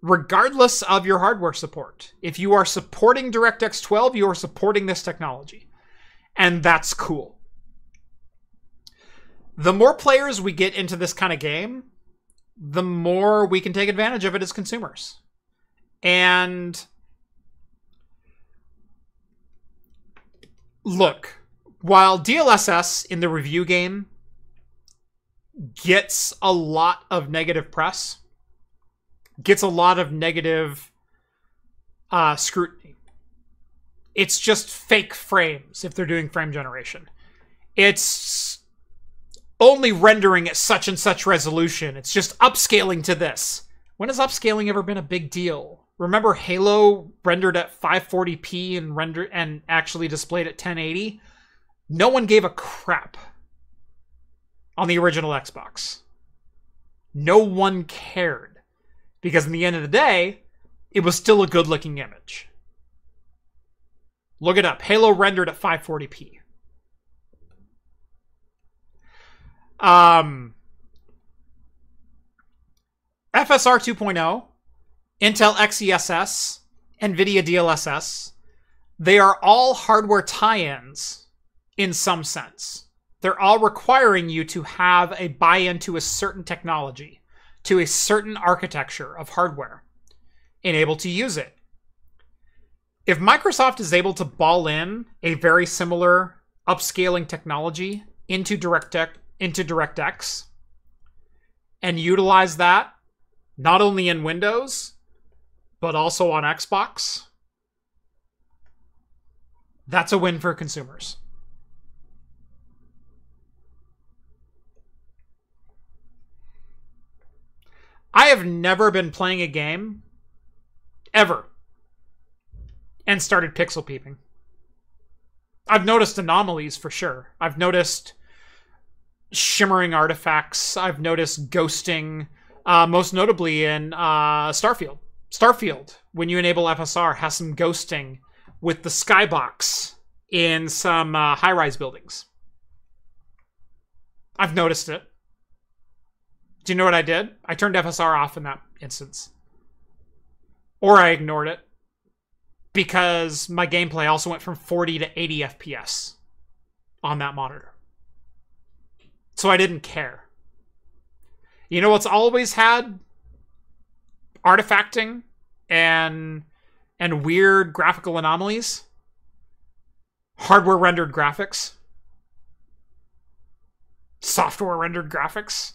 regardless of your hardware support. If you are supporting DirectX 12, you are supporting this technology. And that's cool. The more players we get into this kind of game, the more we can take advantage of it as consumers. And look, while DLSS in the review game gets a lot of negative press, gets a lot of negative uh, scrutiny. It's just fake frames if they're doing frame generation. It's only rendering at such and such resolution. It's just upscaling to this. When has upscaling ever been a big deal? Remember Halo rendered at 540p and render and actually displayed at 1080? No one gave a crap on the original Xbox. No one cared because in the end of the day, it was still a good looking image. Look it up. Halo rendered at 540p. Um, FSR 2.0, Intel XeSS, NVIDIA DLSS, they are all hardware tie ins in some sense. They're all requiring you to have a buy in to a certain technology to a certain architecture of hardware and able to use it. If Microsoft is able to ball in a very similar upscaling technology into DirectX, into DirectX and utilize that not only in Windows but also on Xbox, that's a win for consumers. I have never been playing a game ever and started pixel peeping. I've noticed anomalies for sure. I've noticed shimmering artifacts. I've noticed ghosting, uh, most notably in uh, Starfield. Starfield, when you enable FSR, has some ghosting with the skybox in some uh, high-rise buildings. I've noticed it. Do you know what I did? I turned FSR off in that instance. Or I ignored it because my gameplay also went from 40 to 80 FPS on that monitor. So I didn't care. You know what's always had artifacting and and weird graphical anomalies? Hardware rendered graphics. Software rendered graphics.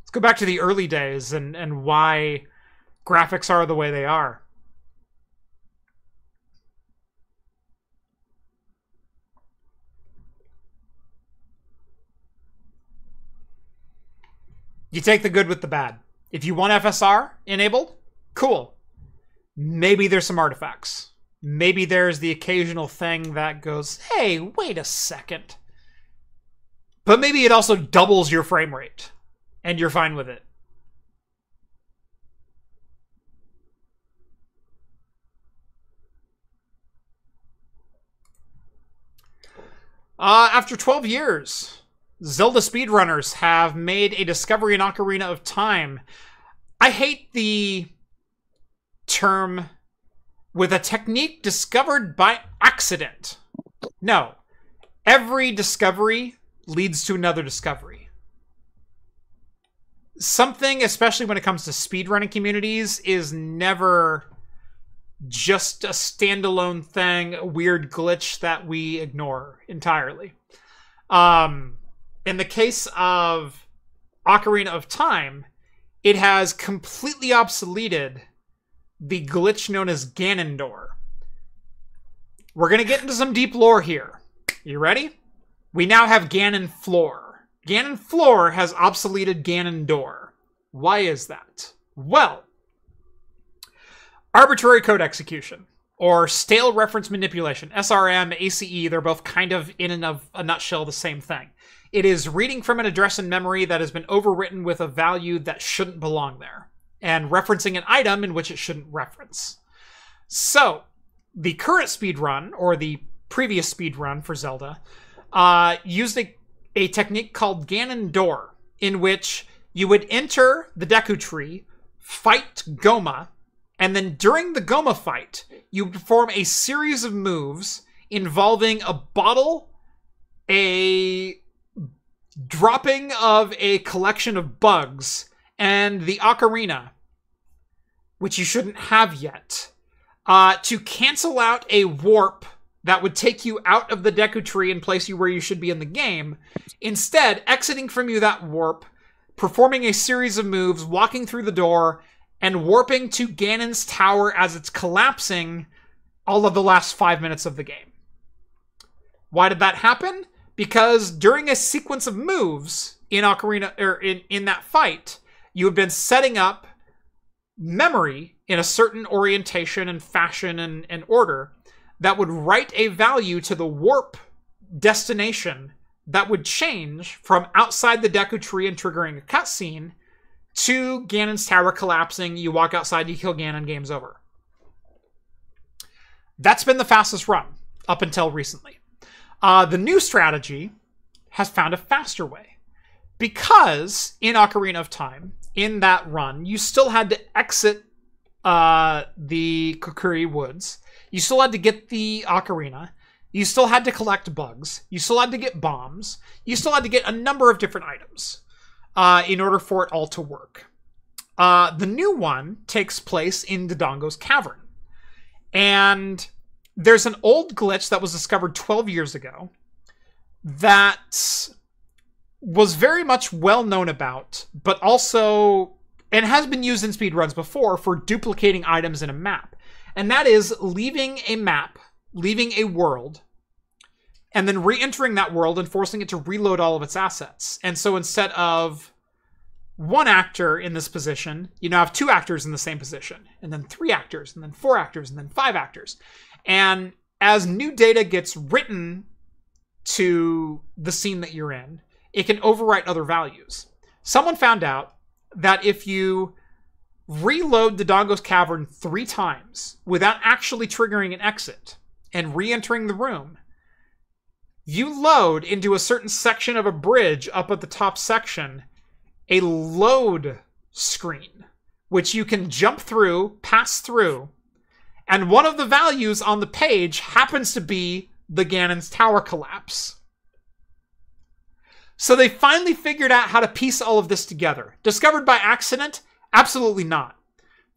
Let's go back to the early days and, and why graphics are the way they are. You take the good with the bad. If you want FSR enabled, cool. Maybe there's some artifacts. Maybe there's the occasional thing that goes, hey, wait a second. But maybe it also doubles your frame rate, and you're fine with it. Uh, after 12 years, Zelda speedrunners have made a discovery in Ocarina of Time. I hate the term with a technique discovered by accident. No. Every discovery leads to another discovery. Something, especially when it comes to speedrunning communities, is never just a standalone thing, a weird glitch that we ignore entirely. Um, in the case of Ocarina of Time, it has completely obsoleted the glitch known as Ganondoor. We're going to get into some deep lore here. You ready? We now have Ganon Floor. Ganon Floor has obsoleted Ganondoor. Why is that? Well, arbitrary code execution or stale reference manipulation, SRM, ACE, they're both kind of in and of a nutshell the same thing. It is reading from an address in memory that has been overwritten with a value that shouldn't belong there, and referencing an item in which it shouldn't reference. So, the current speed run, or the previous speed run for Zelda, uh, used a, a technique called Ganon Door, in which you would enter the Deku Tree, fight Gohma, and then during the Gohma fight, you perform a series of moves involving a bottle, a dropping of a collection of bugs and the ocarina, which you shouldn't have yet, uh, to cancel out a warp that would take you out of the Deku Tree and place you where you should be in the game. Instead, exiting from you that warp, performing a series of moves, walking through the door, and warping to Ganon's tower as it's collapsing all of the last five minutes of the game. Why did that happen? Because during a sequence of moves in Ocarina or in, in that fight, you had been setting up memory in a certain orientation and fashion and, and order that would write a value to the warp destination that would change from outside the Deku tree and triggering a cutscene to Ganon's tower collapsing. You walk outside, you kill Ganon, game's over. That's been the fastest run up until recently. Uh, the new strategy has found a faster way. Because in Ocarina of Time, in that run, you still had to exit uh, the Kokiri Woods. You still had to get the Ocarina. You still had to collect bugs. You still had to get bombs. You still had to get a number of different items uh, in order for it all to work. Uh, the new one takes place in Dodongo's Cavern. And there's an old glitch that was discovered 12 years ago that was very much well known about, but also and has been used in speedruns before for duplicating items in a map. And that is leaving a map, leaving a world, and then re-entering that world and forcing it to reload all of its assets. And so instead of one actor in this position, you now have two actors in the same position, and then three actors, and then four actors, and then five actors. And as new data gets written to the scene that you're in, it can overwrite other values. Someone found out that if you reload the Dodongo's Cavern three times without actually triggering an exit and re entering the room, you load into a certain section of a bridge up at the top section a load screen, which you can jump through, pass through, and one of the values on the page happens to be the Ganon's tower collapse. So they finally figured out how to piece all of this together. Discovered by accident? Absolutely not.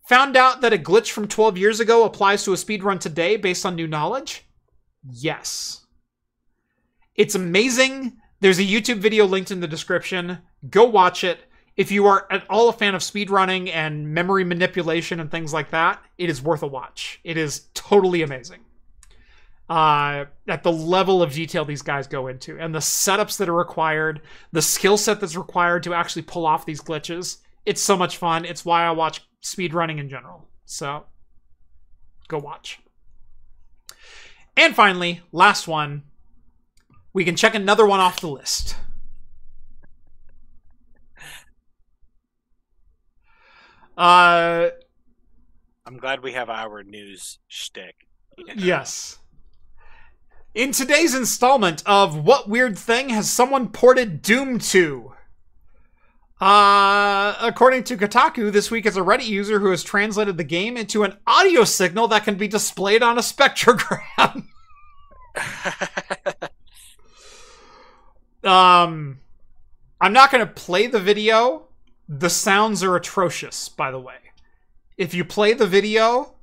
Found out that a glitch from 12 years ago applies to a speedrun today based on new knowledge? Yes. It's amazing. There's a YouTube video linked in the description. Go watch it. If you are at all a fan of speedrunning and memory manipulation and things like that, it is worth a watch. It is totally amazing. Uh, at the level of detail these guys go into and the setups that are required, the skill set that's required to actually pull off these glitches. It's so much fun. It's why I watch speedrunning in general. So go watch. And finally, last one. We can check another one off the list. Uh, I'm glad we have our news shtick. you know? yes. In today's installment of What Weird Thing Has Someone Ported Doom to? Uh, according to Kotaku, this week is a Reddit user who has translated the game into an audio signal that can be displayed on a spectrogram. um, I'm not going to play the video. The sounds are atrocious, by the way. If you play the video,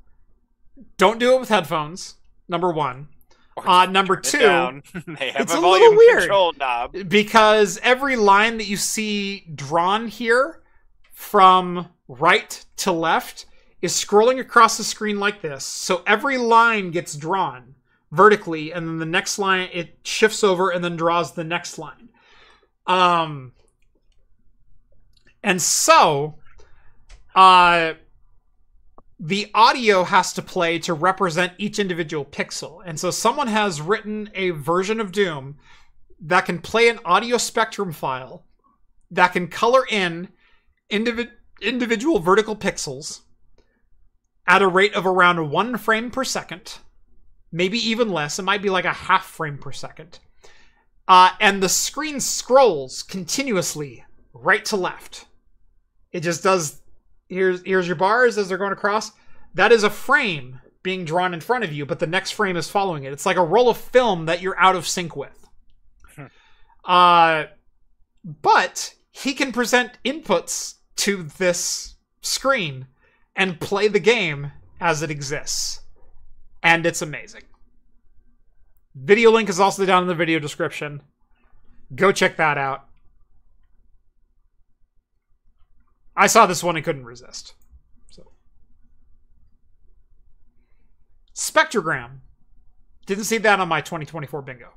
don't do it with headphones. Number one. Uh, number two, they have it's a a little weird. knob. because every line that you see drawn here from right to left is scrolling across the screen like this. So every line gets drawn vertically, and then the next line it shifts over and then draws the next line. Um, and so, uh, the audio has to play to represent each individual pixel. And so someone has written a version of Doom that can play an audio spectrum file that can color in individ- individual vertical pixels at a rate of around one frame per second, maybe even less. It might be like a half frame per second. Uh, and the screen scrolls continuously right to left. It just does. Here's here's your bars as they're going across. That is a frame being drawn in front of you, but the next frame is following it. It's like a roll of film that you're out of sync with. Uh, but he can present inputs to this screen and play the game as it exists. And it's amazing. Video link is also down in the video description. Go check that out. I saw this one and couldn't resist. So. Spectrogram. Didn't see that on my 2024 bingo.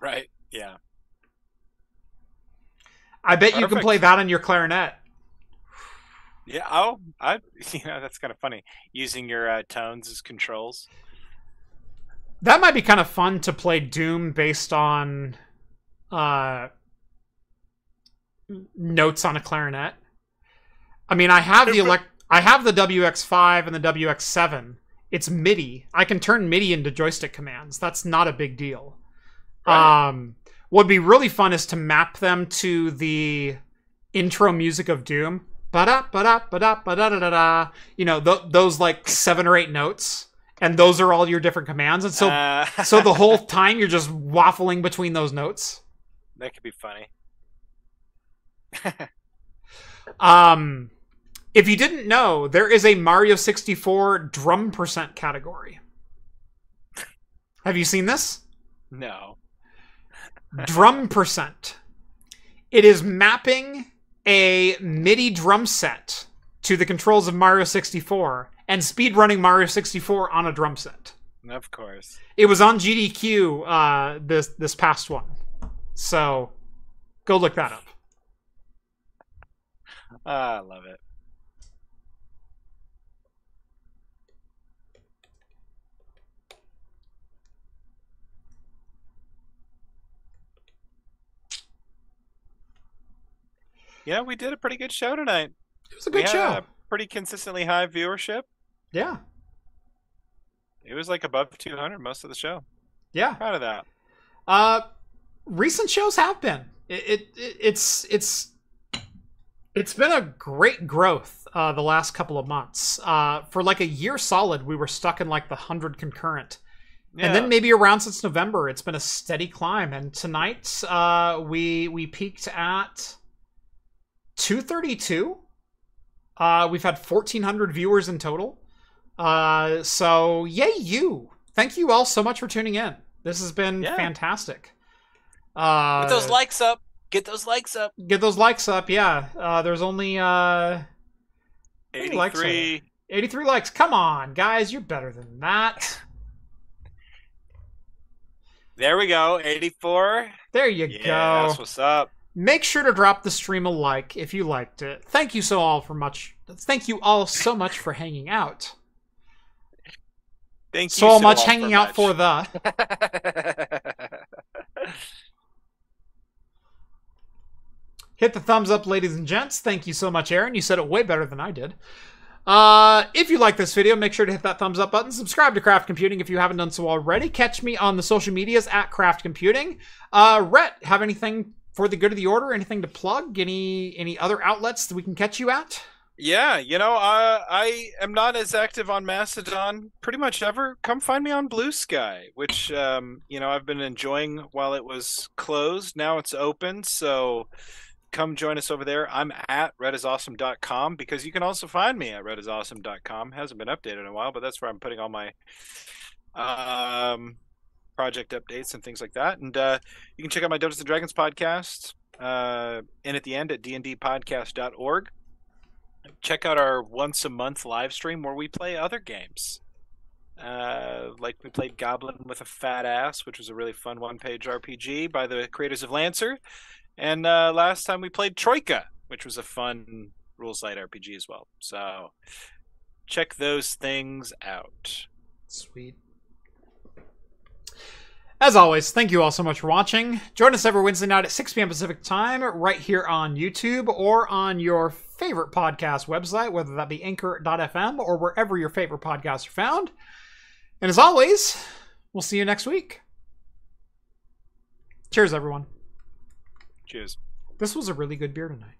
Right. Yeah. I bet you can play that on your clarinet. Yeah. Oh, I. You know, that's kind of funny. Using your uh, tones as controls. That might be kind of fun to play Doom based on uh, notes on a clarinet. I mean, I have the elect, I have the WX5 and the WX7. It's MIDI. I can turn MIDI into joystick commands. That's not a big deal. Right. Um, what'd be really fun is to map them to the intro music of Doom. Ba-da, ba-da, ba-da, ba-da-da-da-da. You know, th- those like seven or eight notes. And those are all your different commands. And so Uh, so the whole time you're just waffling between those notes. that could be funny. Um, if you didn't know, there is a Mario 64 drum percent category. Have you seen this? No. Drum percent. It is mapping a MIDI drum set to the controls of Mario 64 and speedrunning Mario 64 on a drum set. Of course. It was on GDQ uh, this this past one, so go look that up. Ah, I love it. Yeah, we did a pretty good show tonight. It was a We good had show. a pretty consistently high viewership. Yeah. It was like above 200 most of the show. Yeah. Proud of that. Uh, recent shows have been. It, it, it it's it's it's been a great growth uh, the last couple of months. Uh, for like a year solid, we were stuck in like the hundred concurrent, Yeah. and then maybe around since November, it's been a steady climb. And tonight, uh, we we peaked at two thirty two. Uh, we've had fourteen hundred viewers in total. Uh, so yay you! Thank you all so much for tuning in. This has been Yeah. fantastic. Uh, Get those likes up. Get those likes up. get those likes up. Yeah, uh, there's only uh, many likes 83. 83 likes. Come on, guys, you're better than that. There we go. 84. There you Yeah, go. that's what's up. Make sure to drop the stream a like if you liked it. Thank you so all for much. Thank you all so much for hanging out. Thank you So, much hanging out for the. Hit the thumbs up, ladies and gents. Thank you so much, Aaron. You said it way better than I did. Uh, if you like this video, make sure to hit that thumbs up button. Subscribe to Craft Computing if you haven't done so already. Catch me on the social medias at Craft Computing. Uh, Rett, have anything for the good of the order? Anything to plug? Any any other outlets that we can catch you at? Yeah, you know, uh, I am not as active on Mastodon pretty much ever. Come find me on Bluesky, which um, you know I've been enjoying while it was closed. Now it's open, so come join us over there. I'm at rettisawesome.com because you can also find me at rettisawesome.com. Hasn't been updated in a while, but that's where I'm putting all my um, project updates and things like that. And uh, you can check out my Dungeons and Dragons podcast. Uh, and at the end at dndpodcast.org check out our once a month live stream where we play other games. Uh, like we played Goblin with a Fat Ass, which was a really fun one page RPG by the creators of Lancer. And uh, last time we played Troika, which was a fun rules light RPG as well. So check those things out. Sweet. As always, thank you all so much for watching. Join us every Wednesday night at 6 p.m. Pacific time, right here on YouTube or on your favorite podcast website, whether that be anchor.fm or wherever your favorite podcasts are found. And as always, we'll see you next week. Cheers, everyone. Cheers. This was a really good beer tonight.